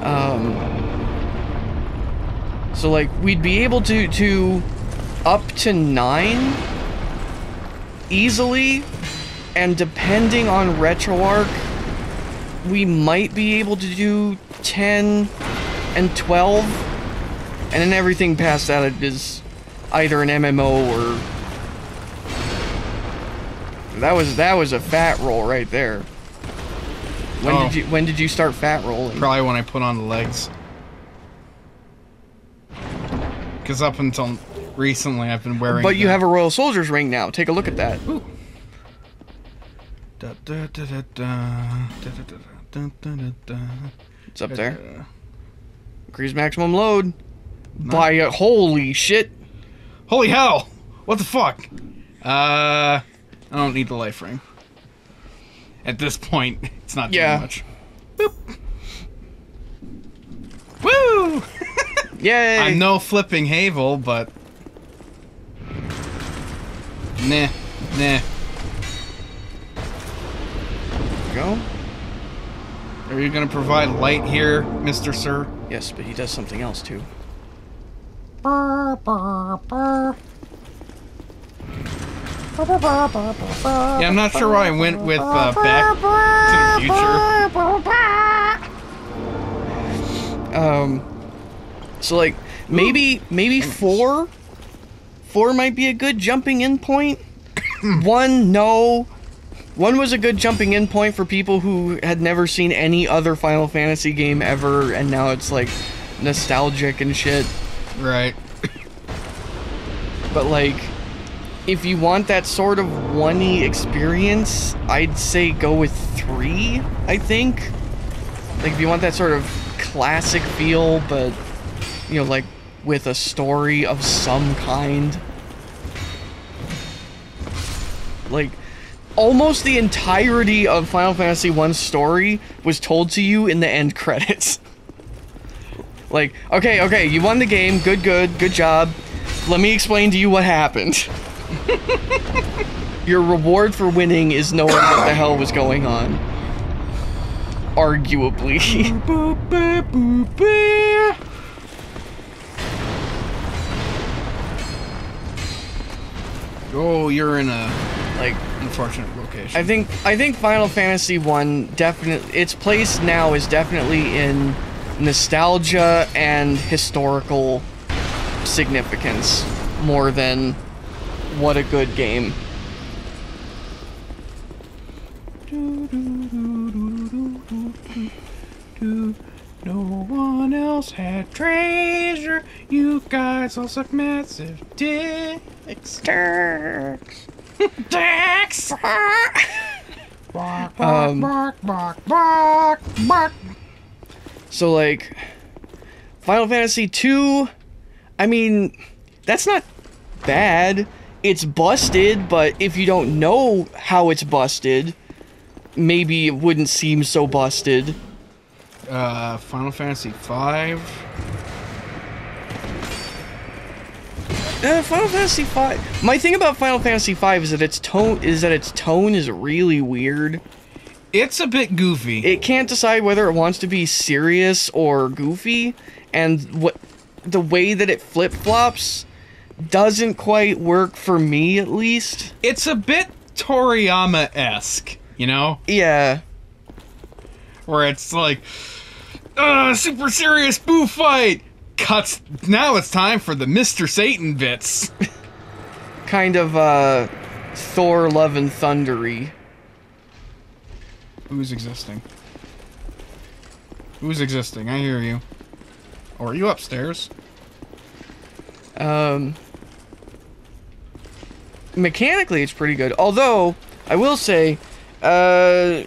Um. So like we'd be able to to up to nine easily, and depending on RetroArch, we might be able to do 10 and 12 and then everything past that is either an MMO or that was that was a fat roll right there. When Oh. did you when did you start fat rolling? Probably when I put on the legs. Because up until recently, I've been wearing. But you the- have a Royal Soldier's ring now. Take a look at that. Da, da, da, Dun, dun, dun, it's up there. Uh, Increase maximum load. By a, holy shit. Holy hell! What the fuck? Uh, I don't need the life ring. At this point, it's not doing much. Boop. Woo! Yay! I'm no flipping Havel, but nah, nah. Go. Are you gonna provide light here, Mister Sir? Yes, but he does something else too. Yeah, I'm not sure why I went with uh, Back to the Future. Um, so like maybe maybe four, four might be a good jumping in point. One, no. One was a good jumping in point for people who had never seen any other Final Fantasy game ever, and now it's like nostalgic and shit. Right. But like, if you want that sort of one experience, I'd say go with three. I think. Like, if you want that sort of classic feel, but you know, like with a story of some kind. Like, almost the entirety of Final Fantasy One's story was told to you in the end credits. Like, okay, okay, you won the game, good, good, good job. Let me explain to you what happened. Your reward for winning is knowing what the hell was going on. Arguably. Oh, you're in a like, unfortunate location. I think I think Final Fantasy One definitely its place now is definitely in nostalgia and historical significance more than what a good game. No one else had treasure. You guys all suck massive dicks. Dicks. Dicks. Bark, bark, Um, bark, bark, bark, bark. So like Final Fantasy 2, I mean, that's not bad. It's busted, but if you don't know how it's busted, maybe it wouldn't seem so busted. Uh, Final Fantasy Five. Uh, Final Fantasy 5. My thing about Final Fantasy 5 is that its tone is that its tone is really weird. It's a bit goofy. It can't decide whether it wants to be serious or goofy, and what the way that it flip-flops doesn't quite work for me at least. it's a bit Toriyama esque, you know, Yeah. where it's like, uh, super serious boo fight. Cuts. Now it's time for the Mister Satan bits. kind of uh Thor Love and Thundery. Who's existing? Who's existing? I hear you. Or are you upstairs? Um, mechanically, it's pretty good. Although, I will say, uh,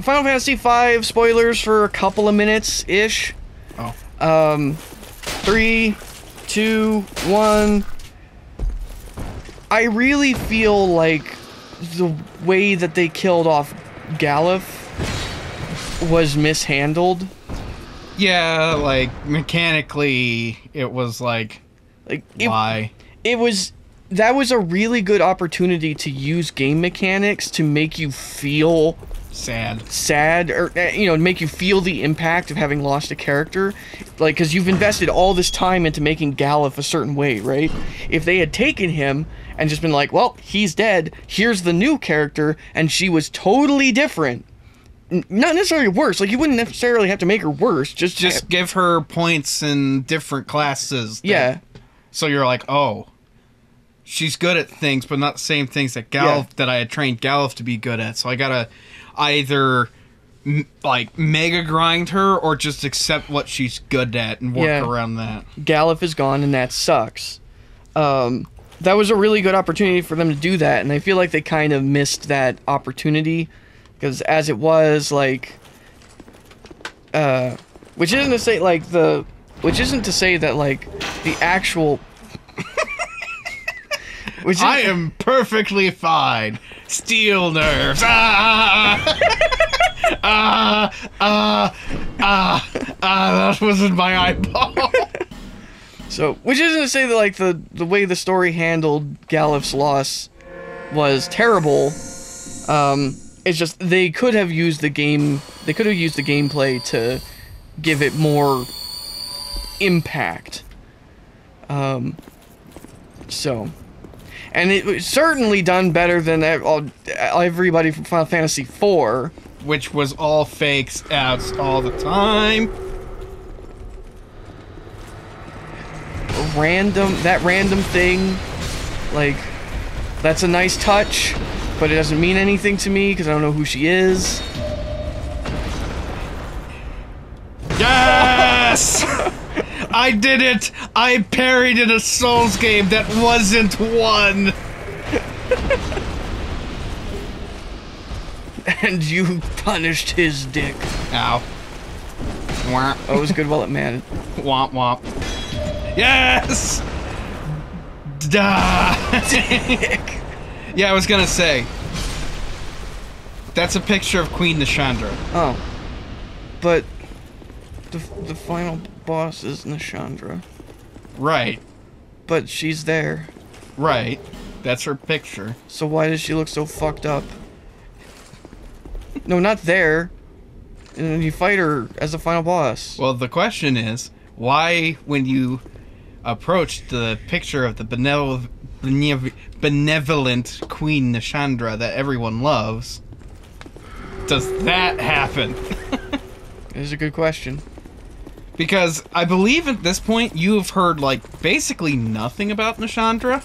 Final Fantasy V spoilers for a couple of minutes ish. Oh. Um, three, two, one. I really feel like the way that they killed off Galuf was mishandled. Yeah, like mechanically, it was like Like it, why? it was that was a really good opportunity to use game mechanics to make you feel Sad. sad or uh, you know make you feel the impact of having lost a character like because you've invested all this time into making Galuf a certain way right if they had taken him and just been like well he's dead here's the new character and she was totally different not necessarily worse like you wouldn't necessarily have to make her worse just Just give her points in different classes. that- yeah So you're like, oh, she's good at things, but not the same things that Galuf Yeah. that I had trained Galuf to be good at. So I gotta either like mega grind her or just accept what she's good at and work Yeah. around that. Galuf is gone, and that sucks. Um, that was a really good opportunity for them to do that, and I feel like they kind of missed that opportunity because as it was, like, uh, which isn't to say like the, which isn't to say that like the actual, which I am perfectly fine. Steel nerves. Ah, ah, ah, ah, ah, that was in my eyeball. So, which isn't to say that like the the way the story handled Galuf's loss was terrible. Um, it's just they could have used the game. They could have used the gameplay to give it more impact. Um, so, and it was certainly done better than everybody from Final Fantasy IV. Which was all fakes outs all the time. random that random thing like that's a nice touch but it doesn't mean anything to me because i don't know who she is Yes! I did it! I parried in a Souls game that wasn't one! and you punished his dick Ow. Wah. oh it was good while it mattered Womp womp. Yes! Da! yeah, I was gonna say. That's a picture of Queen Nashandra. oh but the, the final boss is Nashandra Right, but she's there. Right. That's her picture. so why does she look so fucked up? No not there. And then you fight her as the final boss. Well, the question is, why, when you approached the picture of the benevolent, benevolent Queen Nashandra that everyone loves, does that happen? it is a good question Because I believe at this point you have heard like basically nothing about Nashandra.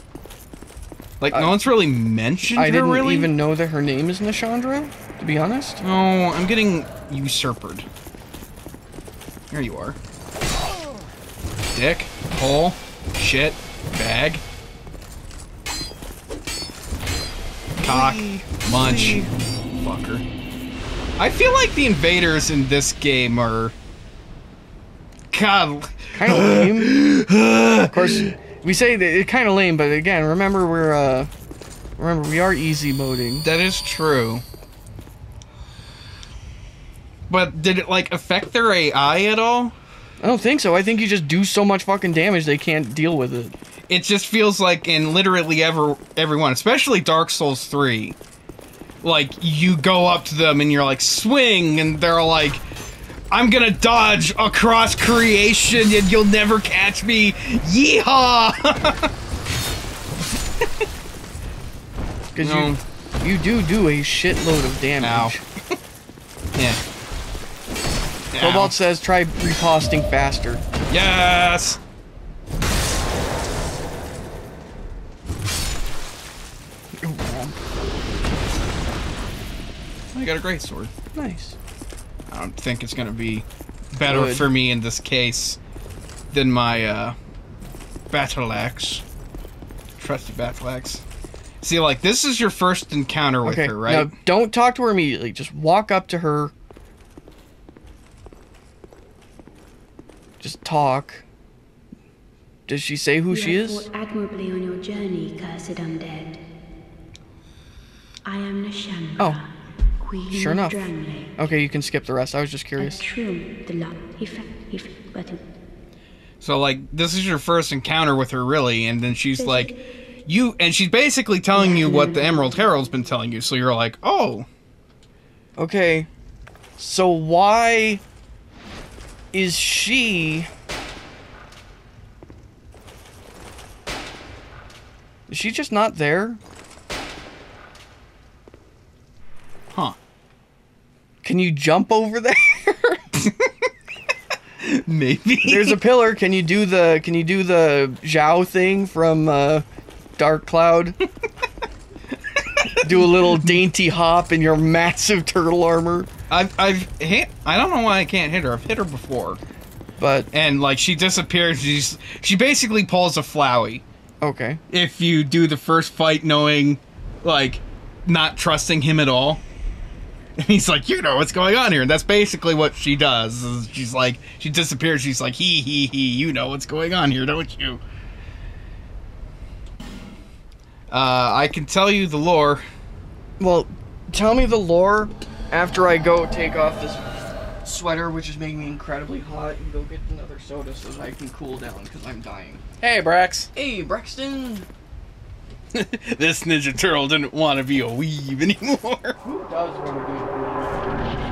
Like I- no one's really mentioned I her didn't really. even know that her name is Nashandra, to be honest. Oh, I'm getting usurped. Here you are. Dick, hole, shit, bag, cock, munch, fucker. I feel like the invaders in this game are. God. Kind of lame. of course, we say that it's kind of lame, but again, remember we're uh, remember we are easy moding. That is true. But did it like affect their AI at all? I don't think so. I think you just do so much fucking damage they can't deal with it. It just feels like in literally ever everyone, especially Dark Souls 3, like you go up to them and you're like swing and they're like I'm gonna dodge across creation and you'll never catch me. Yeehaw! Because No. you you do do a shitload of damage. yeah. Cobalt Ow. says try riposting faster. Yes. I got a great sword. Nice. I don't think it's gonna be better Good. for me in this case than my uh, battle axe. Trusty battle axe. See, like this is your first encounter with Okay, her, right? now don't talk to her immediately. Just walk up to her. Just talk. Does she say who you she have is? fought admirably on your journey, cursed undead. I am Nashandra, Oh, Queen sure enough. Drangleic. Okay, you can skip the rest. I was just curious. Atrum the la if if but So like this is your first encounter with her really, and then she's like you and she's basically telling you what the Emerald Herald's been telling you, so you're like, Oh, Okay, so why is she? Is she just not there? huh. Can you jump over there? Maybe. There's a pillar. Can you do the Can you do the Xiao thing from uh, Dark Cloud? do a little dainty hop in your massive turtle armor. I've I've hit I don't know why I can't hit her. I've hit her before. But And like she disappears, she's she basically pulls a Flowey. okay, if you do the first fight knowing, like, not trusting him at all. And he's like, you know what's going on here. And that's basically what she does. She's like, she disappears. She's like, he, he, he, you know what's going on here, don't you? Uh, I can tell you the lore. well, tell me the lore after I go take off this sweater, which is making me incredibly hot, and go get another soda so that I can cool down because I'm dying. Hey, Brax. Hey, Brexton. this Ninja Turtle didn't want to be a weeb anymore. Who does want to be a weeb?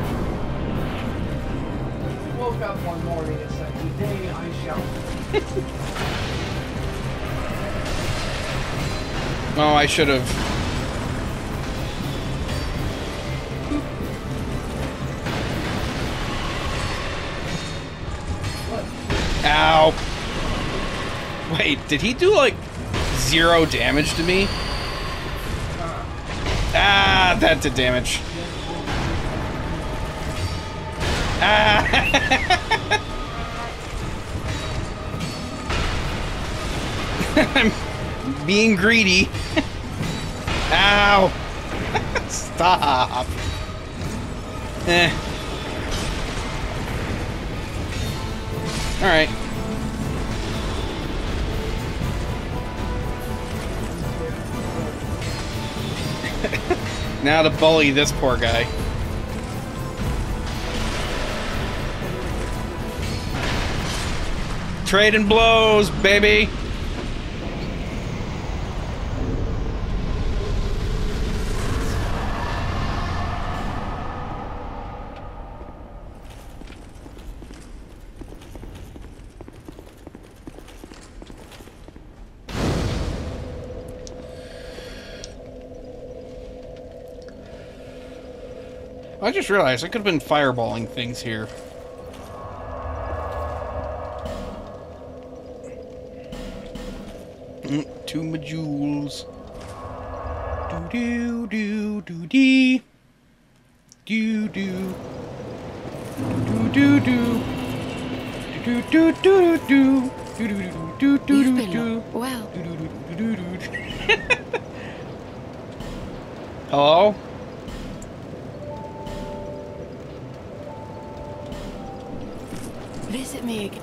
Woke up one morning and said, "Today I shall." Oh, I should have. Ow. Wait, did he do like zero damage to me? Ah, that did damage. Ah. I'm being greedy. Ow! Stop. Eh. All now to bully this poor guy. Trading blows, baby. I just realized I could have been fireballing things here. Mm, two modules. Do do do do dee. Do do. Do do do. Do do do do do. Do do do do You've do been do. well. Do do do do do do. Hello? Visit me again.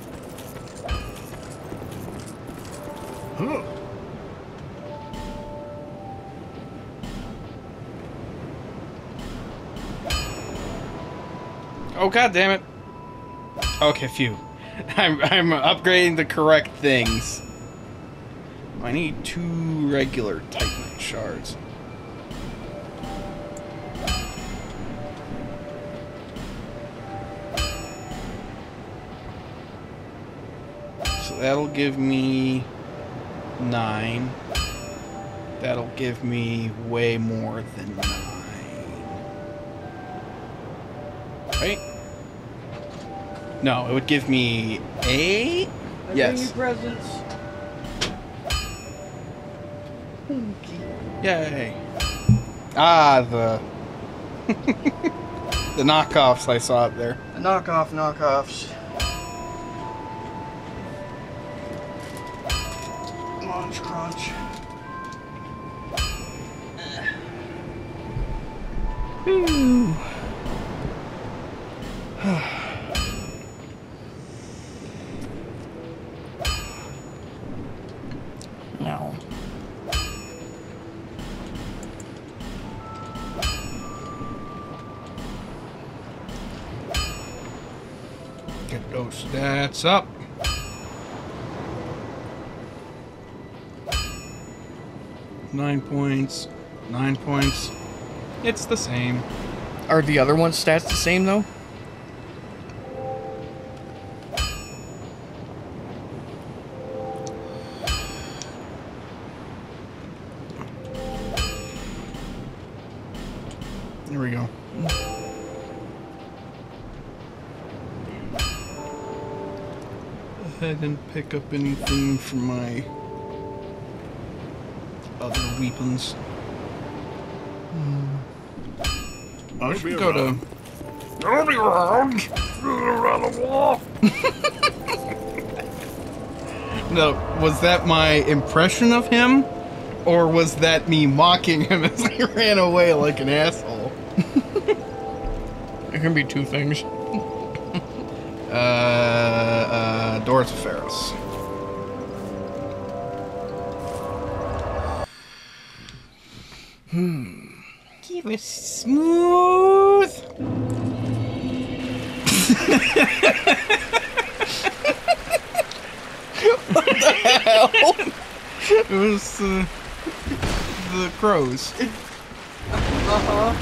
Oh god damn it. Okay, phew. I'm I'm upgrading the correct things. I need two regular Titanite shards. That'll give me nine. That'll give me way more than nine. Right? No, it would give me eight. I Yes. presents. Yay. Ah, the. the knockoffs I saw up there. The knockoff knockoffs. Crunch. Whew. no. Get those stats up. Nine points. Nine points. It's the same. Are the other ones stats the same though? Here we go. I didn't pick up anything from my weapons. I should go to. no, was that my impression of him? Or was that me mocking him as he ran away like an asshole? It can be two things. Keep it smooth. It was uh, the crows. Uh huh.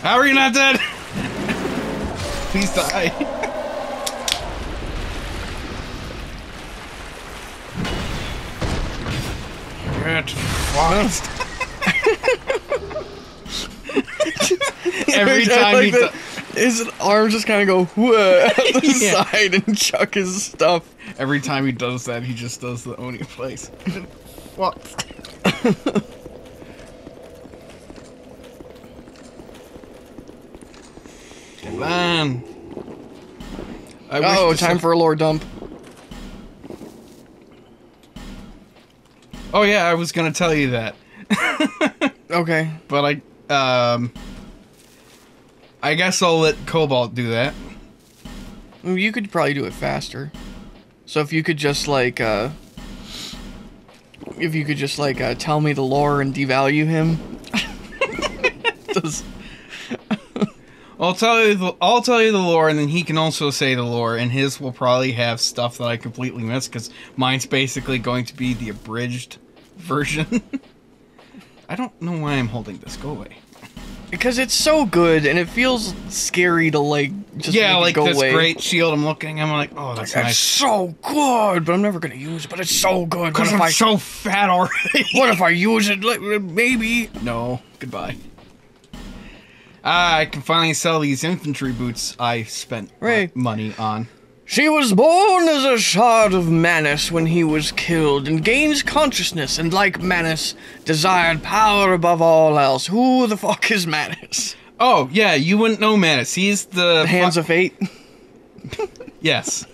How are you not dead? Please die. Get fucked. Every time like he that t- his arms just kind of go whoa out the Yeah. side and chuck his stuff. every time he does that, he just does the Oni place. What? Come on. I Oh, time for a lore dump. Oh yeah, I was gonna tell you that, Okay. but I um. I guess I'll let Cobalt do that. You could probably do it faster. So if you could just like uh if you could just like uh, tell me the lore and devalue him. Does- I'll tell you the I'll tell you the lore, and then he can also say the lore, and his will probably have stuff that I completely missed because mine's basically going to be the abridged version. I don't know why I'm holding this. Go away. Because it's so good and it feels scary to like just yeah, like go this away. great shield. I'm looking. I'm like, oh, that's It's nice. so good, but I'm never gonna use it. But it's so good. Because I'm I so fat already. what if I use it? Like, maybe. no. Goodbye. I can finally sell these infantry boots I spent Right. money on. She was born as a shard of Manus when he was killed, and gains consciousness, and like Manus, desired power above all else. Who the fuck is Manus? Oh yeah, you wouldn't know Manus. He's the The Hands of Fate. Yes.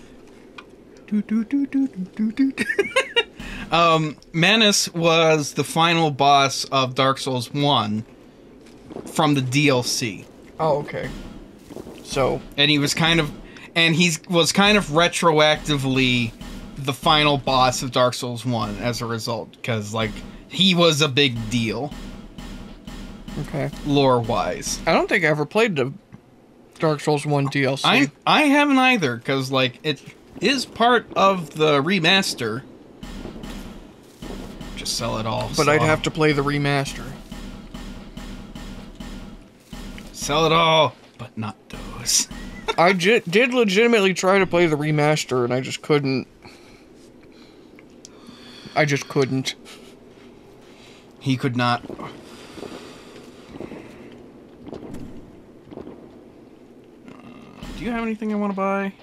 um, Manus was the final boss of Dark Souls 1 from the DLC. Oh, okay. So, And he was kind of and he was kind of retroactively the final boss of Dark Souls 1 as a result cuz like he was a big deal okay. lore-wise. I don't think I ever played the Dark Souls 1 DLC. I I haven't either cuz like it is part of the remaster. Just sell it all. but I'd have to play the remaster. Sell it all, but not those. I j- did legitimately try to play the remaster, and I just couldn't. I just couldn't. He could not. Do you have anything I want to buy?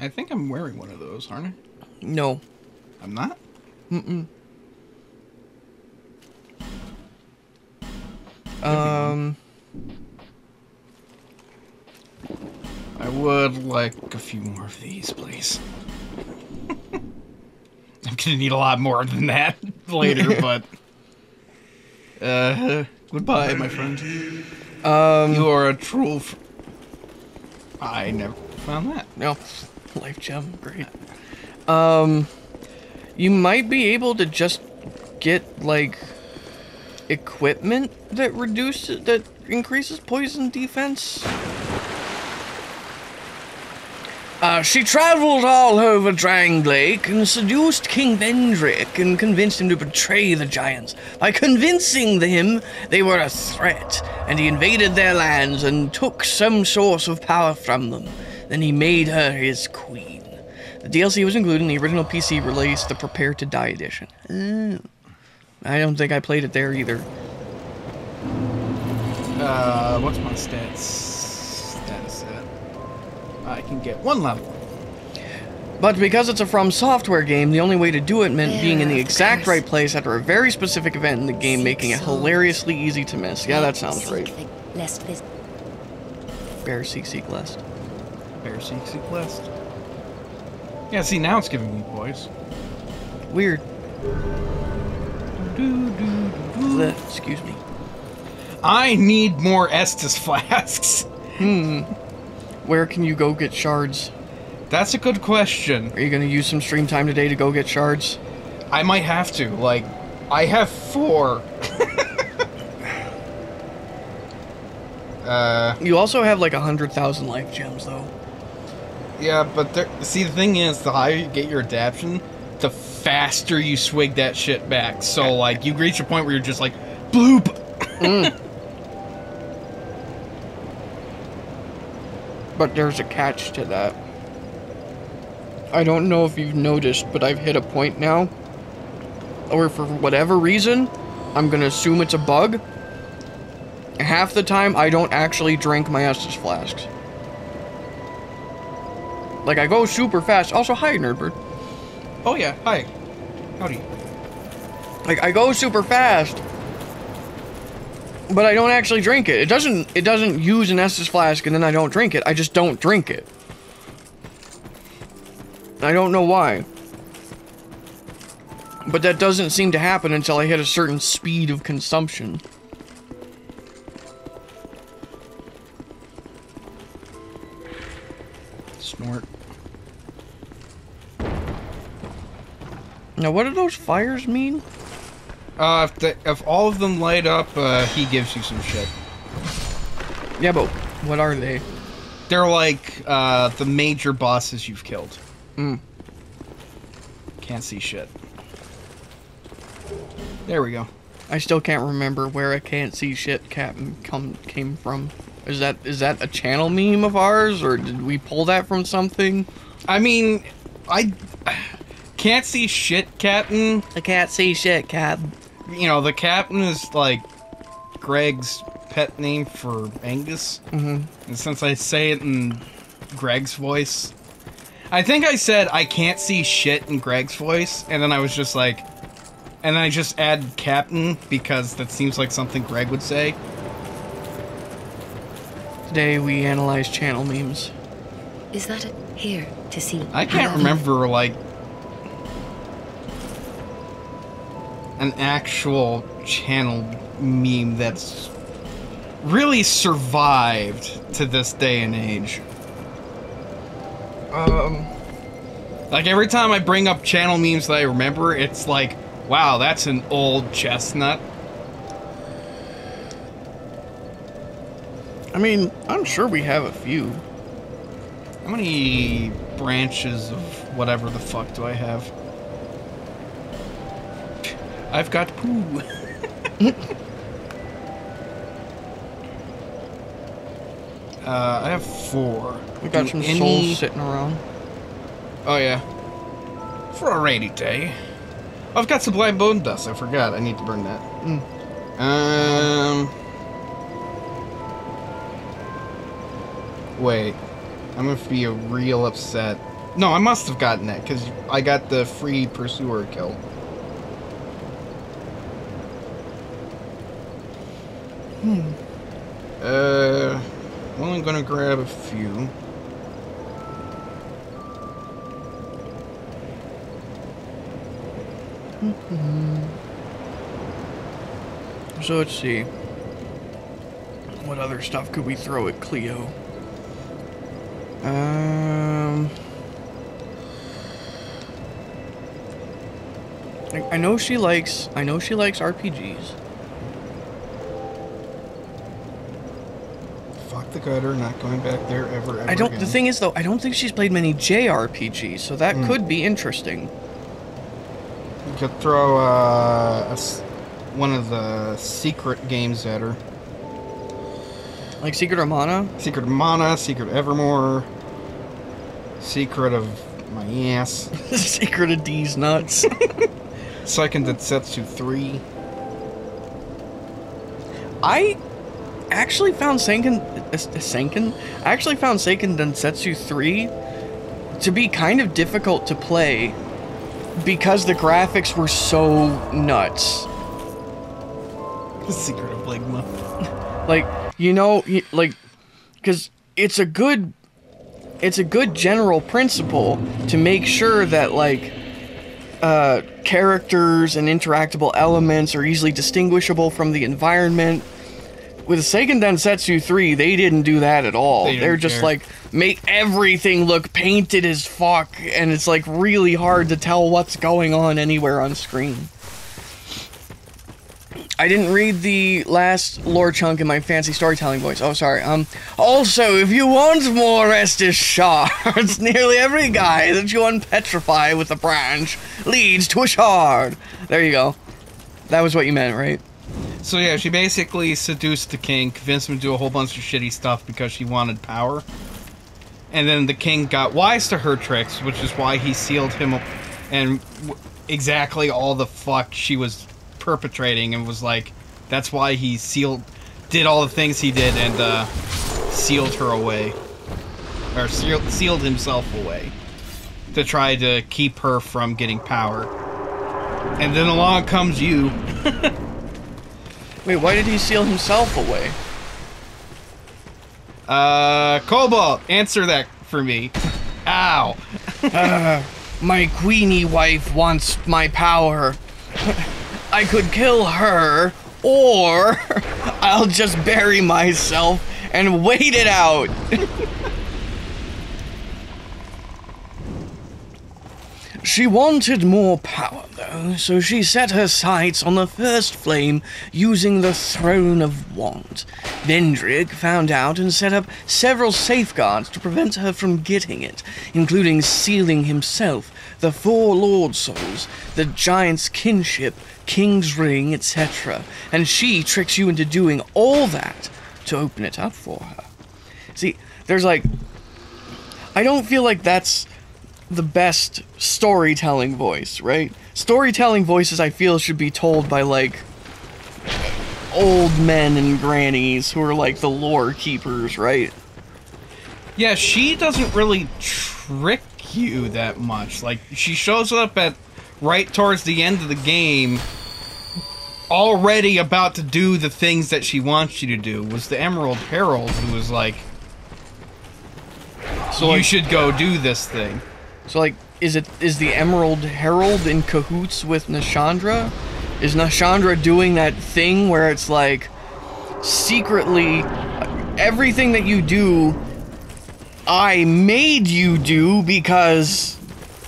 I think I'm wearing one of those, aren't I? No. I'm not? Mm-mm. Um, I would like a few more of these, please. I'm gonna need a lot more than that later, but uh, goodbye, my friend. um, You are a troll. Fr- I never found that. no, life gem, great. Um, you might be able to just get like equipment that reduces that increases poison defense. Uh, she traveled all over Drangleic and seduced King Vendrick and convinced him to betray the giants by convincing him they were a threat, and he invaded their lands and took some source of power from them. Then he made her his queen. The DLC was included in the original PC release, the Prepare to Die edition. Oh. I don't think I played it there either. Uh, what's my stats? Status set. I can get one level. But because it's a From Software game, the only way to do it meant being in the exact right place after a very specific event in the game, Seek making it souls. hilariously easy to miss. Yeah, that sounds Seek right. lest this Bear Seek Seek List. Bear Seek Seek List. Yeah, see, now it's giving me voice. Weird. Do, do, do, do. Bleh, Excuse me. I need more Estus flasks. Hmm. Where can you go get shards? That's a good question. Are you gonna use some stream time today to go get shards? I might have to. Like, I have four. uh, You also have like a hundred thousand life gems though. yeah, but there, see, the thing is, the higher you get your adaption, the faster you swig that shit back. So, like, you reach a point where you're just like, bloop. But there's a catch to that. I don't know if you've noticed, but I've hit a point now, or for whatever reason, I'm gonna assume it's a bug. Half the time, I don't actually drink my Estus flasks. Like, I go super fast. Also, hi, Nerdbird. Oh, yeah, hi. Howdy. Like, I go super fast, but I don't actually drink it. It doesn't. It doesn't use an Estus flask, and then I don't drink it. I just don't drink it. I don't know why. But that doesn't seem to happen until I hit a certain speed of consumption. Snort. Now, what do those fires mean? Uh, if, the, if all of them light up, uh, he gives you some shit. Yeah, but what are they? They're like uh, the major bosses you've killed. Hmm. Can't see shit. There we go. I still can't remember where I can't see shit Captain come came from. Is that is that a channel meme of ours, or did we pull that from something? I mean, I can't see shit, Captain. I can't see shit, Cap. You know, the Captain is like Greg's pet name for Angus. Mhm. And since I say it in Greg's voice, I think I said I can't see shit in Greg's voice, and then I was just like, and then I just add Captain because that seems like something Greg would say. Today we analyze channel memes. is that it? Here to see. I can't remember like an actual channel meme that's really survived to this day and age. Um, Like every time I bring up channel memes that I remember, it's like, wow, that's an old chestnut. I mean, I'm sure we have a few. How many branches of whatever the fuck do I have? I've got poo. uh, I have four. We got Do some any- souls sitting around. Oh yeah. For a rainy day. I've got sublime bone dust. I forgot. I need to burn that. Um. Wait. I'm gonna be a real upset. No, I must have gotten that because I got the free pursuer kill. Uh, I'm only gonna grab a few. So let's see. What other stuff could we throw at Cleo? Um. I, I know she likes. I know she likes RPGs. The gutter, not going back there ever. ever I don't. Again. The thing is, though, I don't think she's played many JRPGs, so that Hmm. could be interesting. You could throw uh, a one of the secret games at her. Like Secret of Mana. Secret of Mana, Secret Evermore, Secret of my ass, Secret of D's nuts. Seiken Densetsu 3. I actually found Senken uh, Senken. I actually found Seiken Densetsu 3 to be kind of difficult to play because the graphics were so nuts. The Secret of Ligma. Like, you know, like cuz it's a good it's a good general principle to make sure that like uh, characters and interactable elements are easily distinguishable from the environment. With Seiken Densetsu 3, they didn't do that at all. They They're just like make everything look painted as fuck and it's like really hard to tell what's going on anywhere on screen. I didn't read the last lore chunk in my fancy storytelling voice. Oh, sorry. Um. Also, if you want more Estus shards, nearly every guy that you unpetrify with a branch leads to a shard. There you go. That was what you meant, right? So yeah, she basically seduced the king, convinced him to do a whole bunch of shitty stuff because she wanted power. And then the king got wise to her tricks, which is why he sealed him up and exactly all the fuck she was perpetrating and was like that's why he sealed did all the things he did and uh sealed her away or sealed himself away to try to keep her from getting power. And then along comes you Wait, why did he seal himself away? Uh, Cobalt, answer that for me. Ow. My queenie wife wants my power. I could kill her, or I'll just bury myself and wait it out. She wanted more power, though, so she set her sights on the first flame using the Throne of Want. Vendrick found out and set up several safeguards to prevent her from getting it, including sealing himself, the four Lord Souls, the Giant's kinship, King's Ring, etc. And she tricks you into doing all that to open it up for her. See, there's like. I don't feel like that's the best storytelling voice, right? Storytelling voices I feel should be told by like old men and grannies who are like the lore keepers, right? Yeah, she doesn't really trick you that much. Like she shows up at right towards the end of the game already about to do the things that she wants you to do. Was the Emerald Herald who was like So you like, should go do this thing. So like is it is the Emerald Herald in cahoots with Nashandra? Is Nashandra doing that thing where it's like secretly everything that you do I made you do because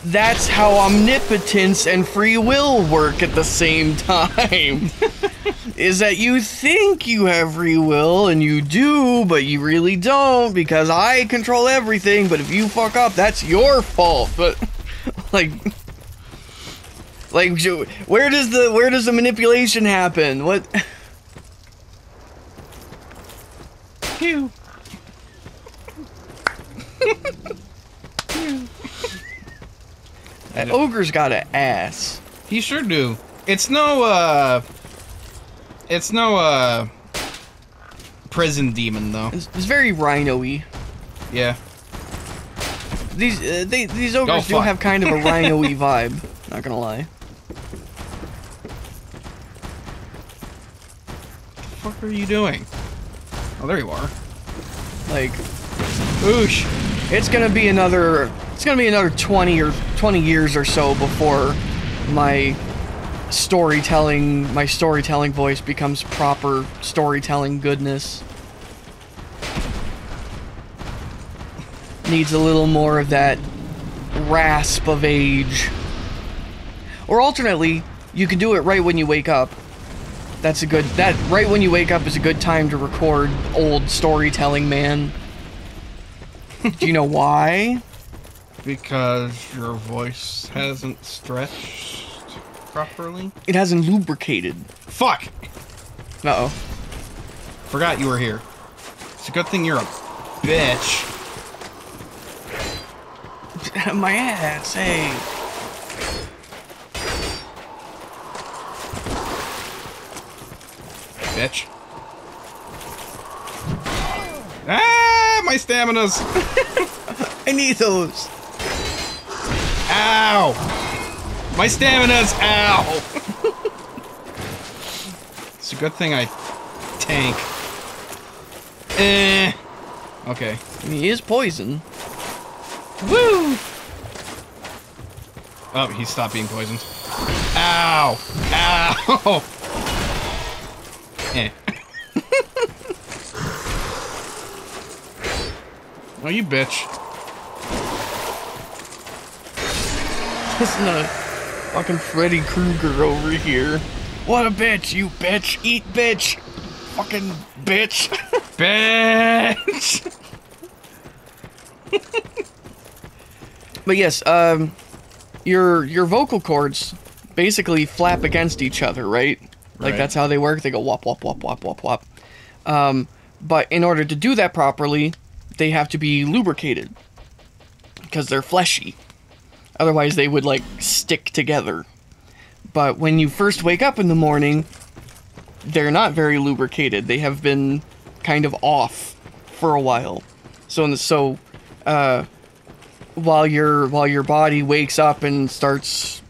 that's how omnipotence and free will work at the same time. is that you think you have free will and you do, but you really don't because I control everything, but if you fuck up, that's your fault. But like like where does the where does the manipulation happen? What Pew. that ogre's got an ass. He sure do. It's no uh it's no uh prison demon though. It's, it's very rhino-y. Yeah. These uh, they, these ogres do have kind of a rhino-y vibe. Not gonna lie. What the fuck are you doing? Oh, there you are. Like, Oosh. it's gonna be another. It's gonna be another 20 or 20 years or so before my storytelling, my storytelling voice becomes proper storytelling goodness. Needs a little more of that rasp of age. Or alternately, you can do it right when you wake up. That's a good that right when you wake up is a good time to record old storytelling man. Do you know why? Because your voice hasn't stretched properly. It hasn't lubricated. Fuck! Uh oh. Forgot you were here. It's a good thing you're a bitch. My ass, hey. Bitch. Ah, my stamina's. I need those. Ow! My stamina's ow! it's a good thing I tank. Eh. Okay. He is poison. Woo! Oh, he stopped being poisoned. Ow! Ow! eh. oh, you bitch. Listen to fucking Freddy Krueger over here. What a bitch, you bitch. Eat bitch. Fucking bitch. Bitch! But yes, um, your your vocal cords basically flap against each other, right? Like Right. that's how they work. They go wop wop wop wop wop wop. Um, but in order to do that properly, they have to be lubricated because they're fleshy. Otherwise, they would like stick together. But when you first wake up in the morning, they're not very lubricated. They have been kind of off for a while. So the, so uh while your while your body wakes up and starts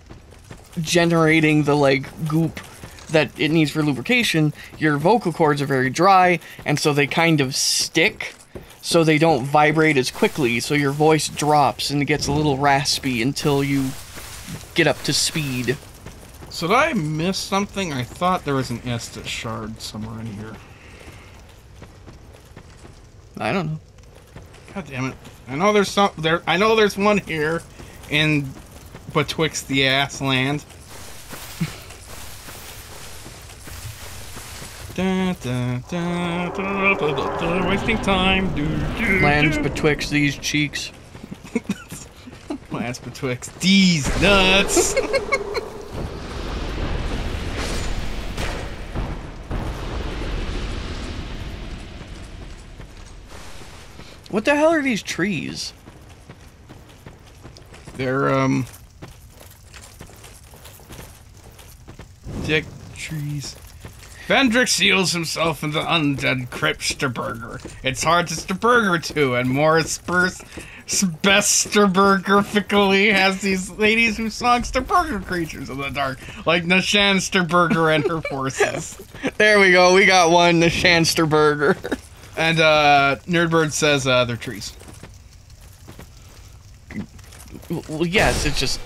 generating the like goop that it needs for lubrication, your vocal cords are very dry and so they kind of stick so they don't vibrate as quickly so your voice drops and it gets a little raspy until you get up to speed. So did I miss something? I thought there was an Estus shard somewhere in here. I don't know. God damn it! I know there's some there. I know there's one here, in betwixt the ass land. Da, da, da, wasting time. Do, do, Lands do. betwixt these cheeks. Lands betwixt these nuts. What the hell are these trees? They're um dick trees. Vendrick seals himself in the undead crypt Sturberger. It's hard to Sturberger too, and Morris Spurs Besterbergerfically has these ladies who song Sturberger creatures in the dark, like Nashan Sturberger and her forces. There we go. We got one, the Shansterberger. And uh Nerdbird says uh they're trees. well, yes, it's just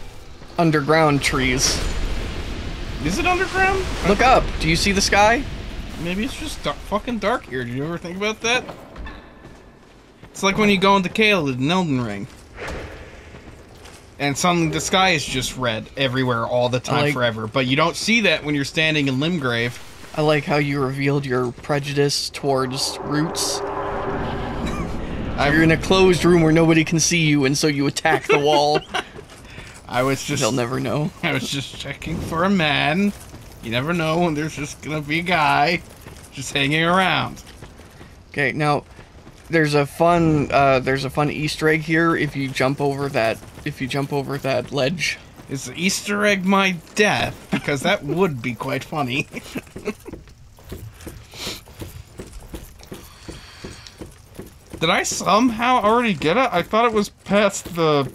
underground trees. Is it underground? Look up. Do you see the sky? Maybe it's just dark, fucking dark here. Did you ever think about that? It's like when you go into Caelid in Elden Ring. And suddenly the sky is just red everywhere all the time like- forever. But you don't see that when you're standing in Limgrave. I like how you revealed your prejudice towards roots. You're in a closed room where nobody can see you, and so you attack the wall. I was just They'll never know. I was just checking for a man. You never know when there's just gonna be a guy just hanging around. Okay, now there's a fun uh, there's a fun Easter egg here if you jump over that if you jump over that ledge. Is the Easter egg my death? Because that would be quite funny. Did I somehow already get it? I thought it was past the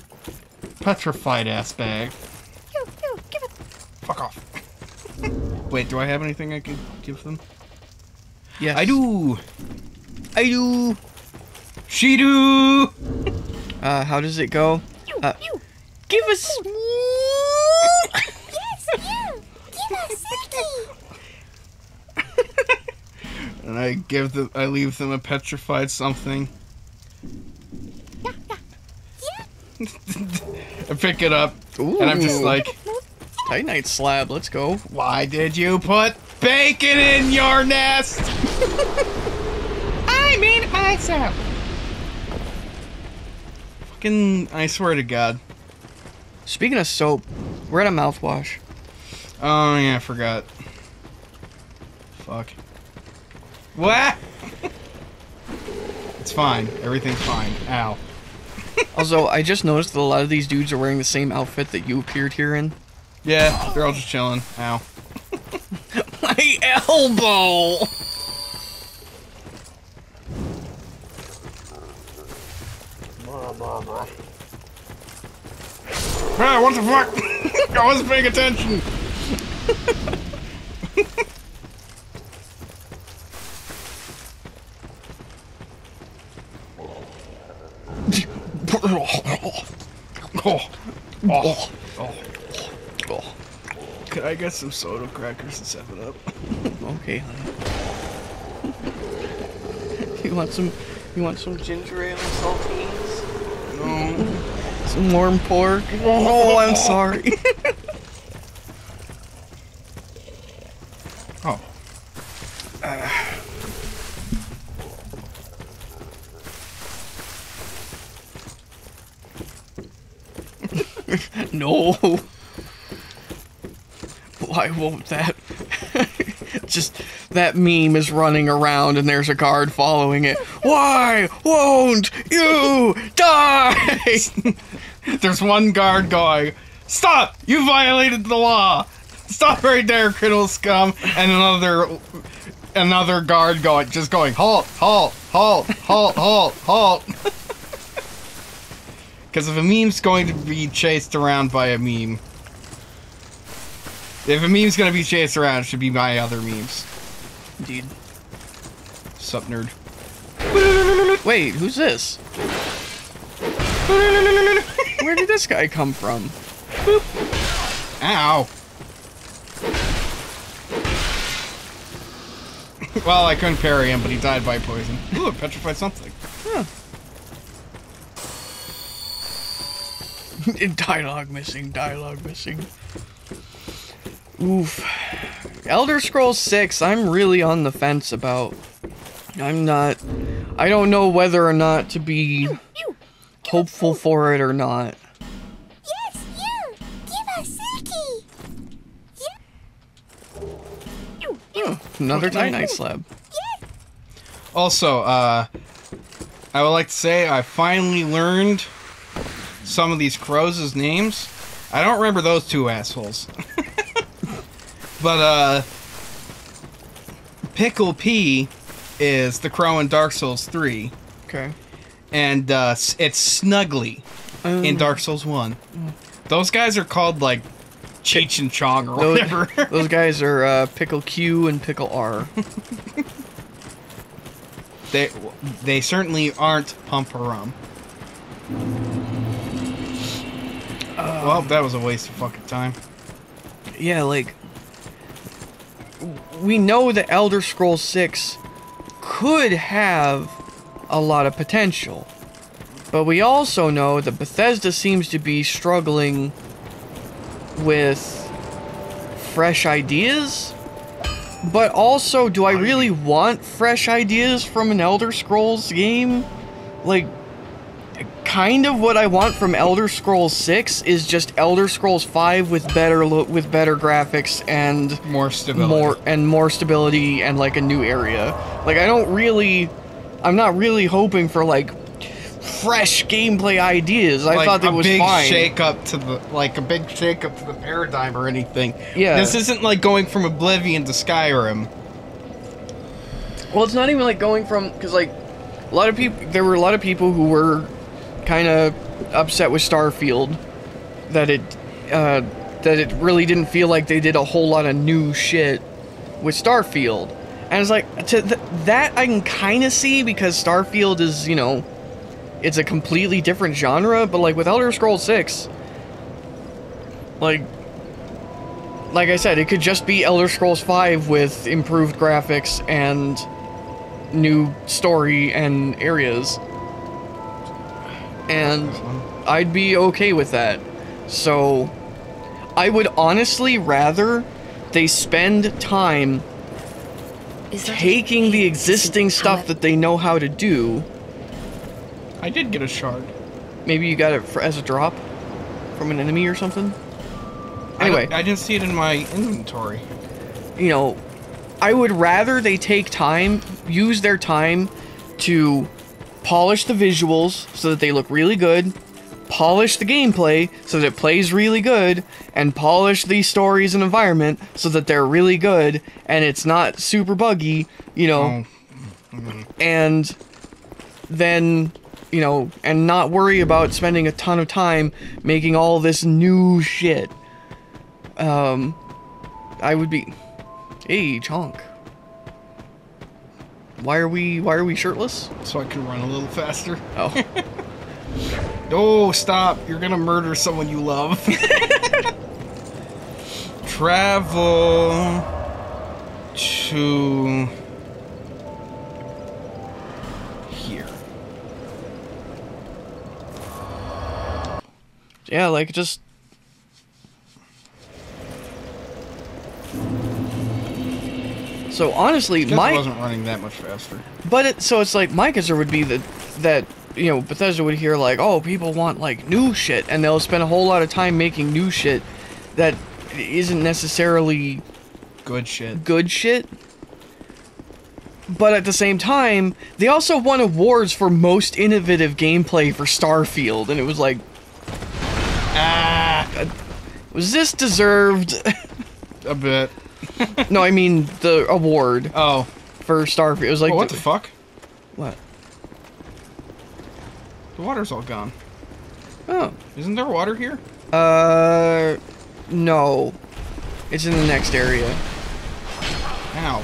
petrified ass bag. yeah give it Fuck off. Wait, do I have anything I could give them? Yes. I do. I do. She do. Uh, how does it go? Uh, you. Give us. yes, you. give us. And I give them. I leave them a petrified something. I pick it up, and I'm just Ooh. like, Titanite slab. Let's go. "Why did you put bacon in your nest?" I made it myself. Fucking, I swear to God. Speaking of soap, we're at a mouthwash. Oh yeah, I forgot. Fuck. What? it's fine. Everything's fine. Ow. Also, I just noticed that a lot of these dudes are wearing the same outfit that you appeared here in. Yeah, they're all just chilling. Ow. My elbow. Ah, what the fuck? I wasn't paying attention. Oh, oh, oh. Oh, Could I get some soda crackers and 7 Up? okay, honey. You want some? You want some ginger ale and saltines? No. Some warm pork? Oh, I'm sorry. Oh. Uh, no. Why won't that? Just that meme is running around and there's a guard following it. Why won't you die? There's one guard going, Stop! You violated the law! Stop right there, criminal scum! And another another guard going just going, Halt, halt, halt, halt, halt, halt. Because if a meme's going to be chased around by a meme. If a meme's gonna be chased around, it should be my other memes. Indeed. Sup nerd. Wait, who's this? Where did this guy come from? Ow. well, I couldn't parry him, but he died by poison. Ooh, petrified something. dialogue missing, dialogue missing. Oof. Elder Scrolls 6, I'm really on the fence about. I'm not. I don't know whether or not to be hopeful for it or not. Yes, you! Give us Silky! Oh, another Titanite slab. Yes. Also, uh, I would like to say I finally learned some of these crows' names. I don't remember those two assholes. but, uh, Pickle P is the crow in Dark Souls 3. Okay. and uh, it's Snuggly in Dark Souls One. Those guys are called like Cheech and Chong or Those, whatever. those guys are uh, Pickle Q and Pickle R. they they certainly aren't Pump-a-Rum. well, that was a waste of fucking time. yeah, like we know that Elder Scrolls 6 could have a lot of potential. But we also know that Bethesda seems to be struggling with fresh ideas. But also, do I really want fresh ideas from an Elder Scrolls game? Like, kind of what I want from Elder Scrolls 6 is just Elder Scrolls 5 with better lo- with better graphics and More stability. more and more stability and like a new area. Like I don't really I'm not really hoping for like fresh gameplay ideas. I like thought that a was big fine. shake up to the like a big shake up to the paradigm or anything. Yeah. This isn't like going from Oblivion to Skyrim. Well, it's not even like going from because like a lot of people there were a lot of people who were kind of upset with Starfield that it uh, that it really didn't feel like they did a whole lot of new shit with Starfield. And it's like to th- that I can kind of see because Starfield is you know, it's a completely different genre. But like with Elder Scrolls Six, like, like I said, it could just be Elder Scrolls Five with improved graphics and new story and areas, and I'd be okay with that. So, I would honestly rather they spend time Is taking the existing stuff that they know how to do. I did get a shard. Maybe you got it for, as a drop from an enemy or something. Anyway, don't- I, didn't see it in my inventory. you know, I would rather they take time, use their time to polish the visuals so that they look really good, polish the gameplay so that it plays really good, and polish the stories and environment so that they're really good and it's not super buggy, you know, Oh, and then you know and not worry about spending a ton of time making all this new shit. Um i would be hey chonk why are we why are we shirtless so I can run a little faster. oh Oh, stop! You're gonna murder someone you love. Travel to here. yeah like just so honestly my wasn't running that much faster. But it, so it's like my concern would be that that you know Bethesda would hear like, oh, people want like new shit, and they'll spend a whole lot of time making new shit that isn't necessarily Good shit. good shit. But at the same time, they also won awards for most innovative gameplay for Starfield, and it was like, Ah, was this deserved? a bit. no, I mean the award Oh, for Starfield. It was like, oh what the fuck? what? The water's all gone. Oh, Isn't there water here? Uh, no. It's in the next area. Ow.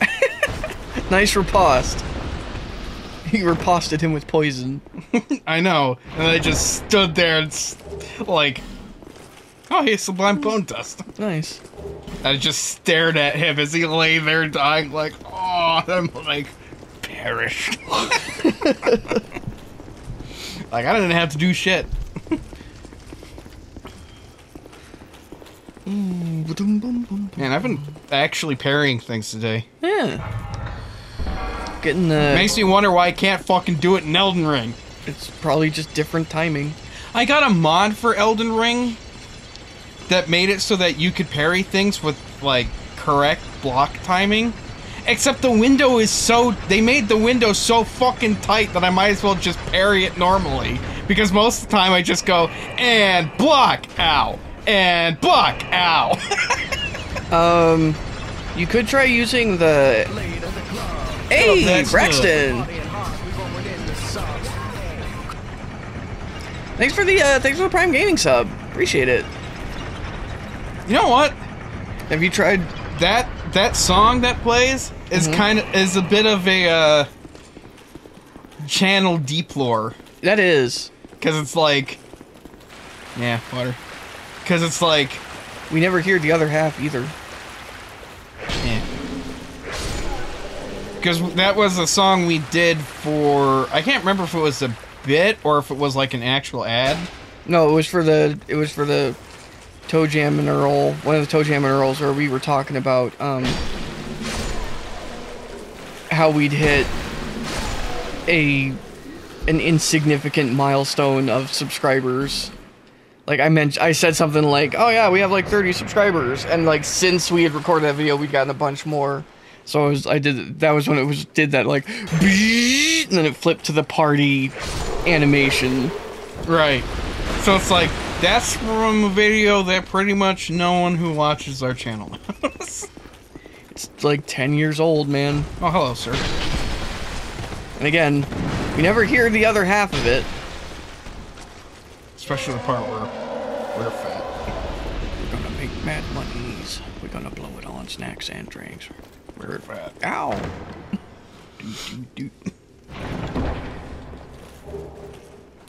Nice riposte. He riposted him with poison. I know. And I just stood there and like, oh, hey, sublime bone dust. Nice. I just stared at him as he lay there dying, like, oh, I'm like, perished. like, I didn't have to do shit. Man, I've been actually parrying things today. Yeah. Getting the. Makes me wonder why I can't fucking do it in Elden Ring. It's probably just different timing. I got a mod for Elden Ring that made it so that you could parry things with like correct block timing. Except the window is so they made the window so fucking tight that I might as well just parry it normally. Because most of the time I just go and block, ow, and block, ow. Um, you could try using the. Hey, Braxton. Thanks for the uh, thanks for the Prime Gaming sub. Appreciate it. you know what? Have you tried? That that song that plays is kind of is a bit of a uh, channel deplore. That is. Because it's like. Yeah, water. Because it's like. We never hear the other half either. Yeah. Because that was a song we did for. I can't remember if it was a bit or if it was like an actual ad. No, it was for the it was for the ToeJam and Earl, one of the ToeJam and Earls, where we were talking about um how we'd hit a an insignificant milestone of subscribers. Like I meant, I said something like, "Oh yeah, we have like 30 subscribers," and like since we had recorded that video, we'd gotten a bunch more. So I was, I did that was when it was did that like, and then it flipped to the party animation. Right. So it's like. That's from a video that pretty much no one who watches our channel knows. It's like 10 years old, man. oh, hello, sir. And again, we never hear the other half of it. Especially the part where we're fat. We're gonna make Mad Money's. We're gonna blow it on snacks and drinks. Very fat. Ow.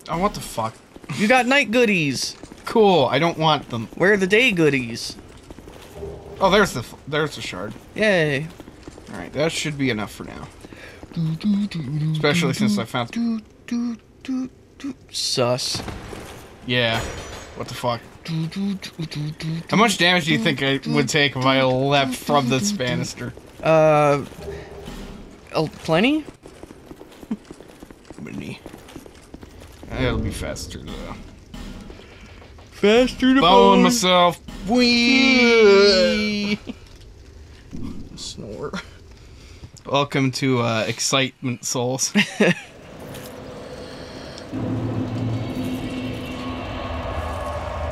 Oh, what the fuck? You got night goodies. Cool. I don't want them. Where are the day goodies? Oh, there's the there's the shard. Yay. All right, that should be enough for now. Especially since I found. Sus. Yeah. What the fuck? How much damage do you think I would take if I leapt from this banister? Uh. Plenty? Many. It'll be faster though. Faster to Bone myself. Wee. Snore. Welcome to uh, Excitement Souls.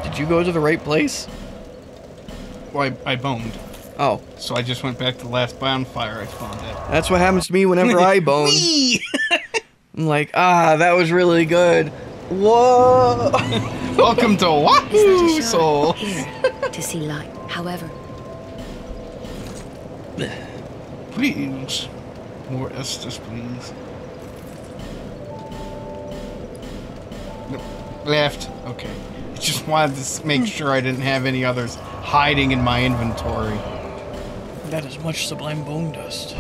Did you go to the right place? well, I, I boned. Oh, So I just went back to the last bonfire I spawned at. that's what happens to me whenever I bone. I'm like, ah, that was really good. Whoa! Welcome to Wahoo Soul. Here, to see light. However, Please. More Estus, please. No, left. Okay. I just wanted to make sure I didn't have any others hiding in my inventory. That is much sublime bone dust.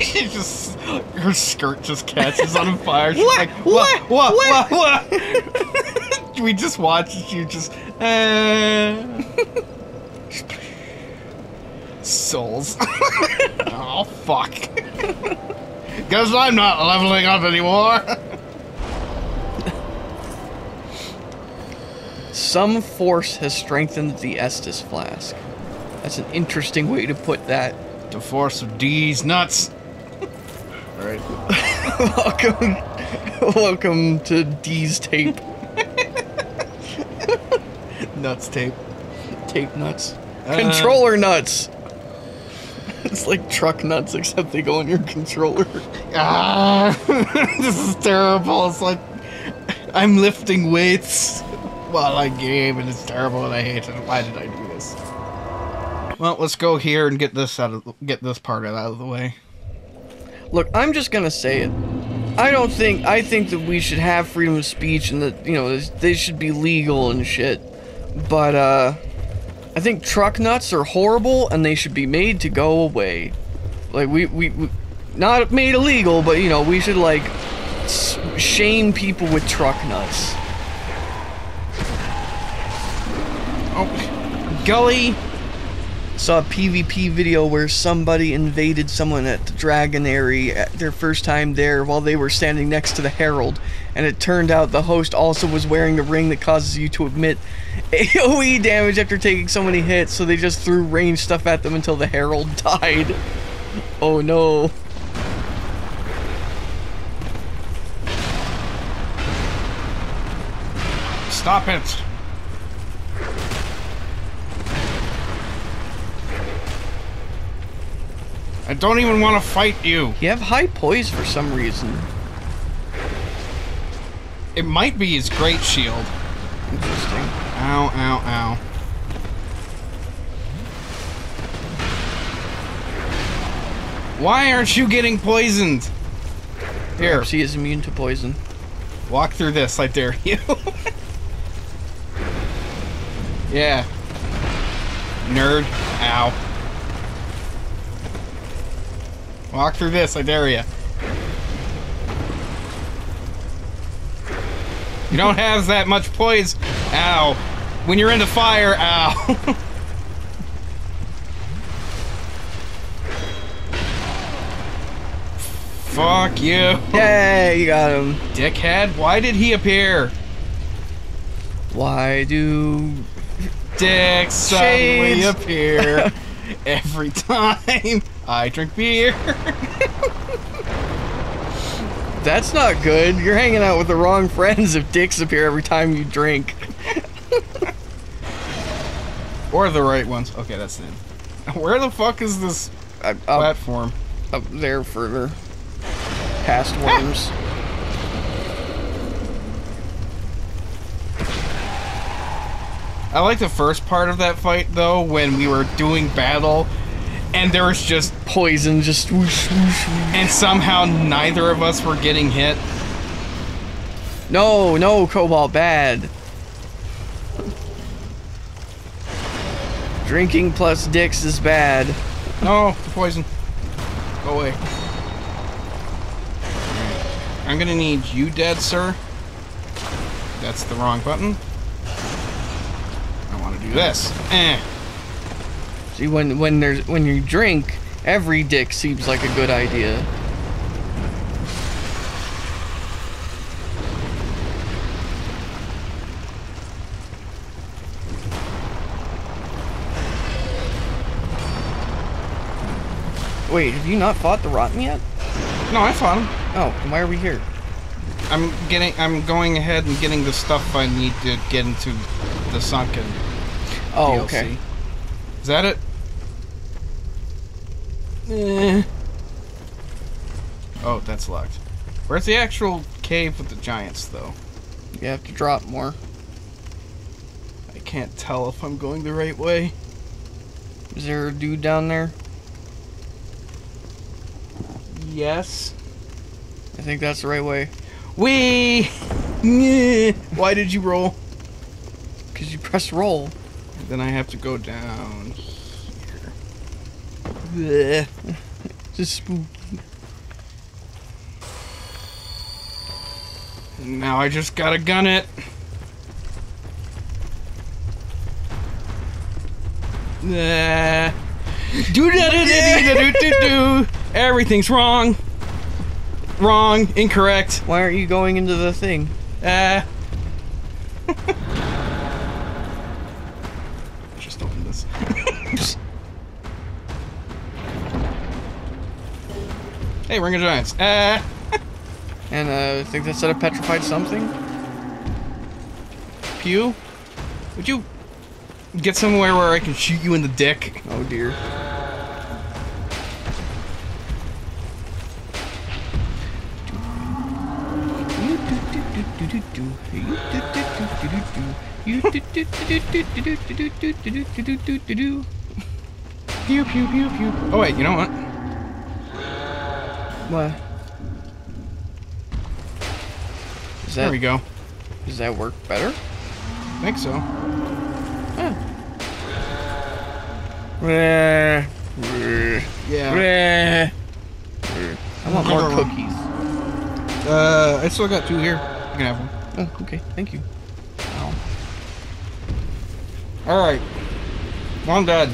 she just her skirt just catches on fire. She's What? like, What? what, what, what, what? we just watch and you just uh... souls. oh fuck. Guess I'm not leveling up anymore. Some force has strengthened the Estus flask. That's an interesting way to put that. the force of D's nuts. Alright. welcome, welcome to D's tape. Nuts tape. Tape nuts. Uh. Controller nuts. It's like truck nuts, except they go on your controller. Ah, this is terrible. It's like I'm lifting weights while I game, and it's terrible, and I hate it. Why did I do this? Well, let's go here and get this out of get this part out of the way. Look, I'm just gonna say it. I don't think I think that we should have freedom of speech and that you know they should be legal and shit. But uh, I think truck nuts are horrible and they should be made to go away. Like we we, we not made illegal, but you know we should like shame people with truck nuts. Oh, Gully. Saw a PvP video where somebody invaded someone at the Dragon Aerie at their first time there while they were standing next to the Herald, and it turned out the host also was wearing a ring that causes you to emit AoE damage after taking so many hits, so they just threw ranged stuff at them until the Herald died. Oh no. Stop it. I don't even want to fight you. You have high poise for some reason. It might be his great shield. Interesting. Ow, ow, ow. Why aren't you getting poisoned? Here, Perhaps he is immune to poison. walk through this, I dare you. yeah. Nerd. Ow. Walk through this, I dare you. You don't have that much poise. Ow. When you're in the fire, ow. Fuck you. Yay, you got him. Dickhead, why did he appear? Why do Dicks suddenly appear every time I drink beer. That's not good. You're hanging out with the wrong friends if dicks appear every time you drink. or the right ones. Okay, that's it. Where the fuck is this I, up, platform? up there further. Past worms. Ah! I like the first part of that fight though, when we were doing battle, and there was just Poison just whoosh, whoosh, whoosh. and somehow neither of us were getting hit. No, no, Cobalt, bad. Drinking plus dicks is bad. No, the poison. Go away. I'm gonna need you dead, sir. That's the wrong button. I want to do this. Eh. See, when when there's when you drink, every dick seems like a good idea. Wait, have you not fought the Rotten yet? No, I fought him. Oh, then why are we here? I'm getting. I'm going ahead and getting the stuff I need to get into the sunken Oh, DLC. okay. Is that it? Eh. Oh, that's locked. Where's the actual cave with the giants, though? You have to drop more. I can't tell if I'm going the right way. Is there a dude down there? Yes. I think that's the right way. Wee! Nyeh. Why did you roll? Because you press roll. Then I have to go down Bleh. Just spook. Now I just gotta gun it. Nah. Do da da da da do do do. Everything's wrong. Wrong. Incorrect. Why aren't you going into the thing? Ah. Hey, Ring of Giants. Ah. And uh, I think that said a petrified something. Pew, would you get somewhere where I can shoot you in the dick? Oh dear. Pew pew pew pew. Oh wait, you know what? What? Does There we go. does that work better? I think so. Yeah. Yeah. I want more cookies. Uh, I still got two here. You can have one. Oh, okay, thank you. All right. Well, I'm dead.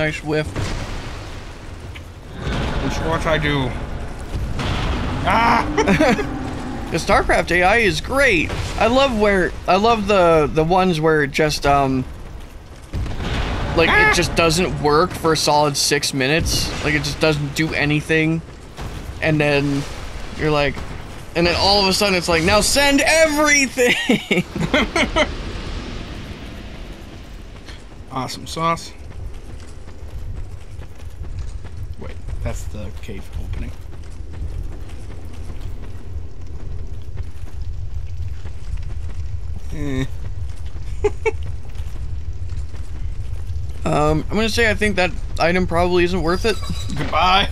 Nice whiff. Which what I do? Ah! The StarCraft AI is great. I love where I love the the ones where it just um like it just doesn't work for a solid six minutes. Like it just doesn't do anything, and then you're like, and then all of a sudden it's like now send everything. Awesome sauce. Wait, that's the cave opening. Eh. um, I'm gonna say I think that item probably isn't worth it. Goodbye.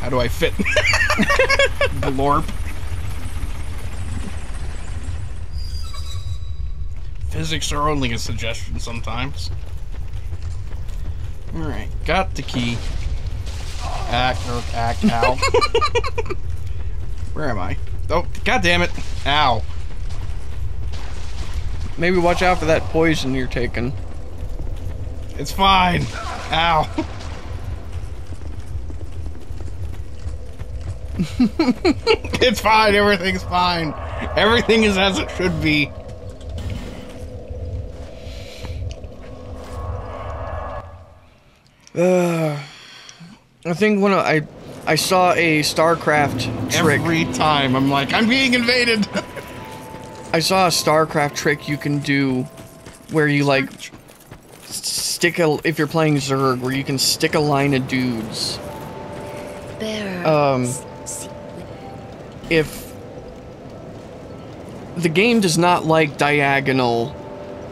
How do I fit? Glorp. Physics are only a suggestion sometimes. Alright, got the key. Act or act ow. Where am I? Oh, god damn it. Ow. Maybe watch out for that poison you're taking. It's fine. Ow. it's fine. Everything's fine. Everything is as it should be. I think when I I saw a StarCraft trick. Every time I'm like, I'm being invaded. I saw a StarCraft trick you can do where you like stick a if you're playing Zerg where you can stick a line of dudes. Um, s- seek the- if the game does not like diagonal,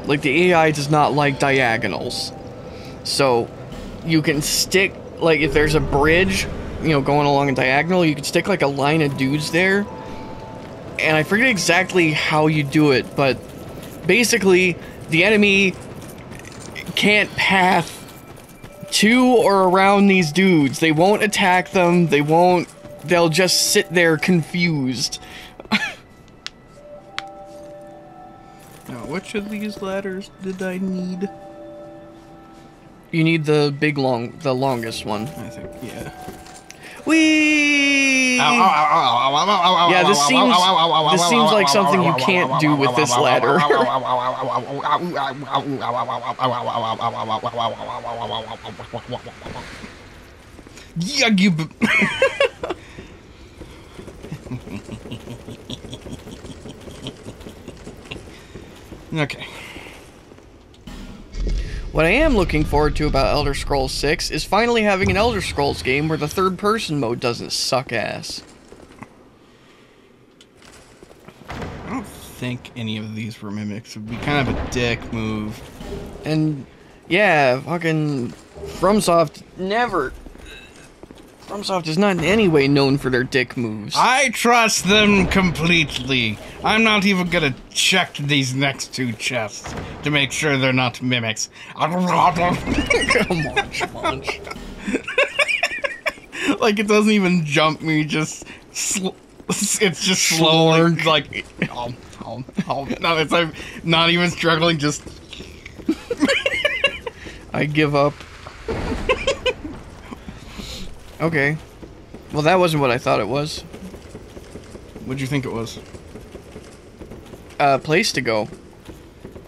like the AI does not like diagonals. So you can stick, like, if there's a bridge, you know, going along a diagonal, you could stick like a line of dudes there. And I forget exactly how you do it, but basically, the enemy can't path to or around these dudes. They won't attack them. They won't. They'll just sit there confused. Now, which of these ladders did I need? You need the big long, the longest one. I think, yeah. Whee! Yeah, this seems this seems like something you can't do with this ladder. Yeah, you. okay. What I am looking forward to about Elder Scrolls 6 is finally having an Elder Scrolls game where the third person mode doesn't suck ass. I don't think any of these were mimics. It would be kind of a dick move. And yeah, fucking FromSoft never FromSoft is not in any way known for their dick moves. I trust them completely. I'm not even gonna check these next two chests to make sure they're not mimics. Come on, Schmunch. like it doesn't even jump me, just it's just slowly Slurk. like oh, oh, oh. no, it's like not even struggling, just I give up. okay. Well, that wasn't what I thought it was. what'd you think it was? Uh, place to go.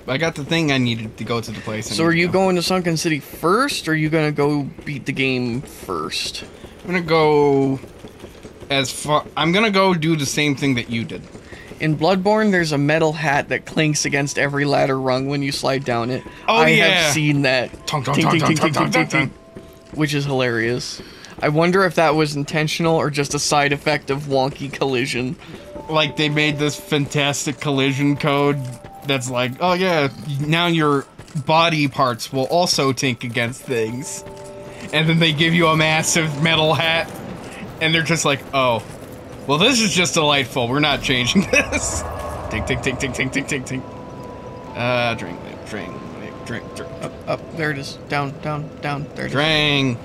I got the thing I needed to go to the place. I So are you to going to Sunken City first, or are you gonna go beat the game first? I'm gonna go as far. I'm gonna go do the same thing that you did. In Bloodborne, there's a metal hat that clinks against every ladder rung when you slide down it. Oh, I yeah. have seen that. Which is hilarious. I wonder if that was intentional or just a side effect of wonky collision. like they made this fantastic collision code that's like, oh yeah, now your body parts will also tink against things. And then they give you a massive metal hat, and they're just like, oh, well, this is just delightful. We're not changing this. Tink, tink, tink, tink, tink, tink, tink, tink. Uh, drink, drink, drink, drink, Up, up, there it is. Down, down, down. There it is. drink.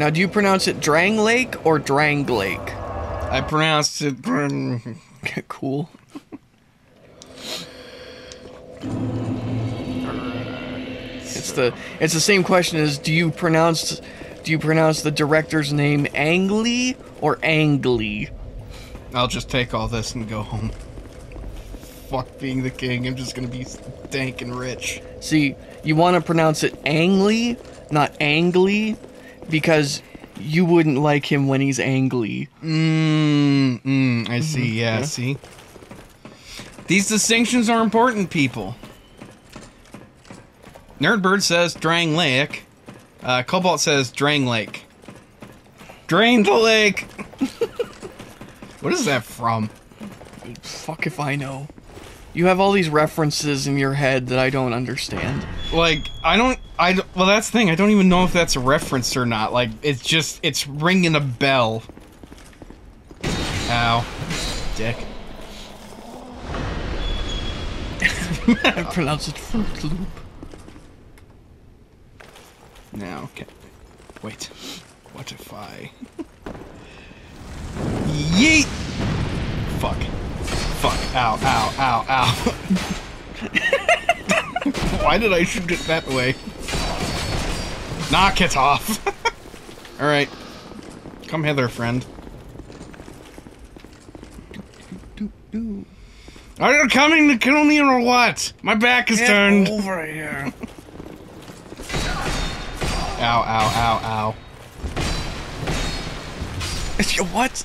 Now, do you pronounce it Drang Lake or Drang Lake? I pronounced it. cool. It's the it's the same question as do you pronounce do you pronounce the director's name Ang Lee or Ang Lee? I'll just take all this and go home. Fuck being the king. I'm just gonna be dank and rich. See, you want to pronounce it Ang Lee, not Ang Lee, because you wouldn't like him when he's angry. Mmm, mm, I see, yeah, see? These distinctions are important, people. Nerdbird says Drang Lake. Uh, Cobalt says Drang Lake. Drain the lake! what is that from? Fuck if I know. You have all these references in your head that I don't understand. Like, I don't, I, well, that's the thing, I don't even know if that's a reference or not. Like, it's just, it's ringing a bell. Ow. Dick. I pronounce it Fruit Loop. Now, okay. Wait. What if I. Yeet! Fuck. Fuck. Ow, ow, ow, ow. Why did I shoot it that way? Knock it off! Alright. Come hither, friend. Are you coming to kill me or what? My back is turned. over here. Ow, ow, ow, ow. what?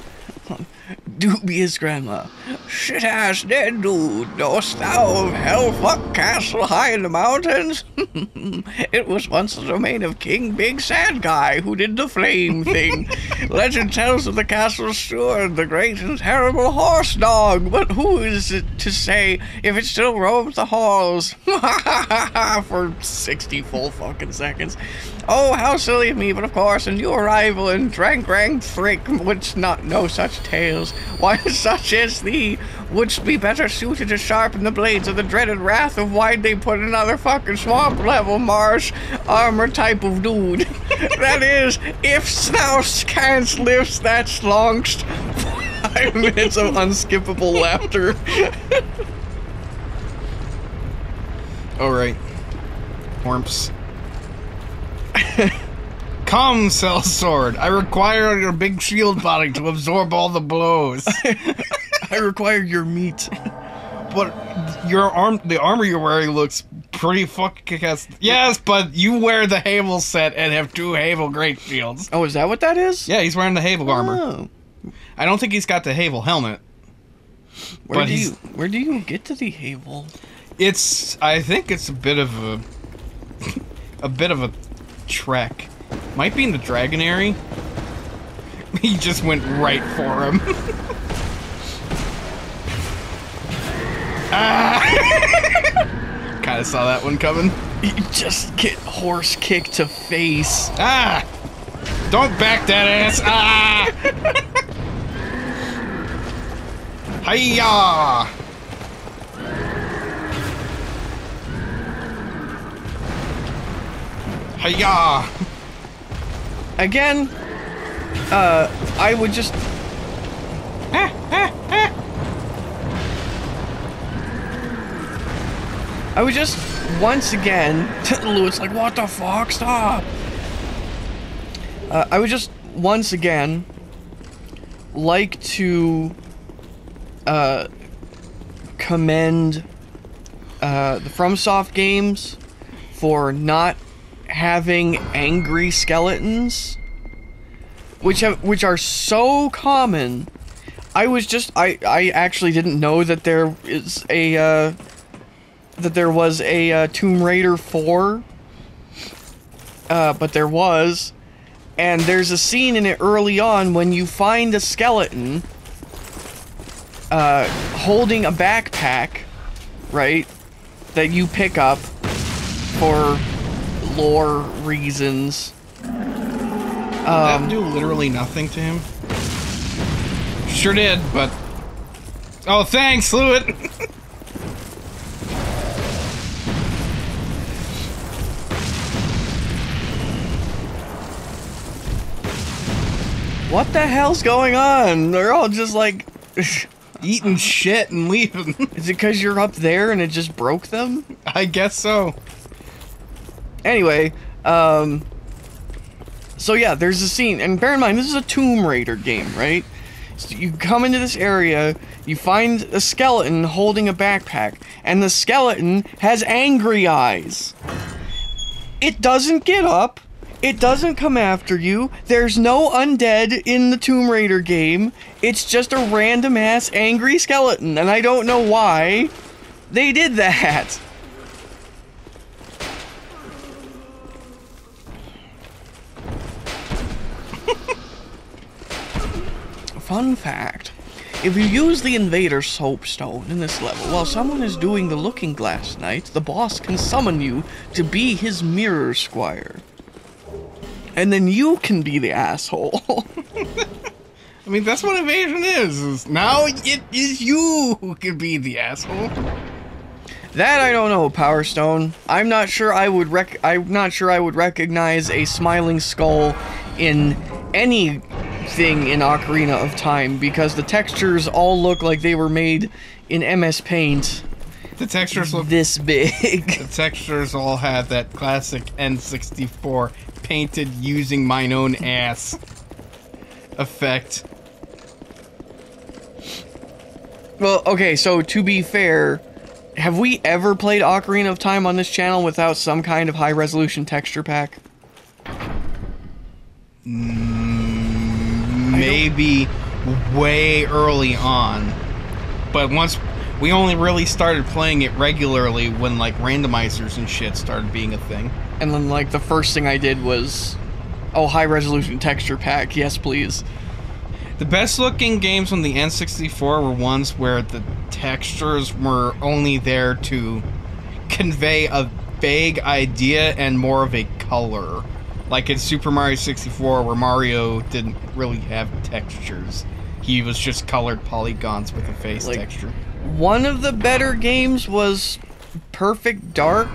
Dubious grandma. Shit ass dead dude. Dost thou of Hellfuck Castle high in the mountains? it was once the domain of King Big Sad Guy who did the flame thing. Legend tells of the castle's steward, the great and terrible horse dog. But who is it to say if it still roams the halls? For 60 full fucking seconds. Oh, how silly of me, but of course, a new arrival in Drankrang Thrick would not know such tales. Why, such as thee wouldst be better suited to sharpen the blades of the dreaded wrath of why'd they put another fucking swamp level marsh armor type of dude. that is, if Snouse can't lift that longst. Five minutes of unskippable laughter. All right. Ormps. Come, Sellsword. I require your big shield body to absorb all the blows. I require your meat. but your arm, the armor you're wearing looks pretty fucking kick-ass. Yes, but you wear the Havel set and have two Havel great shields. Oh, is that what that is? Yeah, he's wearing the Havel armor. Oh. I don't think he's got the Havel helmet. Where do you where do you get to the Havel? It's, I think it's a bit of a, a bit of a trek. Might be in the Dragon Aerie. He just went right for him. ah! kind of saw that one coming. You just get horse kicked to face. Ah! Don't back that ass! Ah! Hiya! Hiya! Again, uh, I would just. I would just once again. Louis like, what the fuck? Stop. Uh, I would just once again like to uh, commend uh, the FromSoft games for not having angry skeletons, which have which are so common. I was just I I actually didn't know that there is a uh, that there was a uh, Tomb Raider four, uh, but there was, and there's a scene in it early on when you find a skeleton uh, holding a backpack, right, that you pick up for lore reasons. that um, do literally nothing to him? Sure did, but. Oh, thanks, Lewitt! What the hell's going on? They're all just like, Eating shit and leaving. Is it because you're up there and it just broke them? I guess so. Anyway, um, so yeah, there's a scene, and bear in mind this is a Tomb Raider game, right? So you come into this area, you find a skeleton holding a backpack, and the skeleton has angry eyes. It doesn't get up. It doesn't come after you. There's no undead in the Tomb Raider game. It's just a random ass angry skeleton, and I don't know why they did that. Fun fact. If you use the Invader Soapstone in this level while someone is doing the Looking Glass Knight, the boss can summon you to be his mirror squire. And then you can be the asshole. I mean, that's what invasion is. is now it is you who can be the asshole. that I don't know, Power Stone. I'm not sure I would rec- I'm not sure I would recognize a smiling skull in anything in Ocarina of Time because the textures all look like they were made in MS Paint The textures look. this big. The textures all have that classic N64 painted using mine own ass effect. Well, okay, so to be fair, have we ever played Ocarina of Time on this channel without some kind of high resolution texture pack? Mm, Maybe way early on. But once we only really started playing it regularly when like randomizers and shit started being a thing. And then like the first thing I did was, oh, high resolution texture pack, yes please. The best looking games on the N64 were ones where the textures were only there to convey a vague idea and more of a color. Like in Super Mario 64, where Mario didn't really have textures. He was just colored polygons with a face Like- texture. One of the better games was Perfect Dark,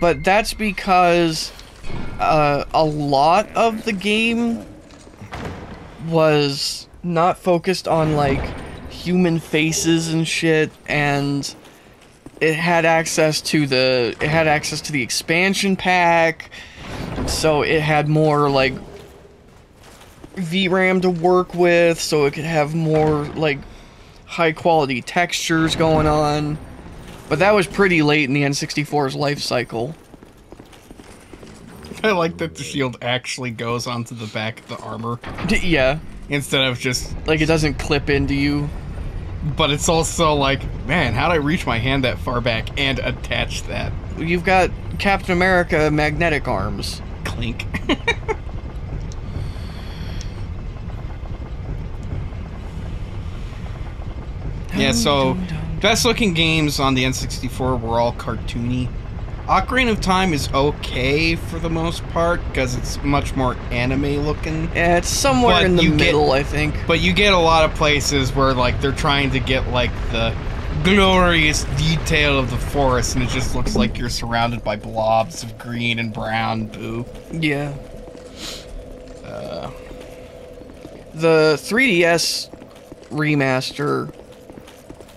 but that's because uh, a lot of the game was not focused on like human faces and shit and it had access to the it had access to the expansion pack so it had more like VRAM to work with so it could have more like high quality textures going on. But that was pretty late in the N64's life cycle. I like that the shield actually goes onto the back of the armor yeah, instead of just. like it doesn't clip into you. But it's also like, man, how'd I reach my hand that far back and attach that? You've got Captain America magnetic arms. Clink. yeah, so best looking games on the N64 were all cartoony. Ocarina of Time is okay for the most part because it's much more anime looking. Yeah, it's somewhere But in the you get- middle, I think. But you get a lot of places where like they're trying to get like the glorious detail of the forest and it just looks like you're surrounded by blobs of green and brown poo. Yeah. Uh, the 3DS remaster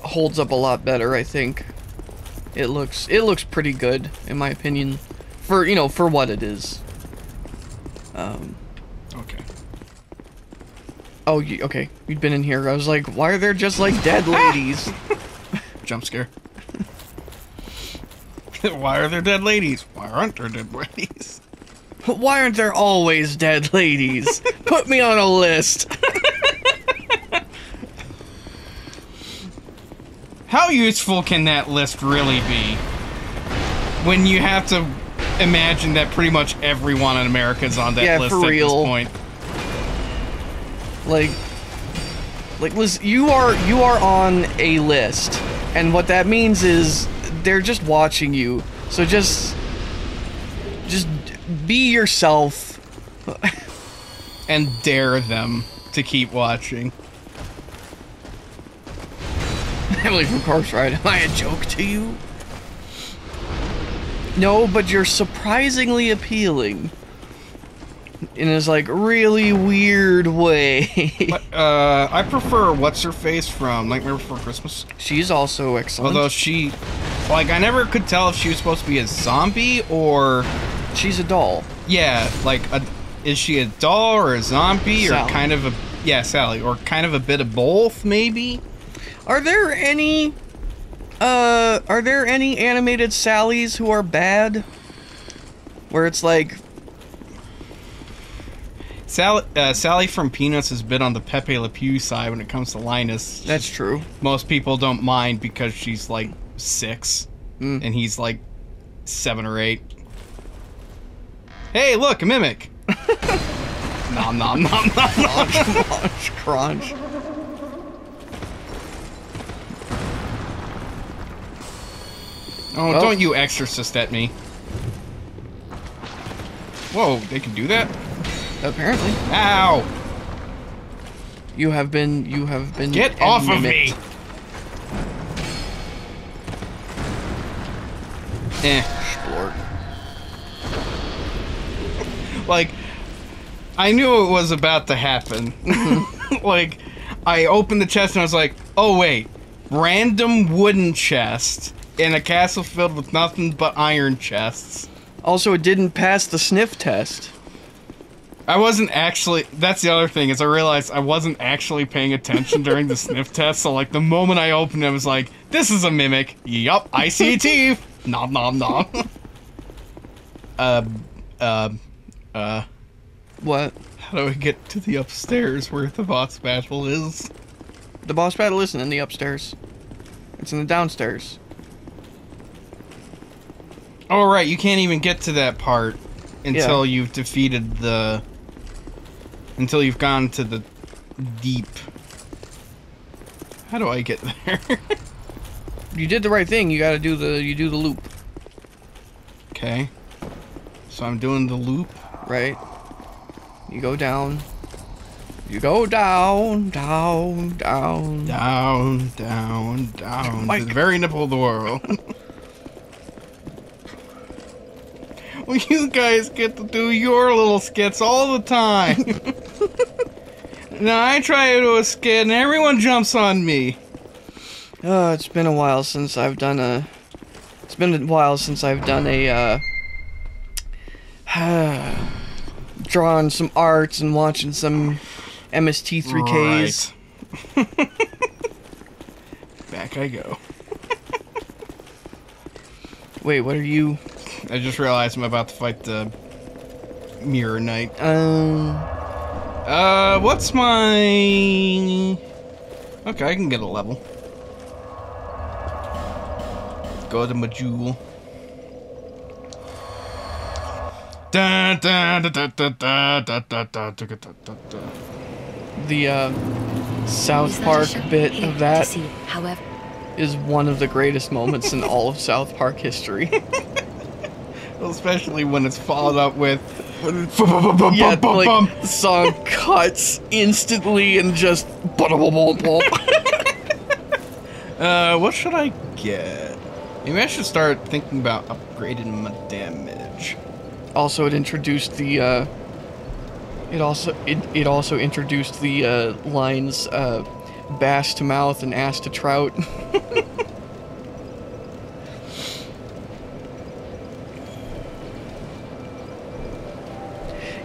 holds up a lot better, I think. It looks it looks pretty good in my opinion for, you know, for what it is. Um Okay. oh, you, okay. You'd been in here. I was like, why are there just like dead ladies? Jump scare. Why are there dead ladies? Why aren't there dead ladies? why aren't there always dead ladies? Put me on a list. How useful can that list really be? When you have to imagine that pretty much everyone in America is on that Yeah, list for at real. this point. like like Liz, you are you are on a list and what that means is they're just watching you. So just just be yourself. And dare them to keep watching. Emily from Corpse Bride am I a joke to you? No but you're surprisingly appealing in his like really weird way But, uh, I prefer what's her face from Nightmare Before Christmas. she's also excellent Although she, like, I never could tell if she was supposed to be a zombie or, she's a doll yeah, like, a, is she a doll or a zombie Sally. or kind of a, yeah, Sally, or kind of a bit of both, maybe. Are there any uh are there any animated Sallys who are bad? Where it's like Sally, uh, Sally from Peanuts has been on the Pepe Le Pew side when it comes to Linus. that's true. Most people don't mind because she's like six, Mm. and he's like seven or eight. Hey, look, a mimic. nom nom nom nom. nom. crunch, crunch. Oh, Oh. don't you exorcist at me. Whoa, they can do that? Apparently. Ow! You have been you have been Get off of me! Eh. Splort. like I knew it was about to happen. like I opened the chest and I was like, "Oh wait, random wooden chest in a castle filled with nothing but iron chests." Also it didn't pass the sniff test. I wasn't actually that's the other thing is I realized I wasn't actually paying attention during the sniff test, so like the moment I opened it I was like, "This is a mimic." Yup, I see teeth. nom nom nom. uh uh uh What? How do I get to the upstairs where the boss battle is? The boss battle isn't in the upstairs. It's in the downstairs. Oh, right. You can't even get to that part until Yeah. you've defeated the. Until you've gone to the deep. How do I get there? You did the right thing. You gotta do the you do the loop, okay. So I'm doing the loop. right? You go down. You go down, down, down. Down, down, down. To the very nipple of the world. well, you guys get to do your little skits all the time. now I try to do a skit and everyone jumps on me. Oh, it's been a while since I've done a. It's been a while since I've done a. Uh, drawing some arts and watching some MST3Ks. Right. Back I go. Wait, what are you? I just realized I'm about to fight the Mirror Knight. Um. Uh, what's my... Okay, I can get a level. Go to my jewel. The, uh, South Park bit of that is one of the greatest moments in all of South Park history. Especially when it's followed up with... yeah, like the song cuts instantly and just. Uh, what should I get? Maybe I should start thinking about upgrading my damage. Also, it introduced the. Uh, it also it, it also introduced the uh, lines uh, bass to mouth and ass to trout.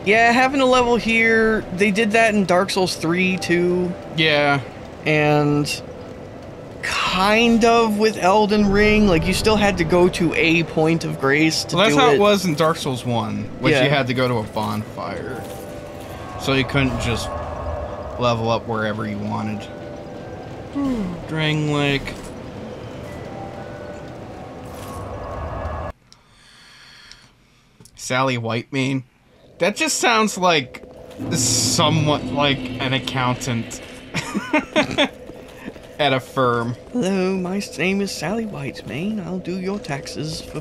yeah, having a level here. They did that in Dark Souls 3 too, Yeah. and kind of with Elden Ring. Like you still had to go to a point of grace to Well, that's how it. it was in Dark Souls 1, which Yeah. you had to go to a bonfire. So you couldn't just level up wherever you wanted. Hmm. Drang Lake. Sally Whitemane. That just sounds like somewhat like an accountant at a firm. Hello, my name is Sally Whitemane. I'll do your taxes for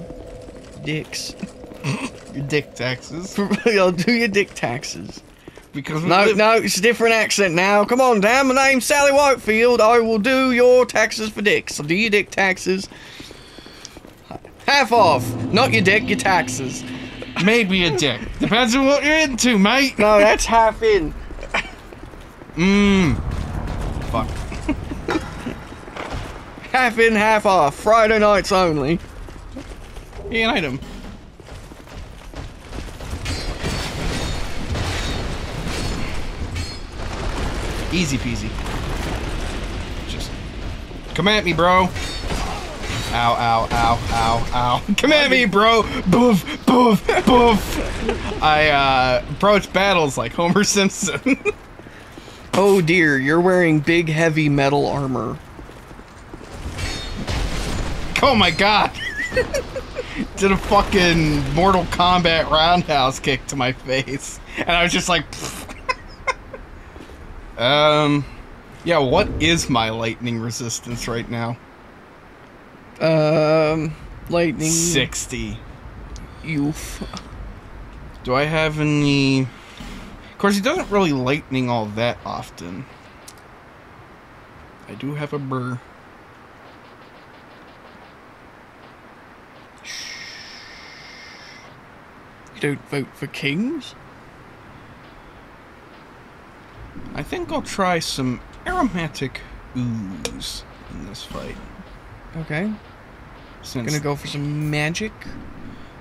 dicks. Your dick taxes. I'll do your dick taxes. Because No, live- no, it's a different accent now. Come on, damn. My name's Sally Whitefield. I will do your taxes for dicks. I'll do your dick taxes. Half off. Not your dick, your taxes. Maybe a dick. Depends on what you're into, mate. No, that's half in. Mmm. Fuck. Half in, half off. Friday nights only. An item. Easy peasy. Just come at me, bro. Ow, ow, ow, ow, ow. Come at me, bro. Boof, boof, boof. I uh, approach battles like Homer Simpson. Oh dear, you're wearing big, heavy metal armor. Oh my god! Did a fucking Mortal Kombat roundhouse kick to my face. And I was just like. um. Yeah, what is my lightning resistance right now? Um, lightning. 60. Youth. Do I have any. Of course, he doesn't really lightning all that often. I do have a burr. You don't vote for kings? I think I'll try some aromatic ooze in this fight. Okay. Since Gonna go for some magic.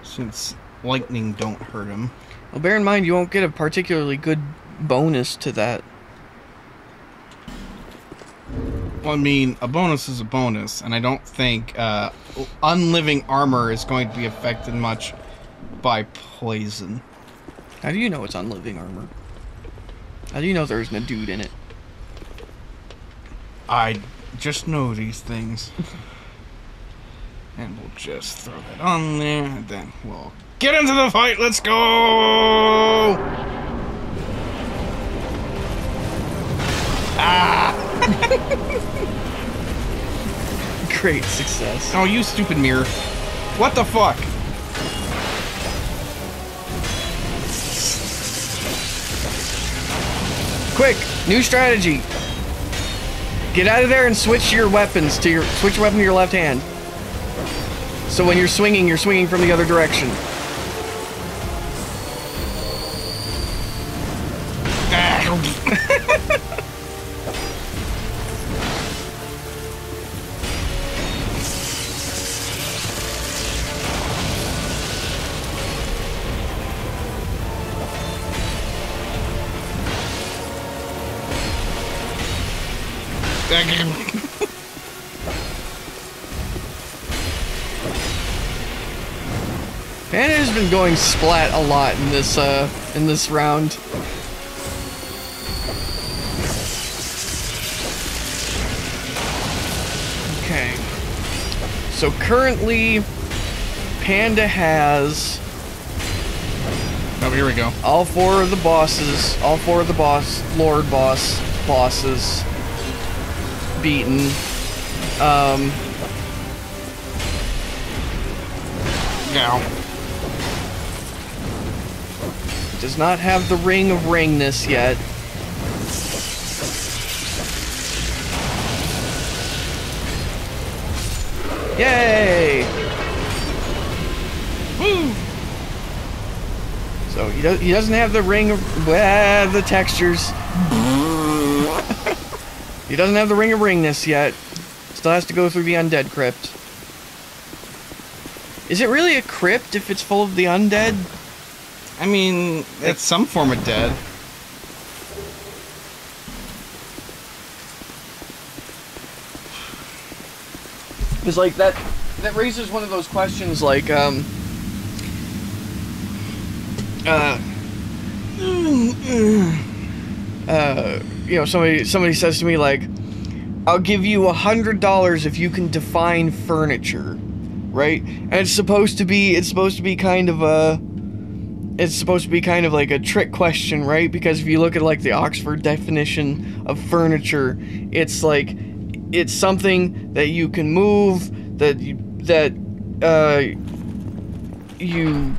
since lightning don't hurt him. Well, bear in mind you won't get a particularly good bonus to that. Well, I mean, a bonus is a bonus, and I don't think uh, unliving armor is going to be affected much by poison. How do you know it's unliving armor? How do you know there isn't a dude in it? I just know these things. and we'll just throw that on there, and then we'll get into the fight. Let's go! Ah! Great success. Oh, you stupid mirror. What the fuck? Quick, new strategy. Get out of there and switch your weapons to your switch your weapon to your left hand. So when you're swinging, you're swinging from the other direction. Panda been going splat a lot in this uh in this round. Okay. So currently Panda has Oh, here we go. all four of the bosses, all four of the boss, Lord boss bosses beaten. Um, Now. Does not have the ring of ringness yet. Yay! Woo! So he does. He doesn't have the ring of the textures. he doesn't have the ring of ringness yet. Still has to go through the undead crypt. Is it really a crypt if it's full of the undead? I mean, it's some form of dead. Because like that that raises one of those questions like um uh uh you know somebody somebody says to me like I'll give you a hundred dollars if you can define furniture right and it's supposed to be it's supposed to be kind of a it's supposed to be kind of like a trick question right? Because if you look at like the Oxford definition of furniture it's like it's something that you can move that you that uh you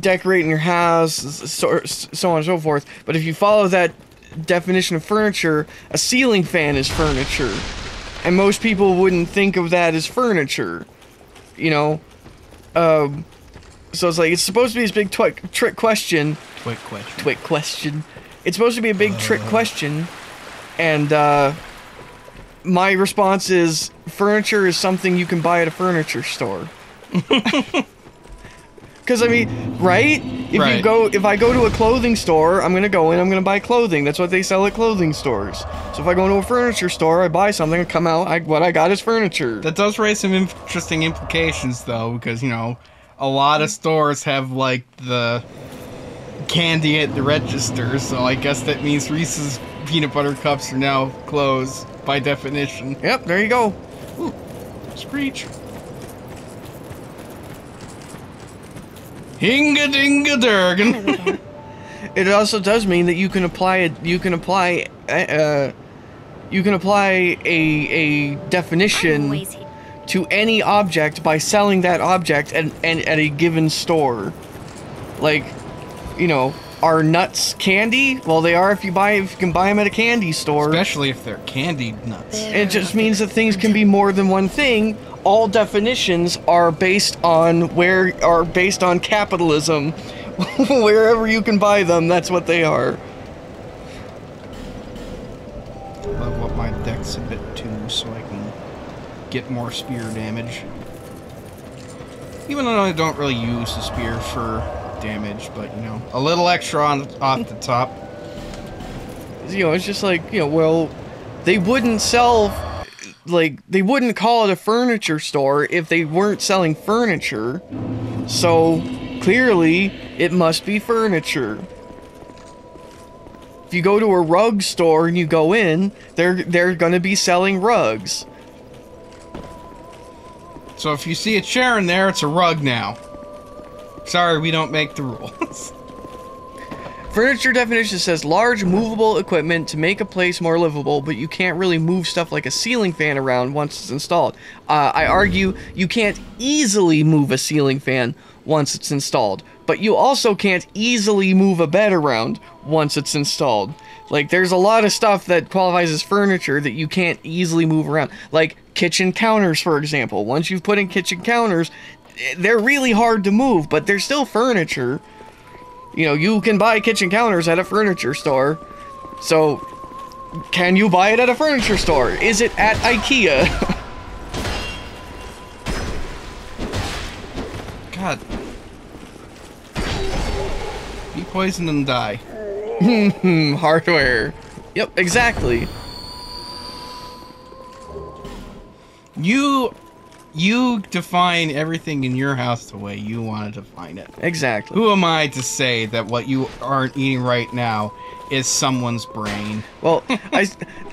decorate in your house so, so on and so forth. But if you follow that definition of furniture a ceiling fan is furniture. And most people wouldn't think of that as furniture you know? Um so it's like it's supposed to be this big twi- trick question Quick question. twit question. It's supposed to be a big trick question, and uh, my response is furniture is something you can buy at a furniture store. Because I mean, right? If you go, if I go to a clothing store, I'm gonna go in. I'm gonna buy clothing. That's what they sell at clothing stores. So if I go into a furniture store, I buy something, I come out, I, what I got is furniture. That does raise some interesting implications, though, because, you know, a lot of stores have, like, the candy at the register, so I guess that means Reese's peanut butter cups are now closed, by definition. yep, there you go. Screech. Hinga dinga durgan. It also does mean that you can apply it. You can apply. Uh, you can apply a a definition Always here. To any object by selling that object at, at, at a given store. Like, you know, are nuts candy? Well, they are if you buy if you can buy them at a candy store. Especially if they're candied nuts. It just means that things can be more than one thing. All definitions are based on where are based on capitalism. Wherever you can buy them, that's what they are. Level up my dex a bit too so I get more spear damage. Even though I don't really use the spear for damage, but you know, a little extra on off the top. you know, it's just like, you know, well, they wouldn't sell, like, they wouldn't call it a furniture store if they weren't selling furniture. So Clearly, it must be furniture. If you go to a rug store and you go in, they're they're gonna be selling rugs. So if you see a chair in there, it's a rug now. Sorry, we don't make the rules. Furniture definition says large movable equipment to make a place more livable, but you can't really move stuff like a ceiling fan around once it's installed. Uh, I argue you can't easily move a ceiling fan once it's installed, but you also can't easily move a bed around once it's installed. Like, there's a lot of stuff that qualifies as furniture that you can't easily move around. Like kitchen counters, for example. Once you've put in kitchen counters, they're really hard to move, but they're still furniture. You know, you can buy kitchen counters at a furniture store. So, can you buy it at a furniture store? Is it at IKEA? God. Be poisoned and die. Hmm, hardware. Yep, exactly. You you define everything in your house the way you want to define it. Exactly. Who am I to say that what you aren't eating right now is someone's brain? Well, I,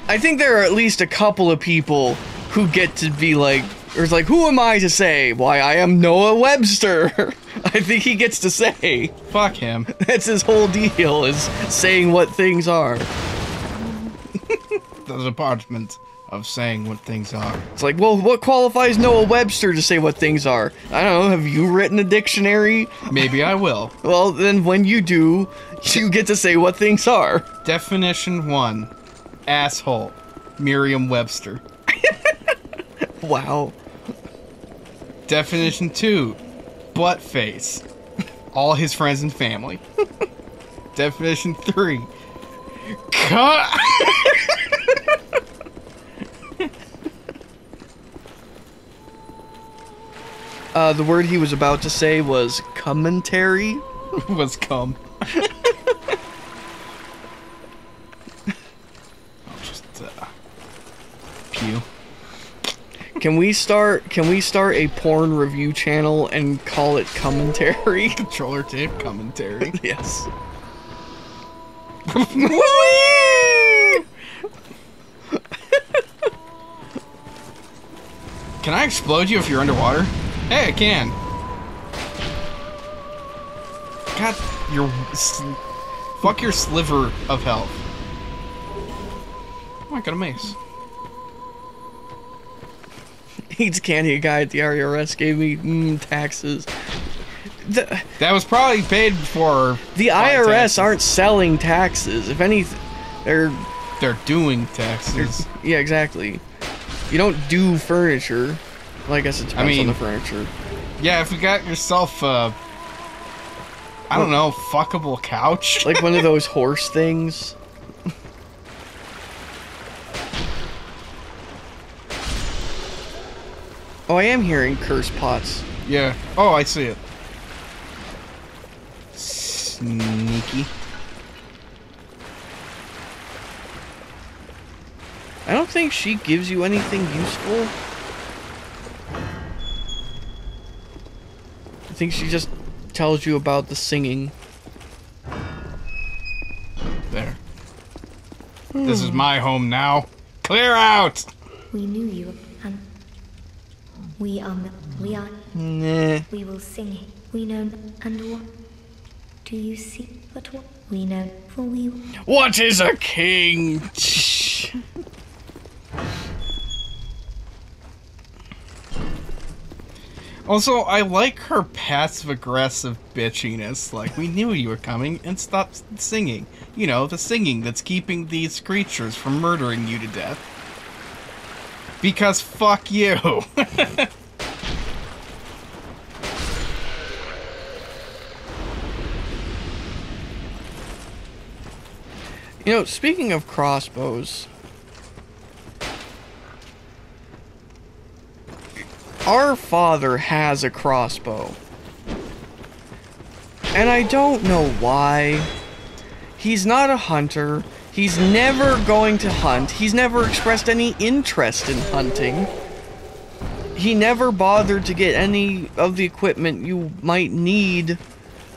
I think there are at least a couple of people who get to be like, or it's like, who am I to say why I am Noah Webster? I think he gets to say. Fuck him. That's his whole deal, is saying what things are. The department of saying what things are. It's like, well, what qualifies Noah Webster to say what things are? I don't know, have you written a dictionary? Maybe I will. Well, then when you do, you get to say what things are. Definition one asshole. Merriam Webster. Wow. Definition two butt face. All his friends and family. Definition three cut. Uh, the word he was about to say was commentary. was cum. I'll just uh, pew. Can we start? Can we start a porn review channel and call it commentary? Controller tape commentary. yes. Can I explode you if you're underwater? Hey, I can. God, your fuck your sliver of health. Oh, I got a mace. Eats candy. A guy at the IRS gave me mm, taxes. The, That was probably paid for. the IRS taxes. aren't selling taxes. If anything, they're They're doing taxes. yeah, exactly. You don't do furniture. Well, I guess it depends mean- on the furniture. yeah, if you got yourself a, I don't know, fuckable couch. Like one of those horse things. Oh, I am hearing curse pots. yeah. Oh, I see it. Sneaky. I don't think she gives you anything useful. I think she just tells you about the singing. There. This is my home now. Clear out! We knew you, and we are. We are. Nah. We will sing. We know, and what do you see? But what we know, for we. What is a king? Also, I like her passive aggressive bitchiness. Like, we knew you were coming and stop singing. You know, the singing that's keeping these creatures from murdering you to death. Because fuck you. You know, speaking of crossbows, our father has a crossbow. And I don't know why. He's not a hunter. He's never going to hunt. He's never expressed any interest in hunting. He never bothered to get any of the equipment you might need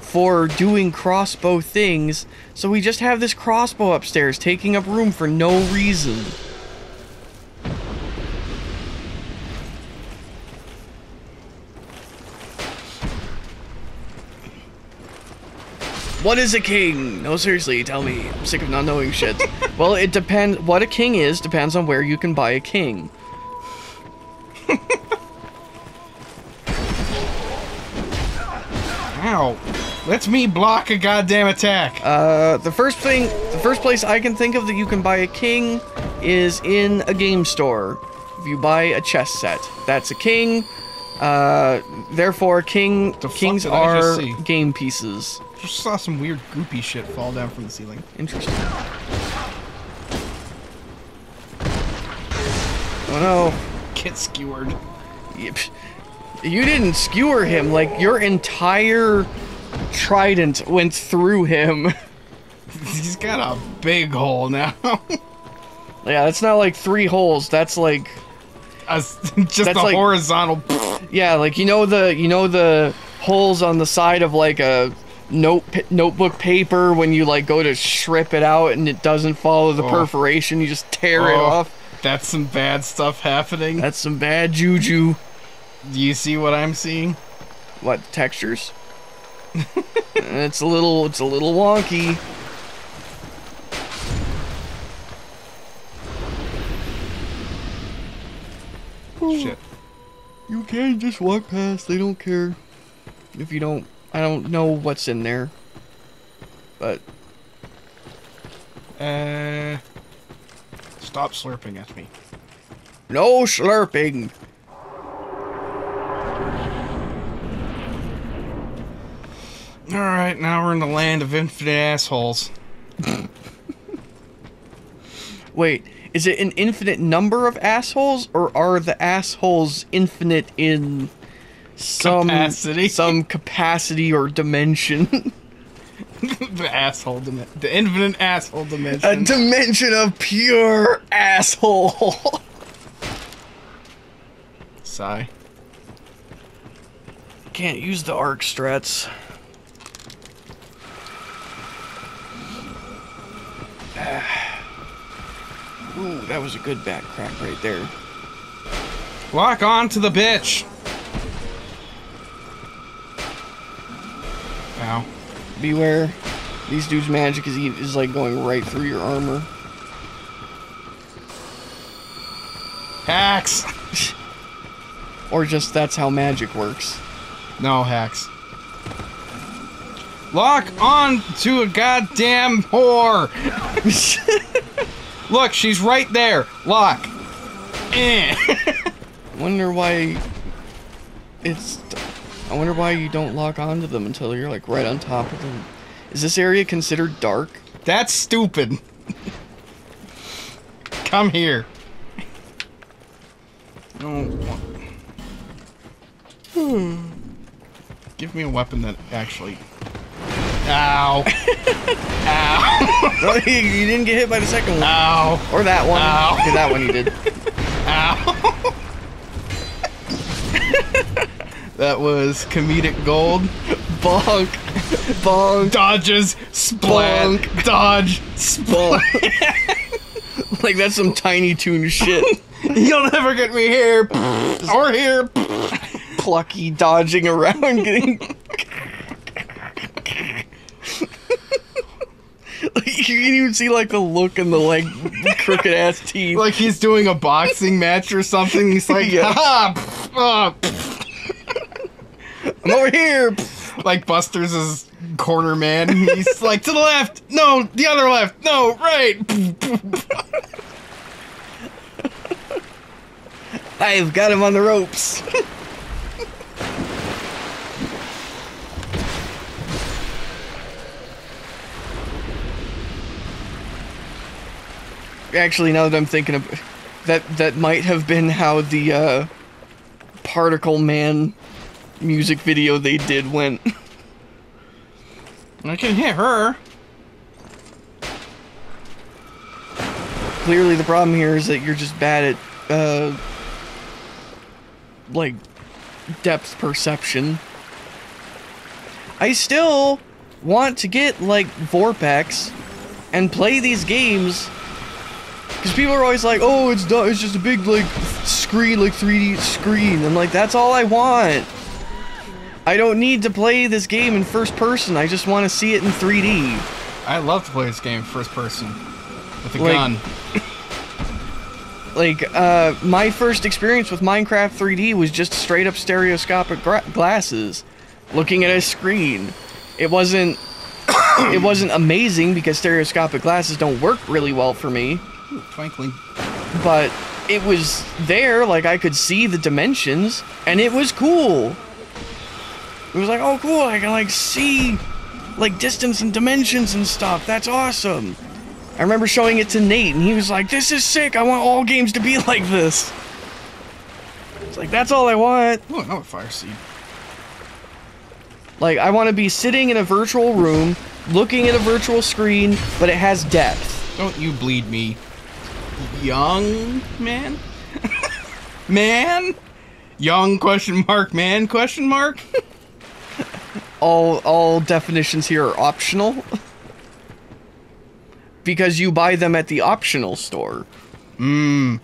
for doing crossbow things, so we just have this crossbow upstairs taking up room for no reason. What is a king? No, seriously, tell me. I'm sick of not knowing shit. well, it depends. What a king is depends on where you can buy a king. Ow. Lets me block a goddamn attack. Uh, the first thing, the first place I can think of that you can buy a king is in a game store. If you buy a chess set, that's a king. Uh, therefore, king The kings did I just are game pieces. Just saw some weird goopy shit fall down from the ceiling. Interesting. Oh no. Get skewered. Yep. You didn't skewer him, like your entire trident went through him. He's got a big hole now. yeah, that's not like three holes, that's like A- just That's a like- horizontal. yeah, like you know the you know the holes on the side of like a note notebook paper when you like go to strip it out and it doesn't follow the Oh. perforation, you just tear it Oh, off. That's some bad stuff happening. That's some bad juju. Do you see what I'm seeing? What textures? it's a little it's a little wonky. Shit. You can just walk past. They don't care. If you don't, I don't know what's in there. But Uh. Stop slurping at me. no slurping. Alright, now we're in the land of infinite assholes. Wait, is it an infinite number of assholes, or are the assholes infinite in some Capacity. some capacity or dimension? the asshole dimension. The infinite asshole dimension, A dimension. of pure asshole. Sigh. Can't use the arc struts. Ah. Ooh, that was a good back crack right there. Lock on to the bitch! Beware, these dudes' magic is is like going right through your armor. Hacks! Or just that's how magic works. No hacks. Lock on to a goddamn whore! Look, she's right there. Lock. Eh. wonder why it's I wonder why you don't lock onto them until you're like right on top of them. Is this area considered dark? That's stupid. Come here. Oh. Give me a weapon that actually. Ow. Ow. No, you, you didn't get hit by the second one. Ow. Or that one. Ow. Okay, that one you did. that was comedic gold. Bonk. Bonk. Dodges, splat, Bonk. dodge, splat. Like that's some Tiny Toon shit. You'll never get me here or here. Plucky dodging around getting Like, you can even see like the look in the like crooked ass teeth. Like he's doing a boxing match or something. He's like, Yeah. ha ah, pff." I'm over here. like Buster's is corner man. He's like to the left, no, the other left, no, right. I've got him on the ropes. Actually, now that I'm thinking of that, that might have been how the uh, Particle Man music video they did went. I can hit her. Clearly, the problem here is that you're just bad at, uh, like, depth perception. I still want to get like VorpX and play these games because people are always like, "Oh, it's it's just a big like screen, like 3D screen." I'm like, "That's all I want." I don't need to play this game in first person. I just want to see it in 3D. I love to play this game first person with a Like- gun. Like, uh, my first experience with Minecraft 3D was just straight up stereoscopic glasses, looking at a screen. It wasn't. it wasn't amazing because stereoscopic glasses don't work really well for me. Ooh, twinkling. but it was there like i could see the dimensions and it was cool it was like oh cool i can like see like distance and dimensions and stuff that's awesome i remember showing it to nate and he was like this is sick i want all games to be like this it's like that's all i want Oh, another fire seed. like i want to be sitting in a virtual room looking at a virtual screen but it has depth Don't you bleed me, young man? man? Young question mark man question mark? all all definitions here are optional because you buy them at the optional store. Mmm.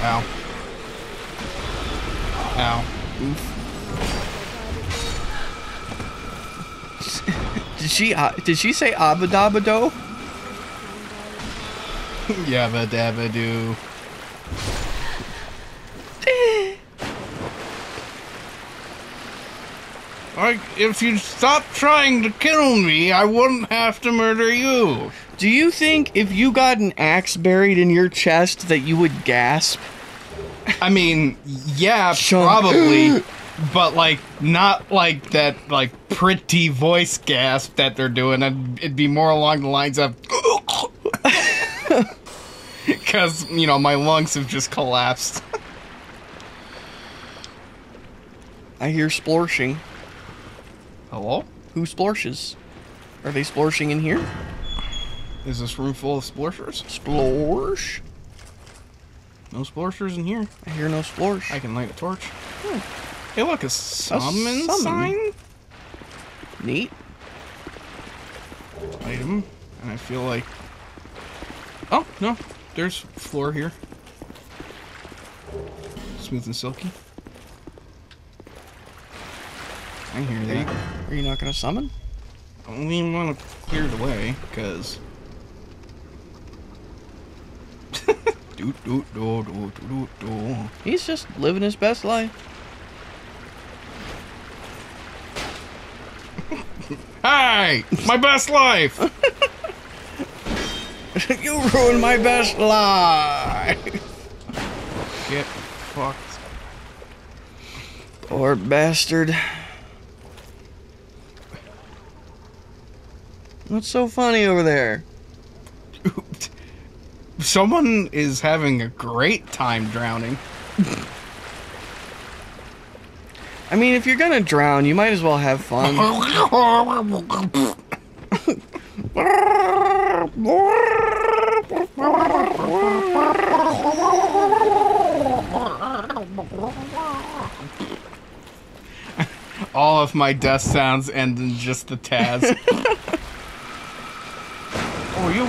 Ow. Ow. Oof. Did she uh, did she say abadabado? Yabba dabba doo. Like, if you'd stop trying to kill me, I wouldn't have to murder you. Do you think if you got an axe buried in your chest that you would gasp? I mean, yeah, probably, but like not like that like pretty voice gasp that they're doing. It'd, it'd be more along the lines of because you know my lungs have just collapsed. I hear splorshing. Hello, Who splorshes? Are they splorshing in here? is this room full of splorshers? Splorsh? No splorshers in here. I hear no splorsh. I can light a torch. Hmm. Hey, look, a summon, summon. sign Neat. item, and I feel like. Oh no, there's floor here. Smooth and silky. I hear Are you, that. are you not gonna summon? We want to clear the way, cause. do do do do do do do. He's just living his best life. Hey, my best life. you ruined my best life. Get fucked. Poor bastard. What's so funny over there? Someone is having a great time drowning. I mean, if you're gonna drown, you might as well have fun. All of my death sounds end in just the Taz. oh, you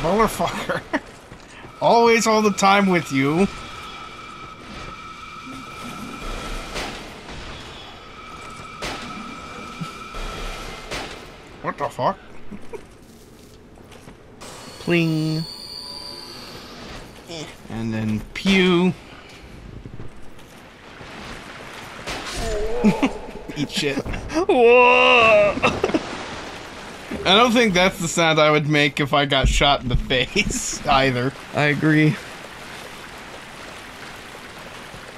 motherfucker. Always all the time with you. What the fuck? Pling. And then pew. Eat shit. Whoa! I don't think that's the sound I would make if I got shot in the face either. I agree.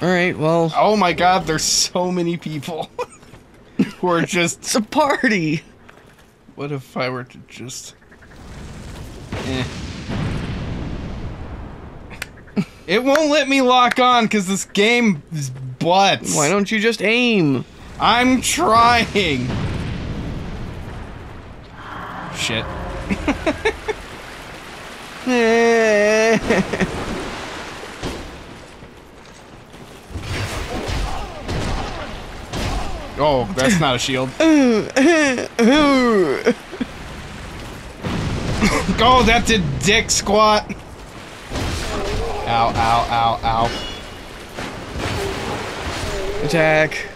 Alright, well, Oh my god, there's so many people who are just. it's a party! What if I were to just. Eh. It won't let me lock on because this game is butts. Why don't you just aim? I'm trying. Shit. Oh, that's not a shield. oh, that did dick squat. Ow, ow, ow, ow. Attack.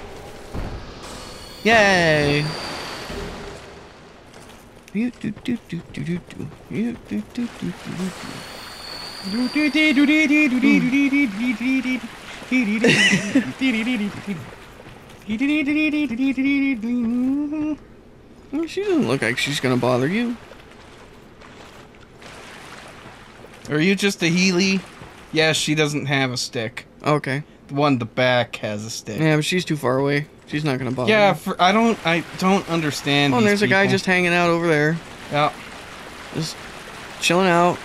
Yay. She doesn't look like she's gonna bother you. Are you just a Healy? Yes, she doesn't have a stick. Okay. The one in the back has a stick. Yeah, but she's too far away. She's not gonna bother. Yeah, for, I don't, I don't understand. Oh, and there's a guy just hanging out over there, Yeah. just chilling out.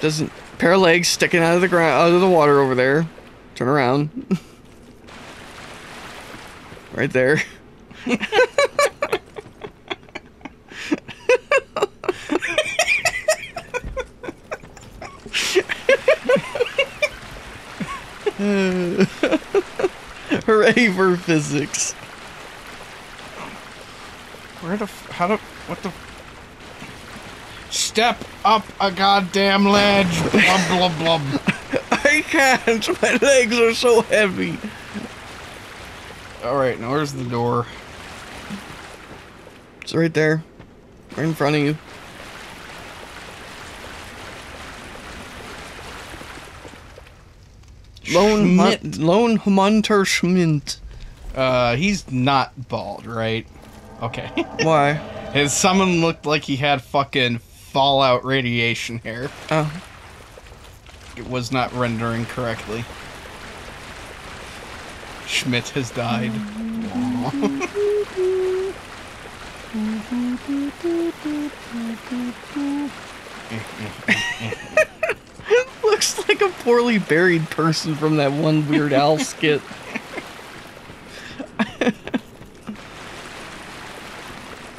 Doesn't pair of legs sticking out of the ground, out of the water over there. Turn around. right there. For physics. Where the, f- how do, what the? Step up a goddamn ledge. Blub blub blub. I can't. My legs are so heavy. All right, now where's the door? It's right there. Right in front of you. Lone, Hun- Schmidt. Lone Hunter Schmidt. Uh, he's not bald, right? Okay. Why? His summon looked like he had fucking fallout radiation hair. Oh, It was not rendering correctly. Schmidt has died. looks like a poorly buried person from that one Weird Al skit.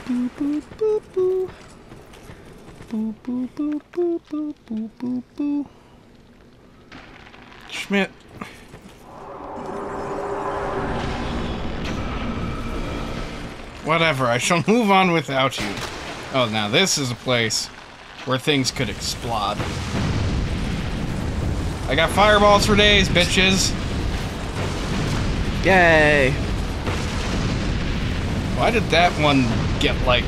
Boo, boo, boo, boo. Boo, boo, boo, boo, boo, boo, boo, boo. Schmidt. Whatever, I shall move on without you. Oh, now this is a place where things could explode. I got fireballs for days, bitches. Yay! Why did that one get, like,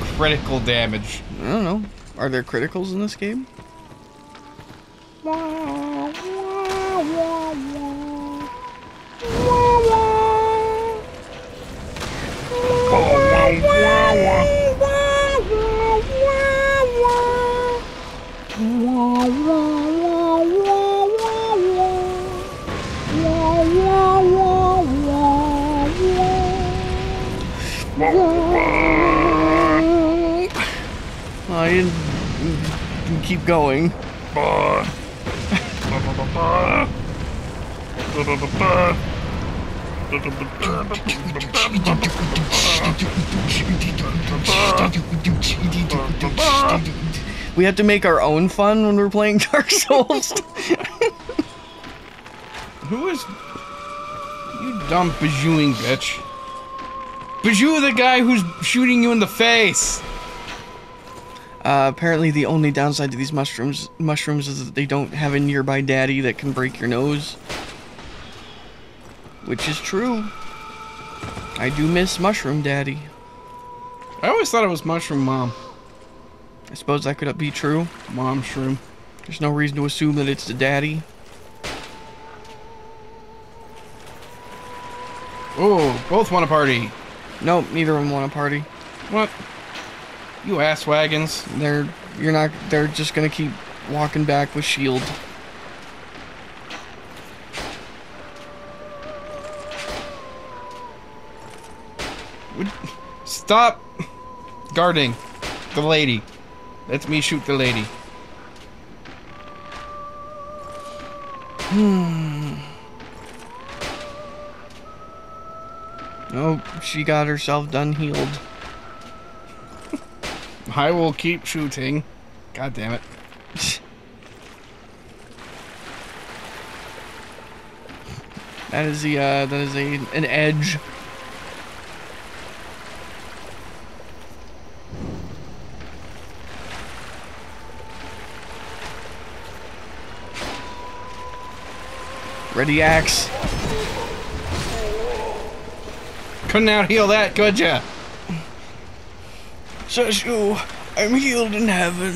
critical damage? I don't know. Are there criticals in this game? Keep going. We have to make our own fun when we're playing Dark Souls. Who is. You dumb bajooing bitch. Bajou the guy who's shooting you in the face! Uh, apparently, the only downside to these mushrooms mushrooms is that they don't have a nearby daddy that can break your nose, which is true. I do miss Mushroom Daddy. I always thought it was Mushroom Mom. I suppose that could be true. Mom Shroom. There's no reason to assume that it's the daddy. Oh, both want a party. Nope, neither of them want a party. What? You ass wagons. They're you're not. They're just gonna keep walking back with shield. Stop guarding the lady. Let me shoot the lady. Hmm. Oh, she got herself done healed. I will keep shooting. God damn it. That is the uh, that is a an edge. Ready axe. Couldn't out heal that, could ya? Says you, I'm healed in heaven.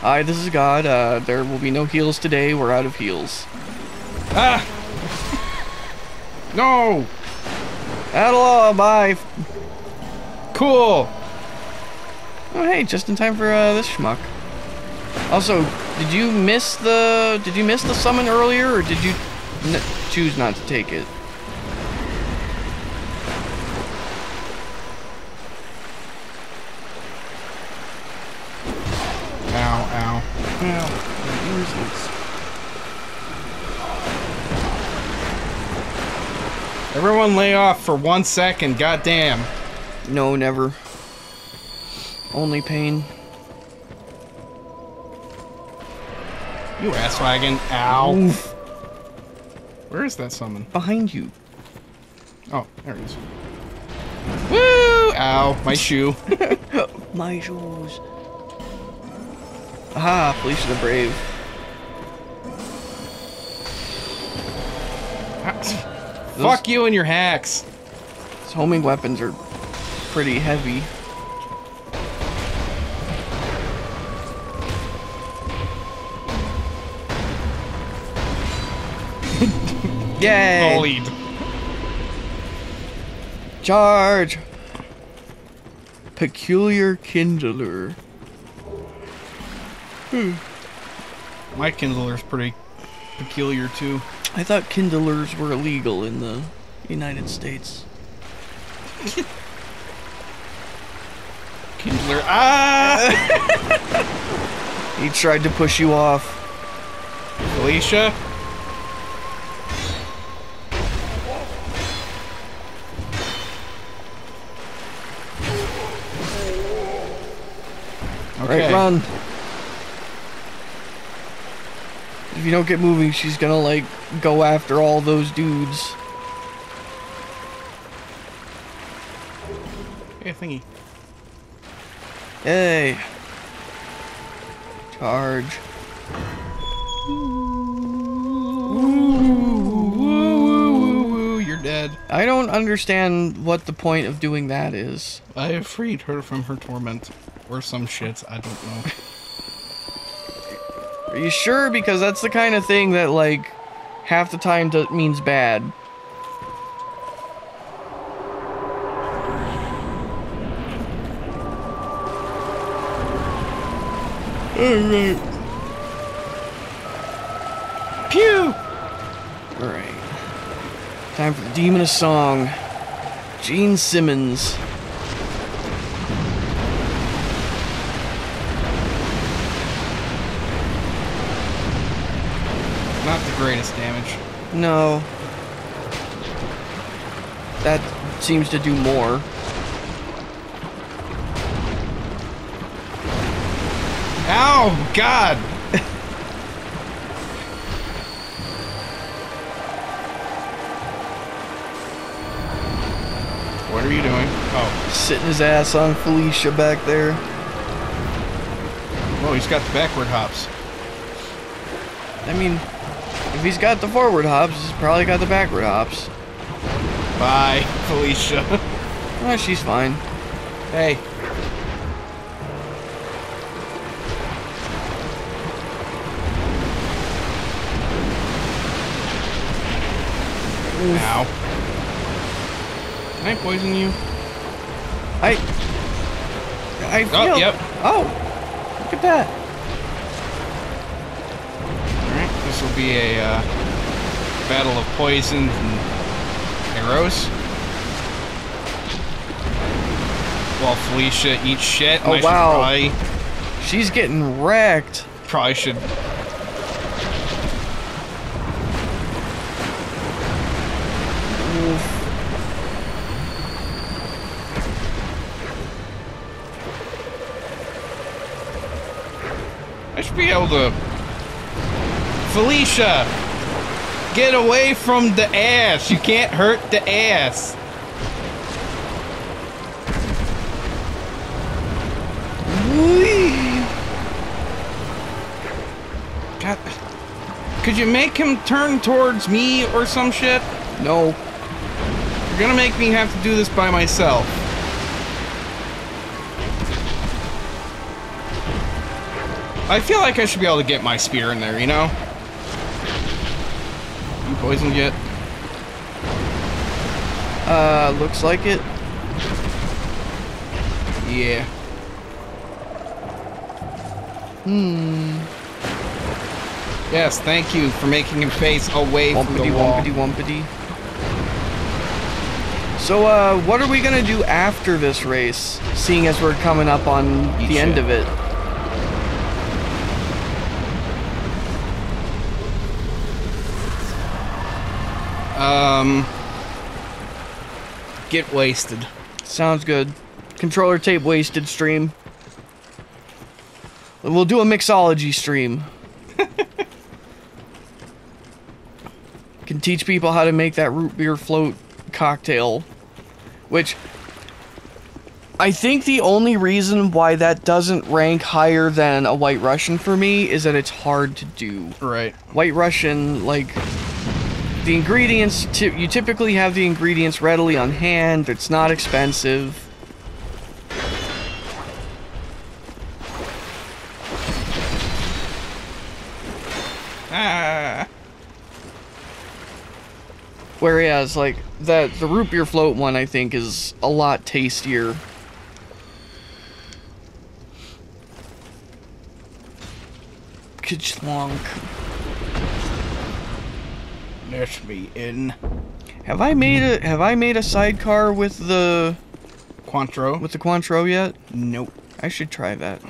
Hi, this is God. Uh, there will be no heals today. We're out of heals. Ah! No! Hello, bye. Cool! Oh, hey, just in time for uh, this schmuck. Also, did you miss the did you miss the summon earlier, or did you n- choose not to take it? Ow, ow. Ow. Everyone lay off for one second, goddamn. No, never. Only pain. You ass wagon. Ow. Where is that summon? Behind you. Oh, there it is. Woo! Ow, my shoe. My shoes. Aha, Felicia the Brave. Fuck you and your hacks. Homing weapons are pretty heavy. Yay! Bullied. Charge! Peculiar Kindler. My Kindler's pretty peculiar too. I thought Kindlers were illegal in the United States. Kindler. Ah! He tried to push you off. Alicia. Okay. Right, run. If you don't get moving, she's gonna like go after all those dudes. Hey, thingy. Yay. Charge. I don't understand what the point of doing that is. I have freed her from her torment. Or some shit, I don't know. Are you sure? Because that's the kind of thing that like half the time means bad. Alright. Pew! Alright. Time for the Demon of Song. Gene Simmons. Not the greatest damage. No. That seems to do more. Ow! God! what are you doing? Oh. Sitting his ass on Felicia back there. Oh, he's got the backward hops. I mean, he's got the forward hops, he's probably got the backward hops. Bye, Felicia. Oh, she's fine. hey. Ow. Can I poison you? I. I oh, feel. Oh, yep. Oh, look at that. Be a uh, battle of poisons and arrows. While Felicia eats shit. Oh, I wow. Probably, She's getting wrecked. probably should. Felicia, get away from the ass. You can't hurt the ass. God, could you make him turn towards me or some shit? No. You're gonna make me have to do this by myself. I feel like I should be able to get my spear in there, you know? Poisoned yet? Uh, looks like it. Yeah. Hmm. Yes, thank you for making him face away from the wall. wumpity wumpity. So, uh, what are we gonna do after this race? Seeing as we're coming up on Eat the end of it. Get wasted. Sounds good. ControllerTape wasted stream. We'll do a mixology stream. Can teach people how to make that root beer float cocktail. Which I think the only reason why that doesn't rank higher than a white Russian for me is that it's hard to do. Right. White Russian, like the ingredients, you typically have the ingredients readily on hand. It's not expensive. Ah. Whereas, like the the root beer float one, I think is a lot tastier. Let me in. Have I made a Have I made a sidecar with the Cointreau? with the Cointreau yet? Nope. I should try that.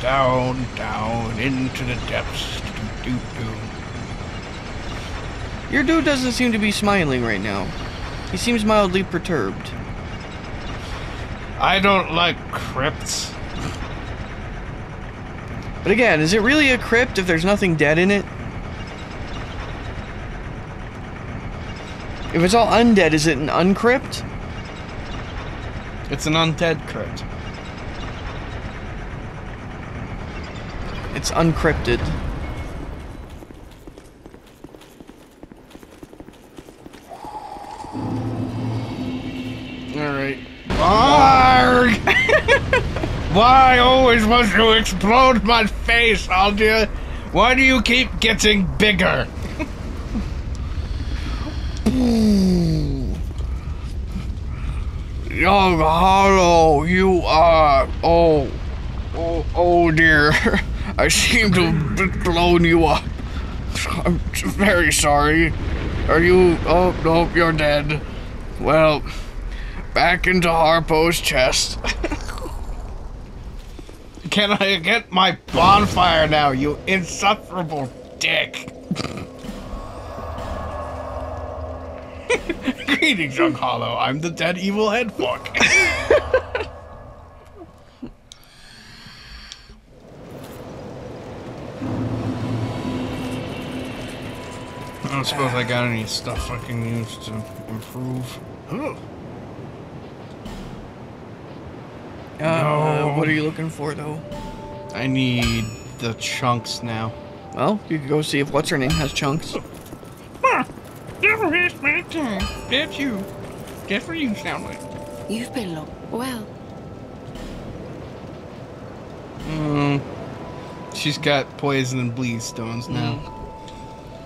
Down, down, into the depths. Do, do, do. Your dude doesn't seem to be smiling right now. He seems mildly perturbed. I don't like crypts. But again, is it really a crypt if there's nothing dead in it? If it's all undead, is it an uncrypt? It's an undead crypt. It's uncrypted. Alright. Arg! Why always must you explode my face, Aldia? Why do you keep getting bigger? Young Hollow, you are. Oh. Oh, oh dear. I seem to have blown you up. I'm very sorry. Are you. Oh, no, you're dead. Well, back into Harpo's chest. Can I get my bonfire now, you insufferable dick? Greetings, young Hollow. I'm the dead evil head fuck. I don't suppose I got any stuff I can use to improve. Ugh. Uh, what are you looking for, though? I need the chunks now. Well, you could go see if what's her name has chunks. Never waste my time. That's you. That's what you sound like. You've been long. Well, Mm, she's got poison and bleed stones now.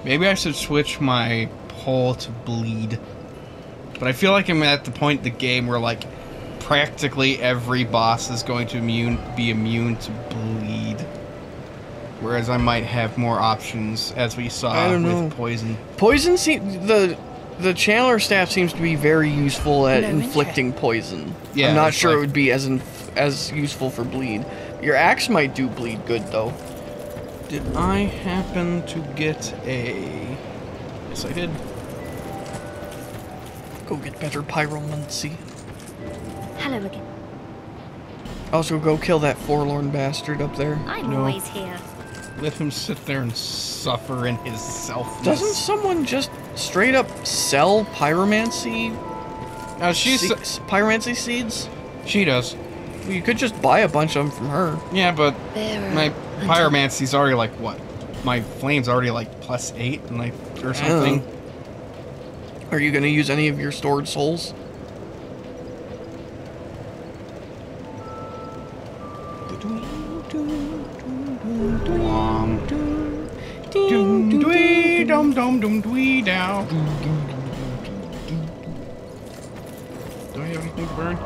Maybe I should switch my pole to bleed. But I feel like I'm at the point in the game where like practically every boss is going to immune be immune to bleed. Whereas I might have more options as we saw with know. poison. Poison seems the the Channeler staff seems to be very useful at No inflicting poison. Yeah, I'm not sure like- it would be as inf- as useful for bleed. Your axe might do bleed good though. Did I happen to get a Yes I did. Go get better pyromancy. Hello again. Also, go kill that forlorn bastard up there. I'm No. always here. Let him sit there and suffer in his self. Doesn't someone just straight up sell pyromancy Uh, she's se- pyromancy seeds? she does. You could just buy a bunch of them from her. Yeah, but Bearer my until- pyromancy's already like what? My flame's already like plus eight and like or something. Are you gonna use any of your stored souls? Dum dum dwee dow. Do I have anything to burn?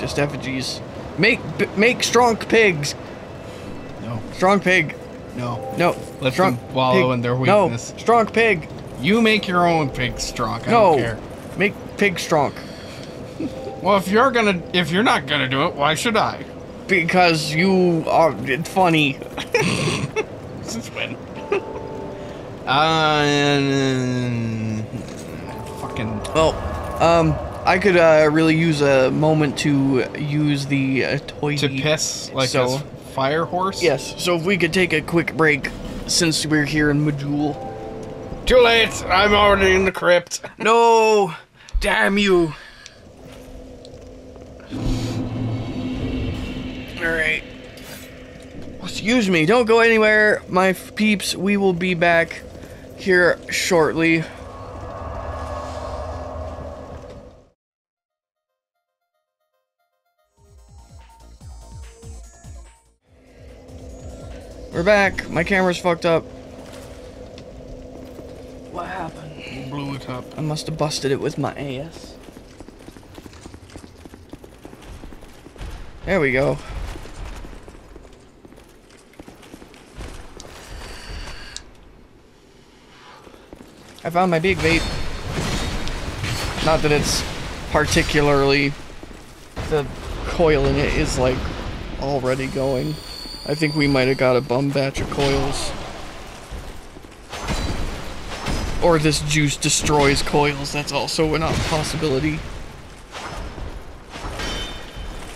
Just effigies. Make make strong pigs. No, Strong pig. no. No. Let strong them wallow in their weakness. No. Strong pig. You make your own pig strong. I no. don't care. Make pig strong. Well, if you're gonna, if you're not gonna do it, why should I? Because you are funny. Since when? Uh, fucking. Well, um, I could uh, really use a moment to use the uh, toy. To piss like So- a fire horse? Yes. So if we could take a quick break, since we're here in Majula. Too late. I'm already in the crypt. No! Damn you! Alright. Excuse me, don't go anywhere, my peeps. We will be back here shortly. We're back. My camera's fucked up. What happened? Blew it up. I must have busted it with my ass. There we go. I found my big vape. Not that it's particularly the coil in it is like already going. I think we might have got a bum batch of coils. Or this juice destroys coils, that's also an possibility.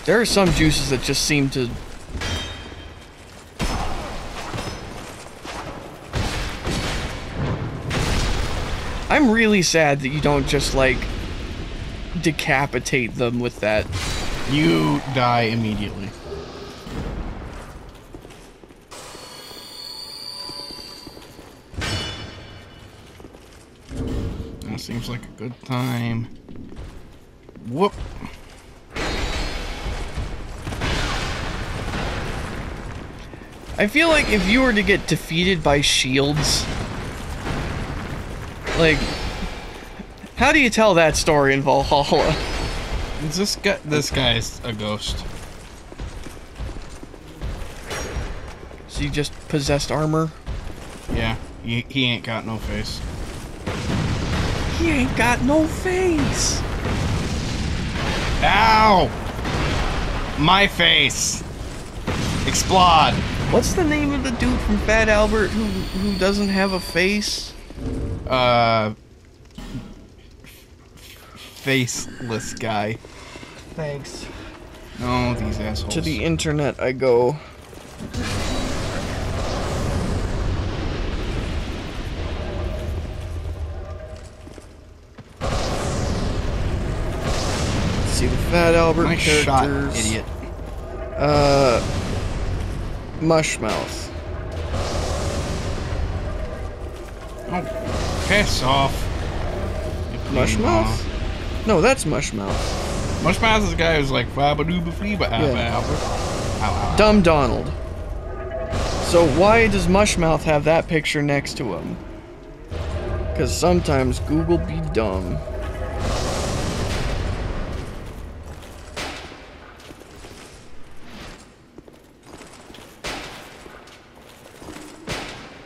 There are some juices that just seem to I'm really sad that you don't just like decapitate them with that. You die immediately. That seems like a good time. Whoop. I feel like if you were to get defeated by shields, like, how do you tell that story in Valhalla? Is this guy? This guy's a ghost. So you just possessed armor? Yeah, he, he ain't got no face. He ain't got no face. Ow! My face. Explode. What's the name of the dude from Fat Albert who who doesn't have a face? Uh. Faceless guy. Thanks. No, these assholes. To the internet I go. Let's see the Fat Albert Nice characters. shot, idiot. Uh, Mushmouth. Oh, piss off. Mushmouth? No, that's Mushmouth. Mushmouth is the guy who's like Fabadooba Fleeba ah, Yeah. Ow, ow, ow. Dumb Donald. So why does Mushmouth have that picture next to him? Because sometimes Google be dumb.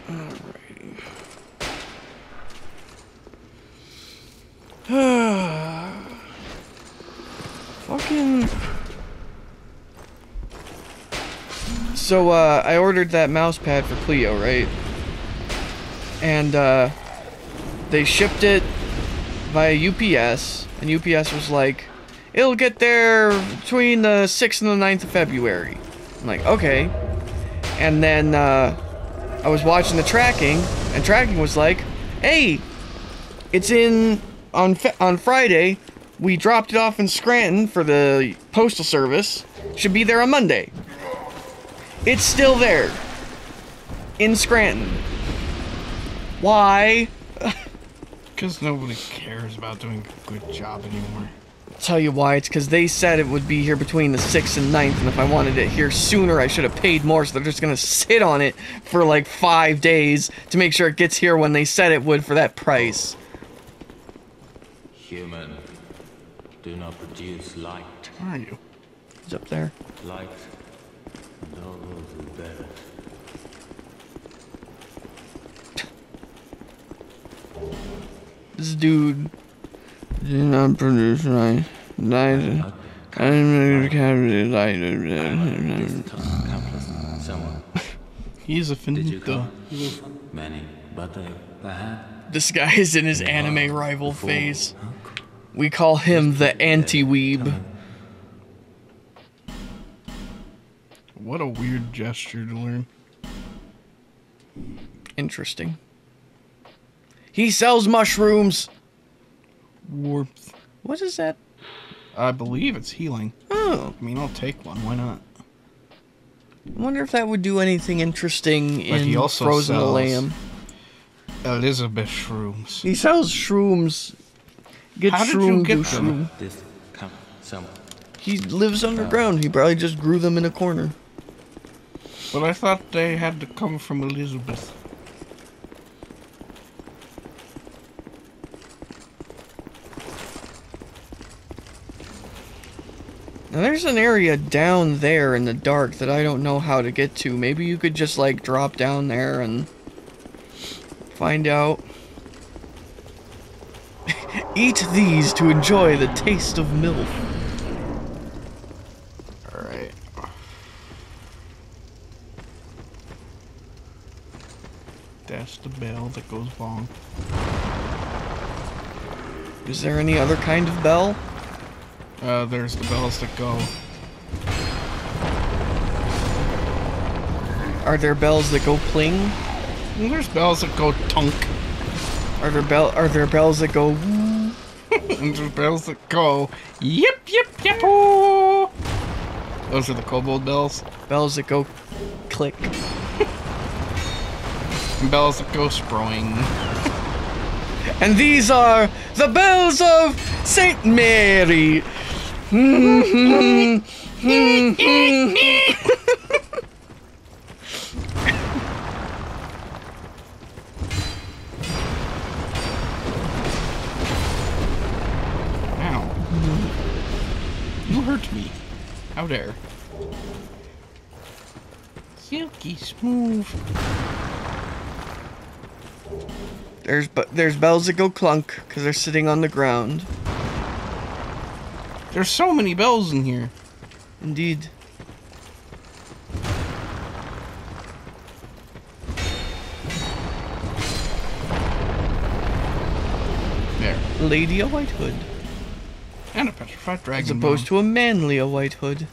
Alrighty. Fucking. So, uh, I ordered that mouse pad for Cleo, right? And, uh, they shipped it via UPS, and UPS was like, it'll get there between the 6th and the 9th of February. I'm like, okay. And then uh, I was watching the tracking, and tracking was like, hey, it's in on on Friday. We dropped it off in Scranton for the postal service. Should be there on Monday. It's still there in Scranton. Why? Because nobody cares about doing a good job anymore. I'll Tell you why. It's because they said it would be here between the 6th and 9th, and if I wanted it here sooner, I should have paid more, so they're just gonna sit on it for like five days to make sure it gets here when they said it would for that price. Human, do not produce light. Where are you? It's up there. Light, and all those who bear it. This dude did not produce right. Light. I didn't capture light. This time countless, someone, He's a did finito. Many, but they, they had This guy is in his anime rival phase. We call him the anti-weeb. What a weird gesture to learn. Interesting. He sells mushrooms. Warmth. What is that? I believe it's healing. Oh, I mean, I'll take one. Why not? I wonder if that would do anything interesting But in he also Frozen sells- Lamb. Oh, Elizabeth shrooms. He sells shrooms. Get How did you shroom, get them? shroom. this come someone. He lives underground. He probably just grew them in a corner. But I thought they had to come from Elizabeth. Now there's an area down there in the dark that I don't know how to get to. Maybe you could just like drop down there and find out. Eat these to enjoy the taste of milk. Alright. That's the bell that goes long. Is there any other kind of bell? Uh, there's the bells that go. Are there bells that go pling? Well, there's bells that go tunk. Are there bell are there bells that go woo? And there's bells that go yip yip yip ooh. Those are the kobold bells. bells that go click? Bells that go sproing. And these are the bells of Saint Mary. You hurt me. How dare. Silky smooth. There's but there's bells that go clunk because they're sitting on the ground. There's so many bells in here. Indeed. There. Lady a White Hood. And a petrified dragon. As opposed to a manly a White Hood.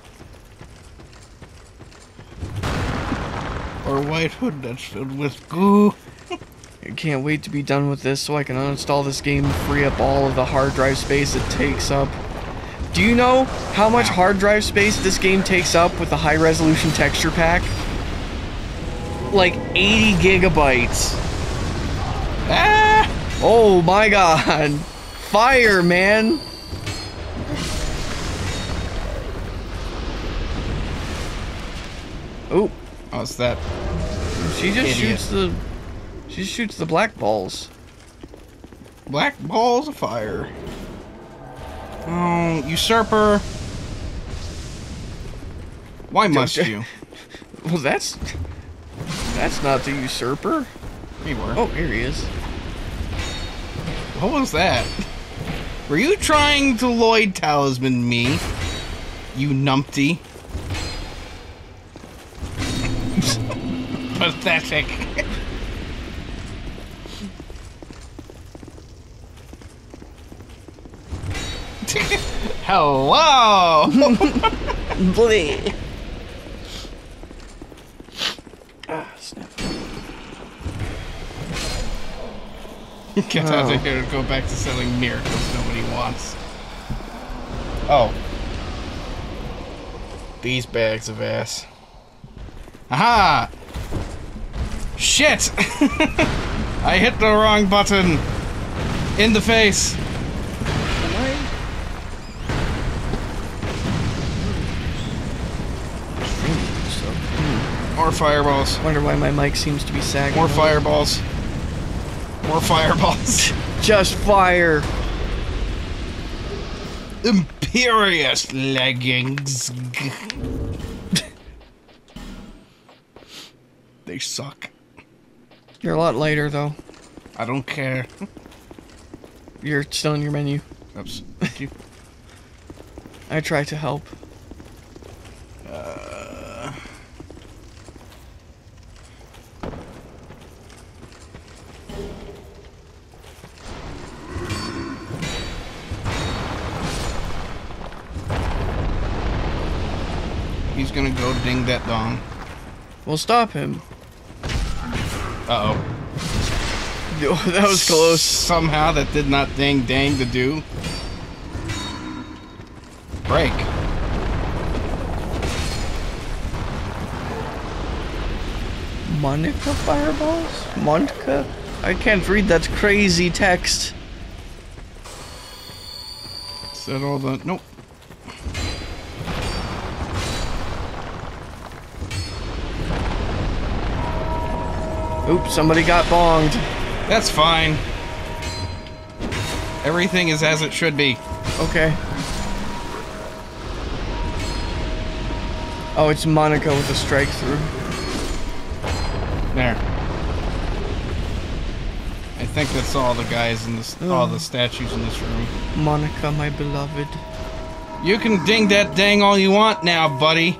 Or a white hood that's filled with goo. I can't wait to be done with this so I can uninstall this game and free up all of the hard drive space it takes up. Do you know how much hard drive space this game takes up with the high resolution texture pack? Like 80 gigabytes. Ah! Oh my god. Fire, man. Oh, How's that? she just Idiot. shoots the she shoots the black balls. Black balls of fire. Oh, usurper. Why must Don't- you? Well, that's that's not the usurper. You were. Oh, here he is. What was that? Were you trying to Lloyd talisman me? You numpty. Pathetic. Hello. Blee. Ah, snap. Get out of here and go back to selling miracles nobody wants. Oh. These bags of ass. Aha! Shit! I hit the wrong button. In the face. More fireballs. Wonder why my mic seems to be sagging. More fireballs. More fireballs. Just fire. Imperious leggings. they suck. You're a lot lighter though. I don't care. You're still in your menu. Oops. Thank you. I try to help. Uh, He's gonna go ding that dong. We'll stop him. Uh oh. Oh, that was close. Somehow that did not ding dang to do. Break. Monica fireballs? Monica? I can't read that crazy text. Is that all the. Nope. Oops, somebody got bonged. That's fine. Everything is as it should be. Okay. Oh, it's Monica with a strike through. There. I think that's all the guys in this, all oh. the statues in this room. Monica, my beloved. You can ding that dang all you want now, buddy.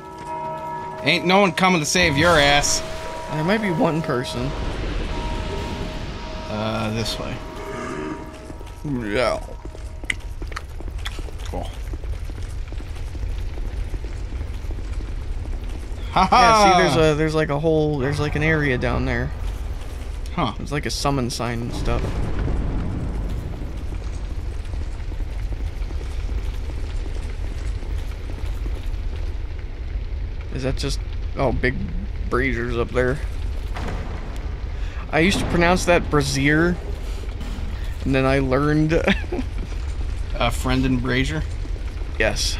Ain't no one coming to save your ass. There might be one person. Uh, this way. Yeah. Cool. Haha. Yeah, see, there's a there's like a whole there's like an area down there. Huh. There's like a summon sign and stuff. Is that just oh big braziers up there? I used to pronounce that brazier, and then I learned A friend in Brazier. yes.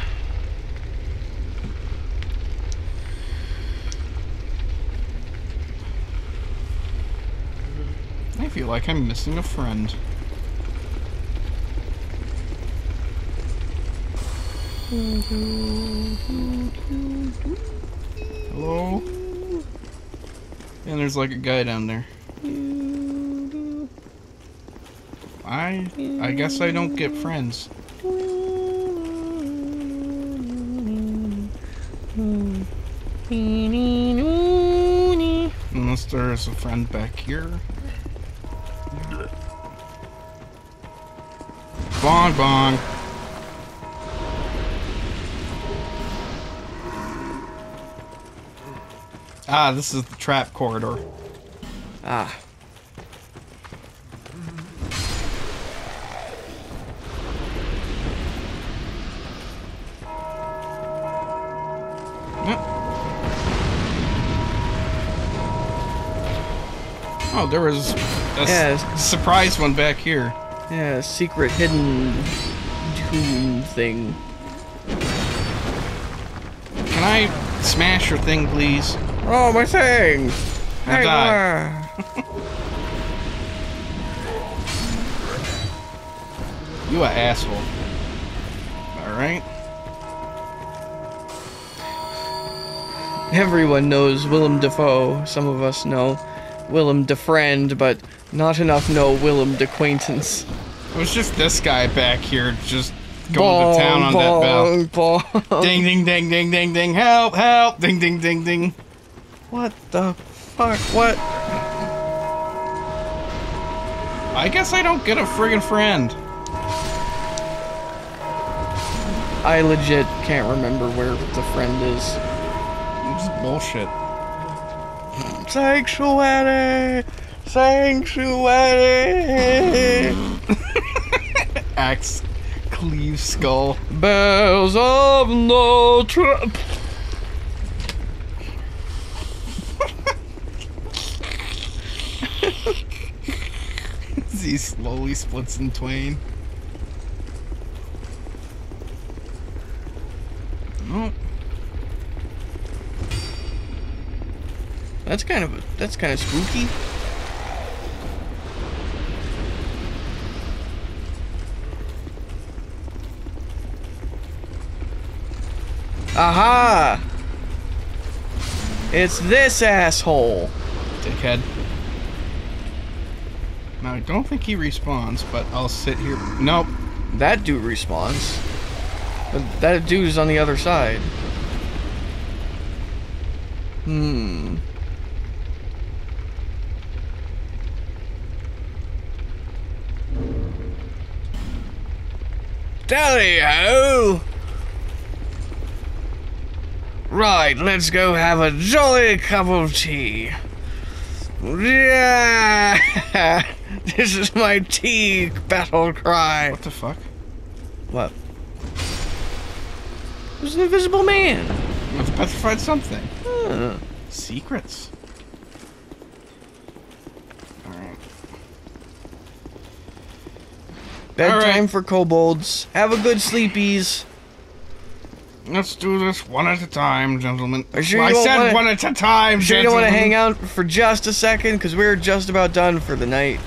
I feel like I'm missing a friend. Mm-hmm. Hello? And there's like a guy down there. I I guess I don't get friends. Unless there's a friend back here. Bong bong. Ah, this is the trap corridor. Ah. Oh, there was a Yeah. surprise one back here. Yeah, secret hidden tomb thing. Can I smash your thing, please? Oh, my thing! Hey, You a asshole. Alright. Everyone knows Willem Dafoe. Some of us know Willem DeFriend, but not enough know Willem DeQuaintance. It was just this guy back here just going to town on that bell. bell. Ding ding ding ding ding ding help help ding ding ding ding. What the fuck? What? I guess I don't get a friggin' friend. I legit can't remember where the friend is. It's bullshit. Sanctuary! Sanctuary! Axe cleave skull. Bells of Notre he slowly splits in twain. Oh, That's kind of that's kind of spooky. Aha! It's this asshole. dickhead. I don't think he respawns, but I'll sit here. Nope. That dude respawns. But that dude is on the other side. Hmm. Tally-ho! Right, let's go have a jolly cup of tea. Yeah! this is my tea battle cry. What the fuck? What? There's an invisible man. Let's petrified something. Huh. Secrets. Alright. Bedtime right. for kobolds. Have a good sleepies. Let's do this one at a time, gentlemen. Are sure Well, I said wanna- one at a time, Sure you don't want to hang out for just a second? Because we're just about done for the night.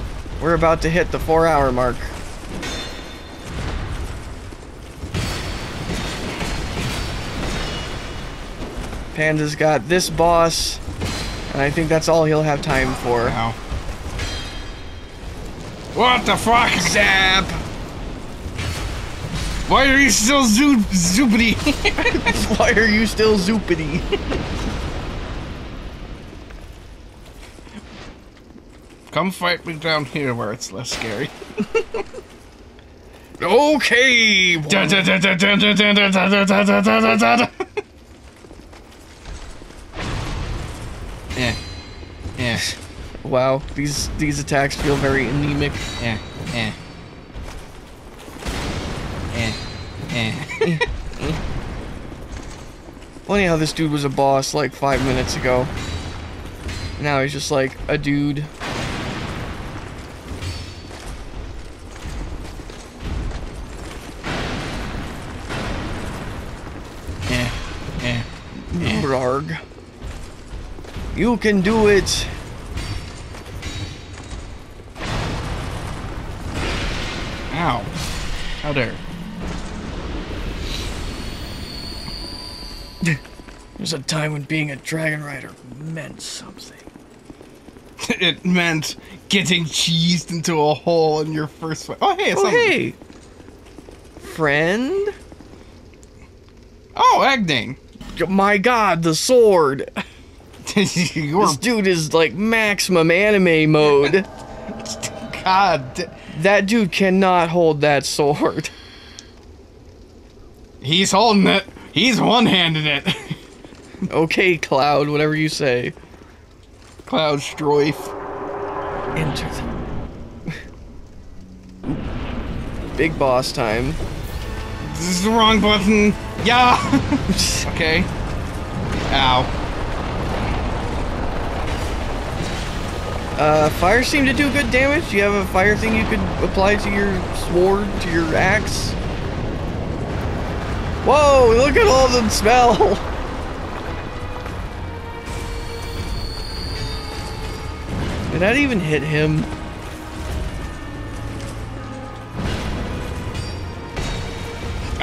We're about to hit the four hour mark. Panda's got this boss, and I think that's all he'll have time for. Ow. What the fuck? Zap! Why are you still zoo zoopity? Why are you still zoopity? Come fight me down here where it's less scary. okay! Yeah. Yeah. Wow, these these attacks feel very anemic. Yeah. Yeah. Eh, eh. Funny how this dude was a boss like five minutes ago. Now he's just like a dude. Brarg. You can do it. Ow. How dare. There's a time when being a dragon rider meant something. it meant getting cheesed into a hole in your first fight. Oh, hey, it's Oh something. hey, friend. Oh, Agdane. My God, the sword. This dude is like maximum anime mode. God. that dude cannot hold that sword. He's holding it. He's one-handed it. Okay, Cloud, whatever you say. Cloud Strife. Enter the. Big boss time. This is the wrong button. Yeah. okay. Ow. Uh, fire seemed to do good damage. Do you have a fire thing you could apply to your sword, to your axe? Whoa, look at all the smell! Did that even hit him?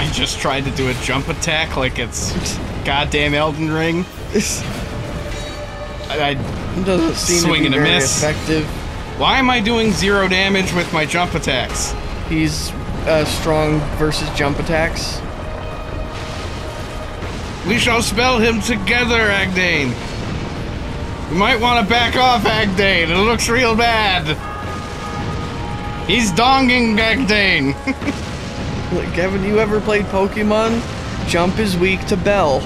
I just tried to do a jump attack like it's goddamn Elden Ring. I, I, doesn't seem Swing to and be a very miss. effective. why am I doing zero damage with my jump attacks? He's uh, strong versus jump attacks. We shall spell him together, Agdane. You might want to back off, Agdane. It looks real bad. He's donging Agdane. Like, haven't you ever played Pokemon? Jump is weak to Bell.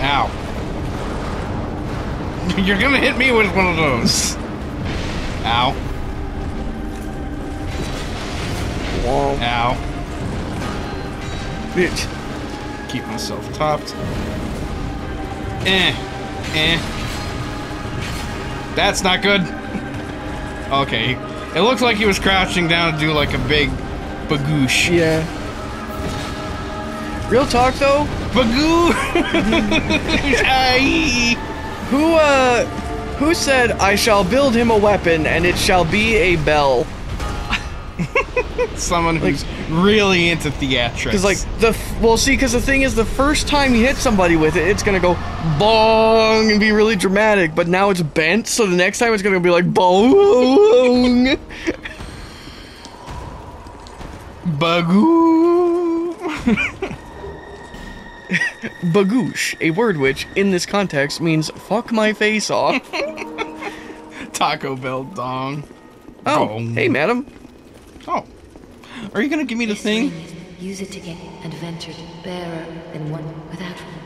Ow. You're gonna hit me with one of those. Ow. Whoa. Ow. Bitch. Keep myself topped. Eh. Eh. That's not good. Okay. It looked like he was crouching down to do like a big bagoosh. Yeah. Real talk though, Bagoosh! Who uh who said I shall build him a weapon and it shall be a bell? Someone who's really into theatrics. Cuz like the well see cuz the thing is the first time you hit somebody with it it's going to go bong and be really dramatic, but now it's bent so the next time it's going to be like bong. Bagoo. Bagoosh, a word which in this context means fuck my face off. Taco Bell dong. Oh, Bong. hey madam. Oh. Are you gonna give me the This thing? Use it to get adventured, bearer than one without one.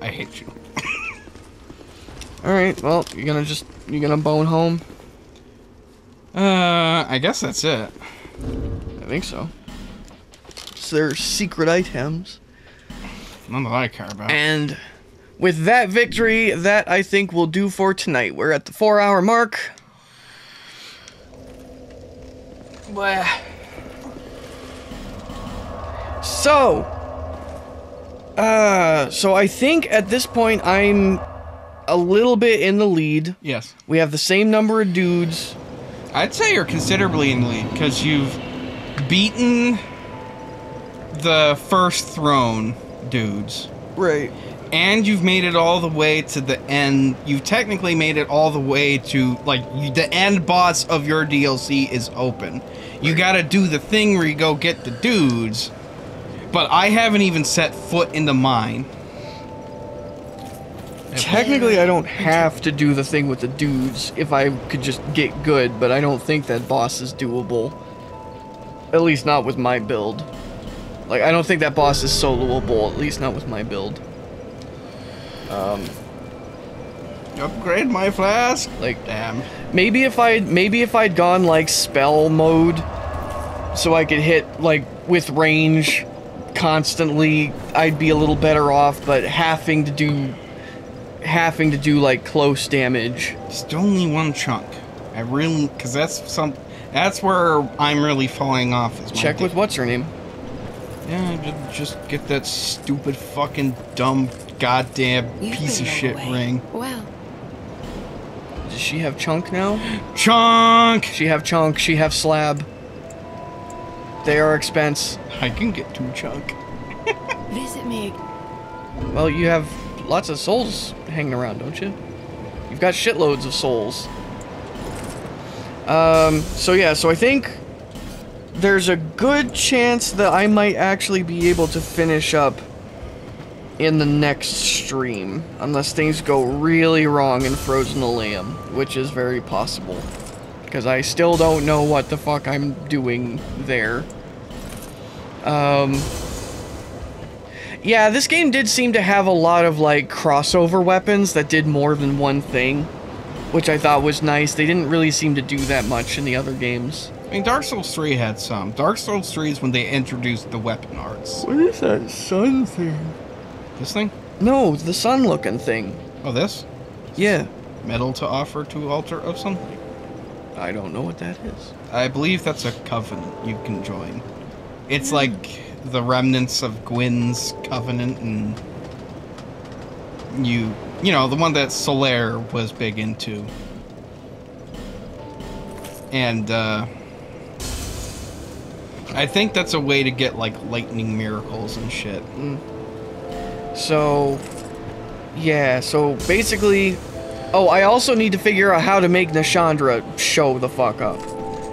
I hate you. All right, well, you're going to just you're going to bone home. Uh, I guess that's it. I think so. So they're secret items. None that I care about. And with that victory, that I think will do for tonight. We're at the four hour mark. So, uh, so I think at this point I'm a little bit in the lead. yes. We have the same number of dudes. I'd say you're considerably in the lead because you've beaten the first throne dudes. Right. And you've made it all the way to the end. You've technically made it all the way to like you, the end boss of your DLC is open. You got to do the thing where you go get the dudes. But I haven't even set foot into mine. Technically, I don't have to do the thing with the dudes if I could just get good, but I don't think that boss is doable. At least not with my build. Like, I don't think that boss is soloable, at least not with my build. Um, upgrade my flask. Like, Damn. maybe if I maybe if I'd gone like spell mode, so I could hit like with range constantly, I'd be a little better off. But having to do having to do like close damage, Just only one chunk. I really, because that's some. That's where I'm really falling off. Check with what's her name. Yeah, ju- just get that stupid fucking dumb goddamn You've piece of shit away. ring. Well, Does she have chunk now? Chunk. She have chunk. She have slab. They are expense. I can get two chunk. visit me. Well, you have lots of souls hanging around, don't you? You've got shitloads of souls. Um, so yeah, so I think there's a good chance that I might actually be able to finish up in the next stream, unless things go really wrong in Frozen Elysium, which is very possible. Because I still don't know what the fuck I'm doing there. Um, yeah, this game did seem to have a lot of like crossover weapons that did more than one thing, which I thought was nice. They didn't really seem to do that much in the other games. I mean, Dark Souls 3 had some. Dark Souls 3 is when they introduced the weapon arts. What is that sun thing? This thing? No, the sun looking thing. Oh, this? Yeah. Metal to offer to altar of something? I don't know what that is. I believe that's a covenant you can join. It's like the remnants of Gwyn's covenant and you you know, the one that Solaire was big into. And uh I think that's a way to get like lightning miracles and shit. So, yeah, so basically. Oh, I also need to figure out how to make Nashandra show the fuck up.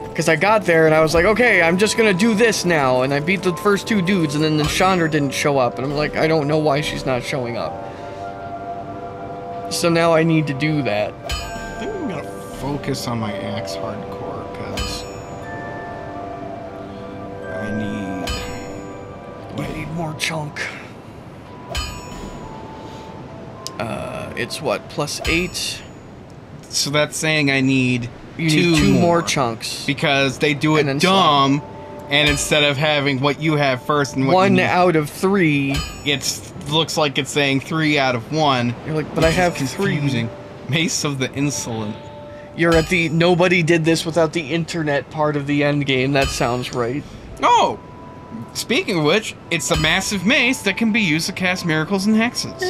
Because I got there and I was like, okay, I'm just gonna do this now. And I beat the first two dudes, and then Nashandra didn't show up. And I'm like, I don't know why she's not showing up. So now I need to do that. I think I'm gonna focus on my axe hardcore because I need. I need more chunk. Uh, it's what plus eight. So that's saying I need You two, need two more. chunks. because they do it And dumb. And instead of having what you have first and what One need, out of three. it looks like it's saying three out of one. You're like, but I have three. confusing. Mace of the Insolent. You're at the nobody did this without the internet part of the end game. That sounds right. Oh, speaking of which, it's a massive mace that can be used to cast miracles and hexes.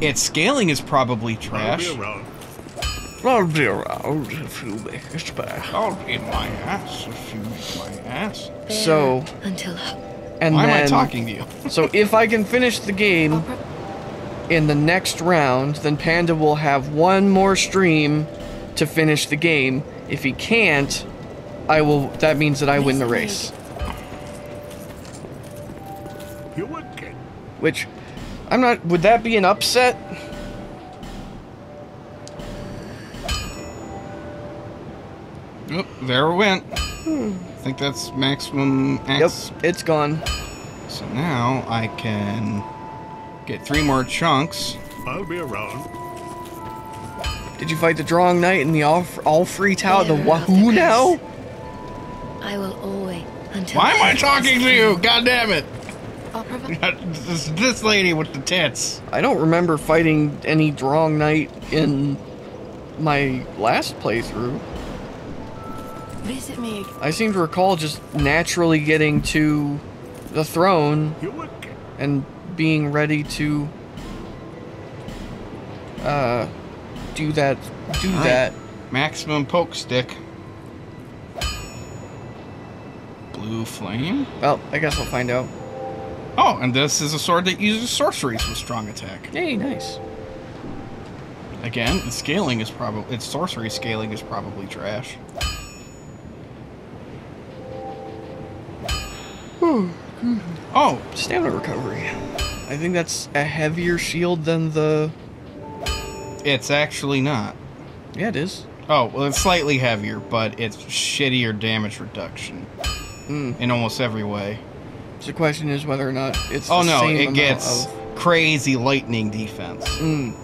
Its scaling is probably trash. I'll be around if you make it back. I'll eat my ass if you eat my ass. So, Until and Why am I talking to you? so if I can finish the game in the next round, then Panda will have one more stream to finish the game. If he can't, I will. That means that I win the race. You win. Which, I'm not. Would that be an upset? Oop, there it went. I think that's maximum Yep, it's gone. So now I can get three more chunks. I'll be around. Did you fight the Drawing Knight in the all, all free tower? The Bearer of Wahoo now? I will always until Why am I talking to you? God damn it! I'll provide this, this lady with the tits. I don't remember fighting any Drawing Knight in my last playthrough. visit me. I seem to recall just naturally getting to the throne and being ready to uh do that do Alright. that. Maximum poke stick. Blue flame. Well, I guess I'll find out. Oh, and this is a sword that uses sorceries with strong attack. Hey, nice. Again, the scaling is probably its sorcery scaling is probably trash. oh, Stamina recovery. I think that's a heavier shield than the it's actually not. Yeah, it is. Oh, well, it's slightly heavier, but it's shittier damage reduction Mm. in almost every way. So the question is whether or not it's Oh the no, same it gets of crazy lightning defense. Mm.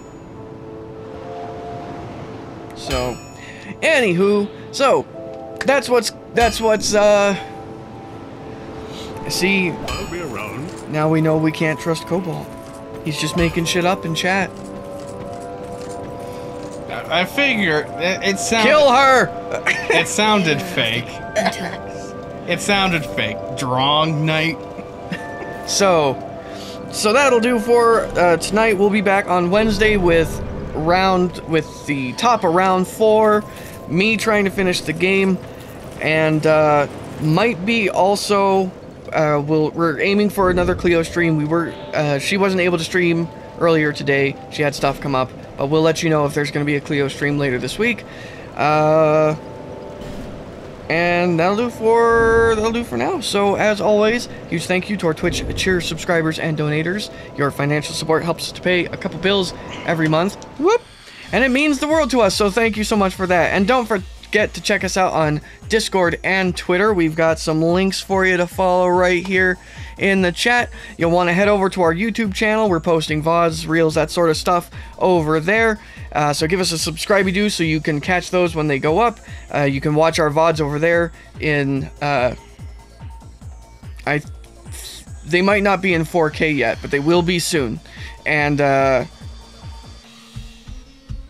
So, anywho, so that's what's that's what's uh. See, I'll be around. now we know we can't trust Cobalt. He's just making shit up in chat. I I figure it, it sounded Kill her. it sounded fake. It sounded fake. Drong night. So, so that'll do for uh, tonight. We'll be back on Wednesday with round with the top of round four. Me trying to finish the game, and uh, might be also. Uh, we'll, we're aiming for another Cleo stream. We were uh, she wasn't able to stream earlier today. She had stuff come up, but we'll let you know if there's going to be a Cleo stream later this week. Uh, and that'll do for that'll do for now. So as always, huge thank you to our Twitch cheer subscribers and donators. Your financial support helps us to pay a couple bills every month. Whoop! And it means the world to us. So thank you so much for that. And don't forget to check us out on Discord and Twitter. We've got some links for you to follow right here in the chat. You'll want to head over to our YouTube channel. We're posting VODs, reels, that sort of stuff over there. Uh, so give us a subscribe you do so you can catch those when they go up. Uh, you can watch our VODs over there in uh, I they might not be in 4K yet, but they will be soon. And uh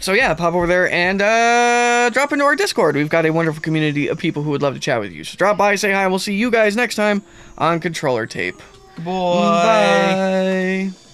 so yeah, pop over there and uh drop into our Discord. We've got a wonderful community of people who would love to chat with you. So drop by, say hi, and we'll see you guys next time on ControllerTape. Boy. Bye.